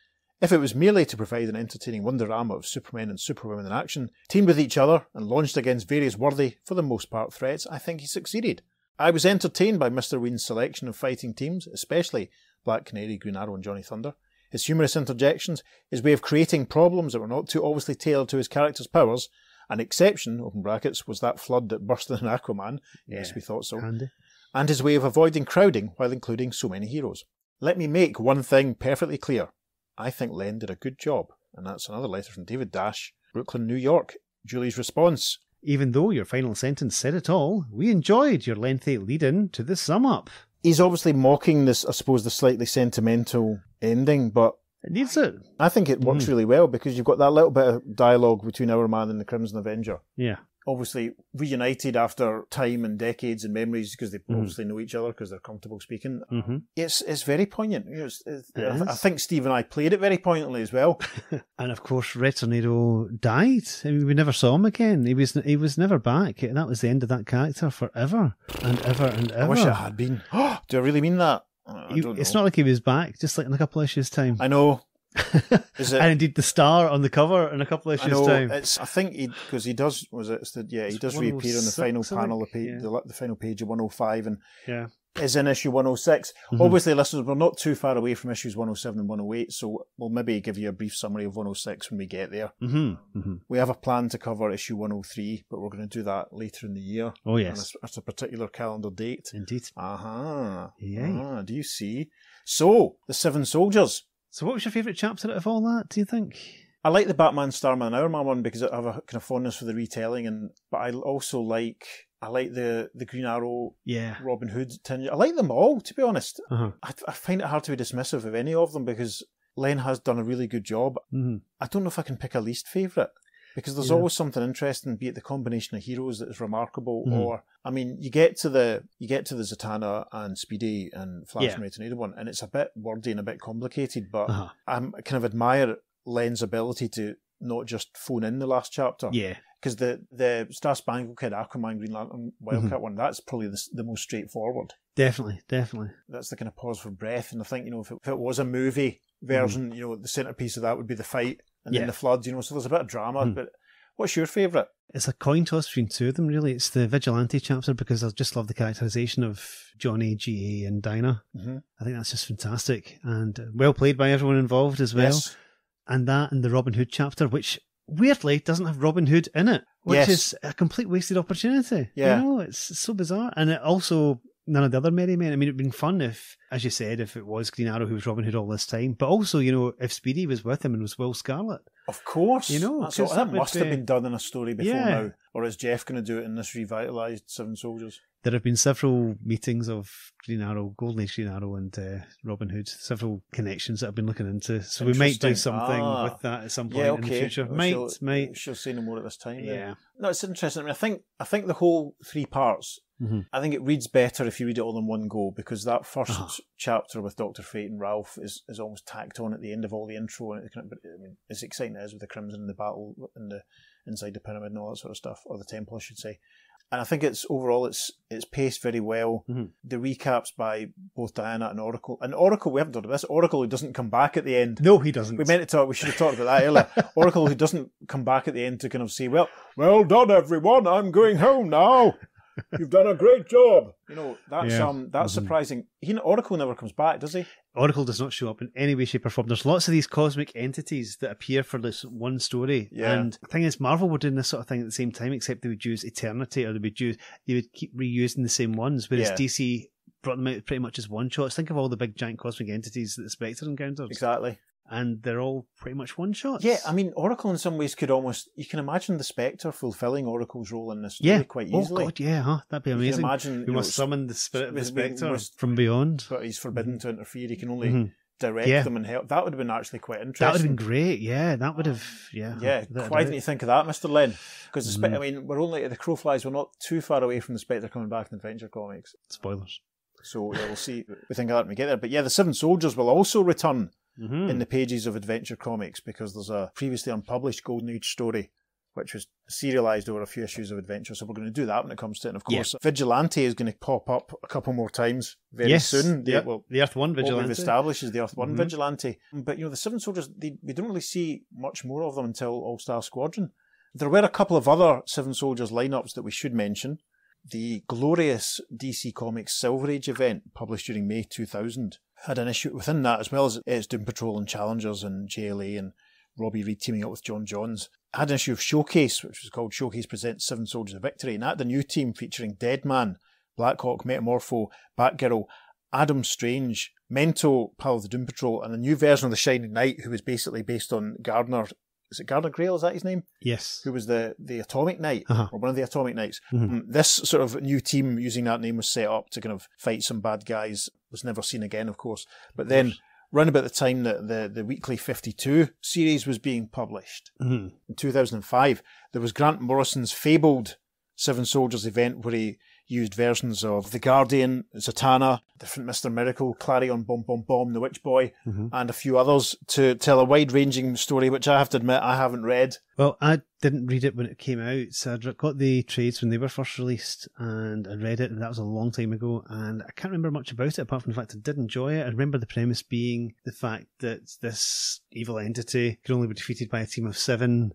If it was merely to provide an entertaining wonderama of Supermen and Superwomen in action, teamed with each other and launched against various worthy, for the most part, threats, I think he succeeded. I was entertained by Mr. Wein's selection of fighting teams, especially Black Canary, Green Arrow, and Johnny Thunder. His humorous interjections, his way of creating problems that were not too obviously tailored to his character's powers. An exception, open brackets, was that flood that burst in Aquaman. Yes, we thought so Handy. and his way of avoiding crowding while including so many heroes. Let me make one thing perfectly clear. I think Len did a good job, and that's another letter from David Dash, Brooklyn, New York. Julie's response. Even though your final sentence said it all, we enjoyed your lengthy lead in to the sum up. He's obviously mocking this, I suppose, the slightly sentimental ending, but It needs it. I think it works Mhm. really well because you've got that little bit of dialogue between our man and the Crimson Avenger. Yeah. Obviously reunited after time and decades and memories because they Mhm. obviously know each other because they're comfortable speaking. hmm It's it's very poignant. You know, it's, it's, It I, I think Steve and I played it very poignantly as well. <laughs> And of course, Red Tornado died. I mean, we never saw him again. He was he was never back. That was the end of that character forever and ever and ever. I wish it had been. <gasps> Do I really mean that? I He- don't it's not like he was back, just like in a couple of issues' time. I know. <laughs> Is it? and indeed, the star on the cover in a couple of I issues' know. time. It's. I think he because he does. Was it? The, yeah, he does reappear on the final panel, the, think, page, yeah. the, the final page of 105, and Yeah. is in issue 106. Mhm. Obviously, listeners, we're not too far away from issues 107 and 108, so we'll maybe give you a brief summary of 106 when we get there. Mm-hmm. hmm We have a plan to cover issue 103, but we're going to do that later in the year. Oh yes, it's a particular calendar date. indeed. Aha. Yay. Ah, do you see? So, the Seven Soldiers. So, what was your favourite chapter out of all that? Do you think? I like the Batman Starman and Hourman one because I have a kind of fondness for the retelling, and but I also like I like the the Green Arrow, Yeah. Robin Hood tinge. I like them all, to be honest. Uh-huh. I, I find it hard to be dismissive of any of them because Len has done a really good job. hmm I don't know if I can pick a least favourite because there's Yeah. always something interesting, be it the combination of heroes that is remarkable, Mhm. or I mean, you get to the you get to the Zatanna and Speedy and Flash Yeah. and Red Tornado one, and it's a bit wordy and a bit complicated, but Uh-huh. I kind of admire Len's ability to not just phone in the last chapter Yeah. because the the Star Spangled Kid, Aquaman, Green Lantern, Wildcat Mm-hmm. one, that's probably the, the most straightforward. Definitely. Definitely. That's the kind of pause for breath, and I think you know if it, if it was a movie version, you know the centerpiece of that would be the fight and Mm-hmm. Yeah. then the floods. You know, so there's a bit of drama. Mhm. But what's your favourite? It's a coin toss between two of them, really. It's the vigilante chapter because I just love the characterization of Johnny, GA, and Dinah. Mhm. I think that's just fantastic and uh, well played by everyone involved as well. Yes. And that and the Robin Hood chapter, which weirdly doesn't have Robin Hood in it, which Yes. is a complete wasted opportunity. Yeah. You know, it's so bizarre. And it also, none of the other Merry Men. I mean, it'd been fun if, as you said, if it was Green Arrow who was Robin Hood all this time. But also, you know, if Speedy was with him and was Will Scarlet. Of course, You know, all, that that must have been done in a story before Yeah. now, or is Geoff going to do it in this revitalized Seven Soldiers? There have been several meetings of Green Arrow, Golden Age Green Arrow, and uh, Robin Hood. Several connections that I've been looking into. So we might do something Ah. with that at some point Yeah, in the okay. future. Well, might, she'll, might. she'll say no more at this time. then. Yeah. No, it's interesting. I mean, I think I think the whole three parts. Mhm. I think it reads better if you read it all in one go because that 1st Uh-huh. chapter with Doctor Fate and Ralph is, is almost tacked on at the end of all the intro, and it kind of, but I mean, as exciting as with the Crimson and the battle and the inside the pyramid and all that sort of stuff, or the temple, I should say. And I think it's overall it's it's paced very well. Mhm. The recaps by both Diana and Oracle, and Oracle we haven't talked about this. Oracle who doesn't come back at the end. No, he doesn't. We meant to talk. We should have talked about that earlier. <laughs> Oracle, who doesn't come back at the end to kind of say, "Well, well done, everyone. I'm going home now. You've done a great job." You know, that's Yeah. um, that's Mhm. surprising. He Oracle never comes back, does he? Oracle does not show up in any way, shape, or form. There's lots of these cosmic entities that appear for this one story. Yeah. And the thing is, Marvel were doing this sort of thing at the same time, except they would use Eternity or they would use they would keep reusing the same ones, whereas Yeah. DC brought them out pretty much as one shots. Think of all the big giant cosmic entities that the Spectre encounters. Exactly. And they're all pretty much one shots. Yeah, I mean, Oracle in some ways could almost. You can imagine the Spectre fulfilling Oracle's role in this story yeah. quite easily. oh easily. god, yeah, huh? That'd be amazing. imagine, we you must know, summon the spirit of the Spectre from beyond. But he's forbidden to interfere. He can only Mhm. direct Yeah. them and help. That would have been actually quite interesting. That would have been great. Yeah, that would have. Yeah, Yeah, why didn't you think of that, Mr. Len? Because Mm-hmm. I mean, we're only the crow flies. We're not too far away from the Spectre coming back in Adventure Comics, Spoilers. so yeah, we'll see. We think of that when we get there. But yeah, the Seven Soldiers will also return Mm-hmm. in the pages of Adventure Comics because there's a previously unpublished Golden Age story which was serialized over a few issues of Adventure. So we're going to do that when it comes to it. And of Yeah. course, Vigilante is going to pop up a couple more times very yes, soon. The, Yeah, well, the Earth One what we've vigilante. established is the Earth One Mhm. Vigilante. But, you know, the Seven Soldiers, they, we don't really see much more of them until All Star Squadron. There were a couple of other Seven Soldiers lineups that we should mention. The glorious DC Comics Silver Age event, published during May 2000, had an issue within that, as well as its Doom Patrol and Challengers and JLA and Robby Reed teaming up with J'onn J'onzz. Had an issue of Showcase, which was called Showcase Presents Seven Soldiers of Victory, and that the new team featuring Deadman, Blackhawk, Metamorpho, Batgirl, Adam Strange, Mento, Pal of the Doom Patrol, and a new version of the Shining Knight, who was basically based on Gardner. Is it Gardner Grayle? Is that his name? yes. Who was the, the Atomic Knight, Uh-huh. or one of the Atomic Knights. Mhm. Mm, This sort of new team using that name was set up to kind of fight some bad guys. Was never seen again, of course. But then, round about the time that the, the Weekly 52 series was being published, Mhm. in 2005, there was Grant Morrison's fabled Seven Soldiers event where he used versions of The Guardian, Zatanna, Different Mr. Miracle, Klarion Bomb Bomb Bomb, The Witch Boy, Mhm. and a few others to tell a wide ranging story, which I have to admit I haven't read. Well, I didn't read it when it came out, so I got the trades when they were first released, and I read it, and that was a long time ago, and I can't remember much about it apart from the fact I did enjoy it. I remember the premise being the fact that this evil entity could only be defeated by a team of seven,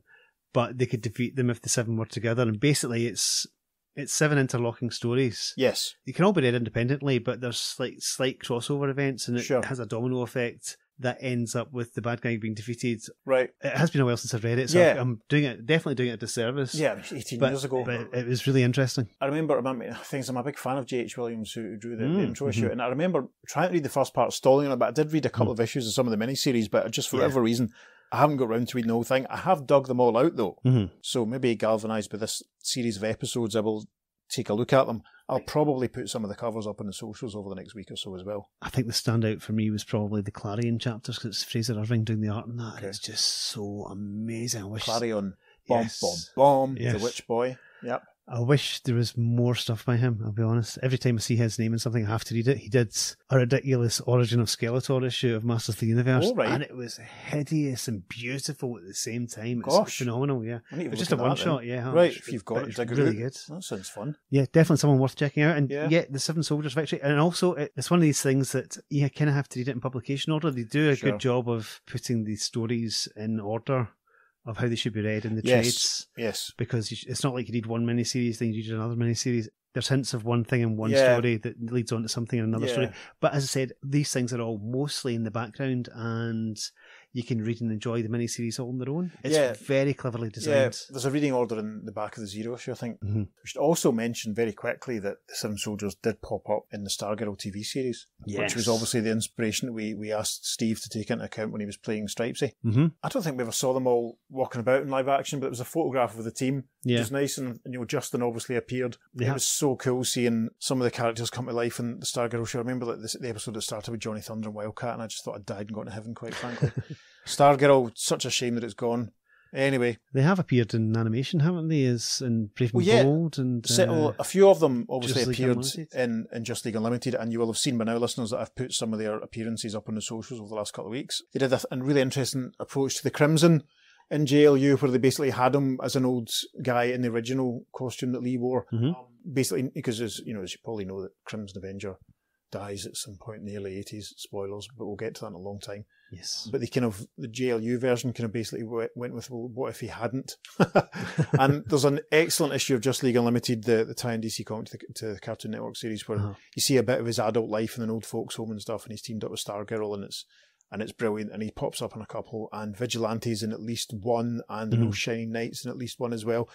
but they could defeat them if the seven were together, and basically it's it's seven interlocking stories. Yes. They can all be read independently, but there's like slight crossover events, and it Sure. has a domino effect that ends up with the bad guy being defeated Right. it has been a while since I've read it, so Yeah. I'm doing it definitely doing it a disservice. Yeah, it was 18 but, years ago. but it was really interesting. I remember, I remember things. I'm a big fan of J.H. Williams, who drew the, the Mm, intro issue, mhm. and I remember trying to read the first part, stalling on it. But I did read a couple of issues of some of the miniseries, but just for Yeah. whatever reason, I haven't got round to reading the whole thing. I have dug them all out though, Mhm. so maybe galvanised by this series of episodes, I will take a look at them. I'll probably put some of the covers up on the socials over the next week or so as well. I think the standout for me was probably the Klarion chapters because it's Frazer Irving doing the art in that. Okay. It's just so amazing. I wish Klarion, bomb, Yes. bomb, bomb, Yes. the Witch Boy. Yep. I wish there was more stuff by him. I'll be honest. Every time I see his name in something, I have to read it. He did a ridiculous Origin of Skeletor issue of Masters of the Universe, Oh, right. and it was hideous and beautiful at the same time. It's Gosh. phenomenal. Yeah, I need to it's just a one then. shot. Yeah, Right, if you've got it, it's dig really good. That sounds fun. Yeah, definitely someone worth checking out. And Yeah. yeah, the Seven Soldiers Victory. And also, it- it's one of these things that you kind of have to read it in publication order. They do a Sure. good job of putting these stories in order of how they should be read in the Yes. trades Yes. because it's not like you read one miniseries, then you read another miniseries. There's hints of one thing in one Yeah. story that leads on to something in another story. But as I said, these things are all mostly in the background and you can read and enjoy the miniseries all on their own. It's Yeah. very cleverly Yeah, designed. there's a reading order in the back of the Zero issue, I think. Mhm. We should also mention very quickly that the Seven Soldiers did pop up in the Stargirl TV series, which was obviously the inspiration that we, we asked Steve to take into account when he was playing Stripesy. hmm I don't think we ever saw them all walking about in live action, but it was a photograph of the team, Yeah. was nice. And, you know, Justin obviously appeared. Yeah. It was so cool seeing some of the characters come to life in the Stargirl show. I remember like this, the episode that started with Johnny Thunder and Wildcat, and I just thought I'd died and gone to heaven, quite frankly. <laughs> Stargirl, such a shame that it's gone. Anyway, They have appeared in animation, haven't they? As in Brave and Well, yeah. Bold and Settle, uh, a few of them obviously League appeared in, in Justice League Unlimited, and you will have seen by now, listeners, that I've put some of their appearances up on the socials over the last couple of weeks. They did a, a really interesting approach to the Crimson in JLU, where they basically had him as an old guy in the original costume that Lee wore. Mhm. Um, basically, because as you know, as you probably know, that Crimson Avenger dies at some point in the early 80s. Spoilers, but we'll get to that in a long time. yes, But they kind of the JLU version kind of basically we- went with well, what if he hadn't? <laughs> and there's an excellent issue of Justice League Unlimited, the the tie in DC comic to the, to the Cartoon Network series, where Uh-huh. you see a bit of his adult life in an old folks home and stuff, and he's teamed up with Stargirl, and it's and it's brilliant. And he pops up in a couple, and Vigilantes in at least one, and the No Mhm. Shining Knights in at least one as well.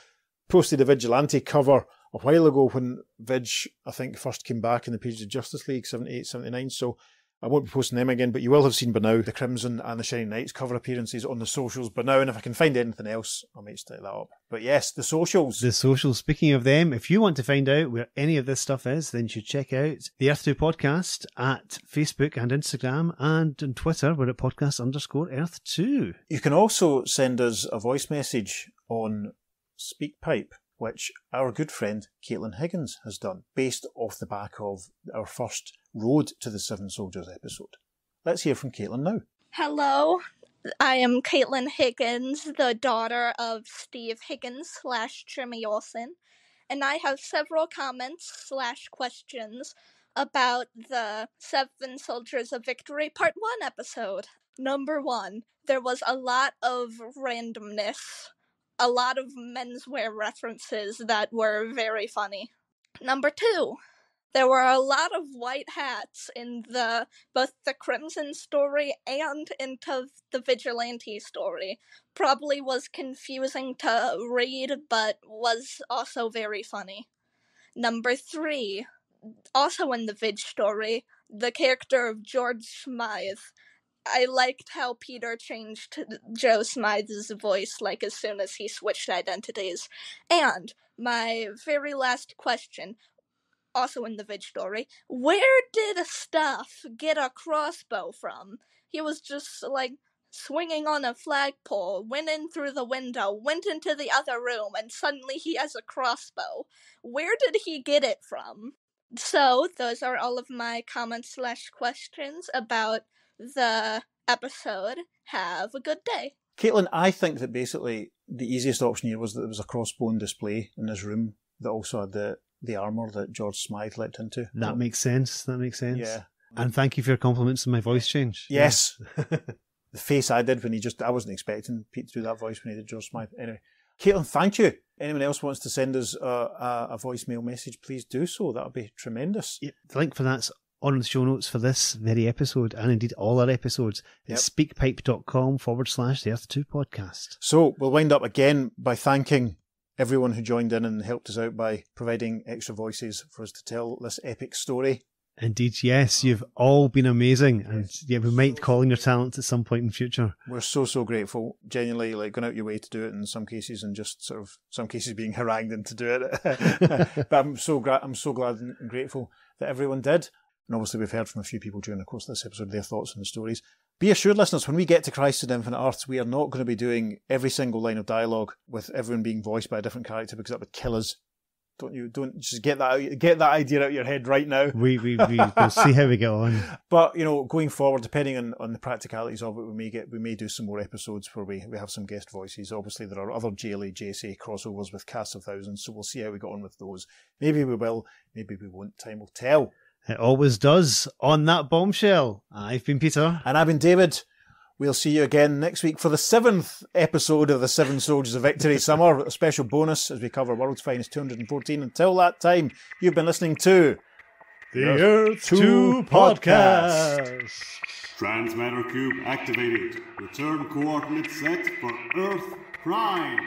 Posted a Vigilante cover a while ago when Vig, I think, first came back in the pages of Justice League 78, 79. So I won't be posting them again, but you will have seen by now the Crimson and the Shining Knights cover appearances on the socials by now. And if I can find anything else, I might stick that up. But yes, the socials. The socials. Speaking of them, if you want to find out where any of this stuff is, then you should check out the Earth 2 podcast at Facebook and Instagram and on Twitter. We're at podcast underscore Earth 2. You can also send us a voice message on SpeakPipe, which our good friend Caitlin Higgins has done, based off the back of our first Road to the Seven Soldiers episode. Let's hear from Caitlin now. Hello, I am Caitlin Higgins, the daughter of Steve Higgins slash Jimmy Olsen, and I have several comments slash questions about the Seven Soldiers of Victory Part 1 episode. Number one, there was a lot of randomness, a lot of menswear references that were very funny. Number two, there were a lot of white hats in the both the Crimson story and into the Vigilante story. Probably was confusing to read, but was also very funny. Number three, also in the Vig story, the character of George Smythe. I liked how Peter changed Joe Smythe's voice like as soon as he switched identities. And my very last question, also in the Vid story, where did Stuff get a crossbow from? He was just like swinging on a flagpole, went in through the window, went into the other room, and suddenly he has a crossbow. Where did he get it from? So, those are all of my comments slash questions about the episode. Have a good day. Caitlin, I think that basically the easiest option here was that there was a crossbone display in his room that also had the, the armour that George Smythe leapt into. That makes sense. That makes sense. Yeah. And thank you for your compliments on my voice change. Yes. <laughs> the face I did when he just, I wasn't expecting Pete to do that voice when he did George Smythe. Anyway, Caitlin, thank you. Anyone else wants to send us a, a, a voicemail message, please do so. That would be tremendous. Yep. The link for that's on the show notes for this very episode and indeed all our episodes. It's speakpipe.com forward slash the Earth 2 podcast. So we'll wind up again by thanking everyone who joined in and helped us out by providing extra voices for us to tell this epic story. Indeed, yes, you've all been amazing, and yeah, we might call on your talents at some point in future. We're so so grateful. Genuinely, like going out your way to do it in some cases, and just sort of some cases being harangued into do it. <laughs> but I'm so gra- I'm so glad and grateful that everyone did. And obviously, we've heard from a few people during the course of this episode their thoughts and stories. Be assured, listeners, when we get to Crisis on Infinite Earths, we are not going to be doing every single line of dialogue with everyone being voiced by a different character because that would kill us. Don't you? Don't just get that out, get that idea out of your head right now. We we we <laughs> will see how we get on. But you know, going forward, depending on, on the practicalities of it, we may get we may do some more episodes where we, we have some guest voices. Obviously, there are other JLA JSA crossovers with Cast of Thousands, so we'll see how we get on with those. Maybe we will, maybe we won't. Time will tell. It always does. On that bombshell, I've been Peter. And I've been David. We'll see you again next week for the seventh episode of the Seven Soldiers of Victory Summer, a special bonus as we cover World's Finest 214. Until that time, you've been listening to The Earth 2 Podcast. Transmatter cube activated. Return coordinates set for Earth Prime.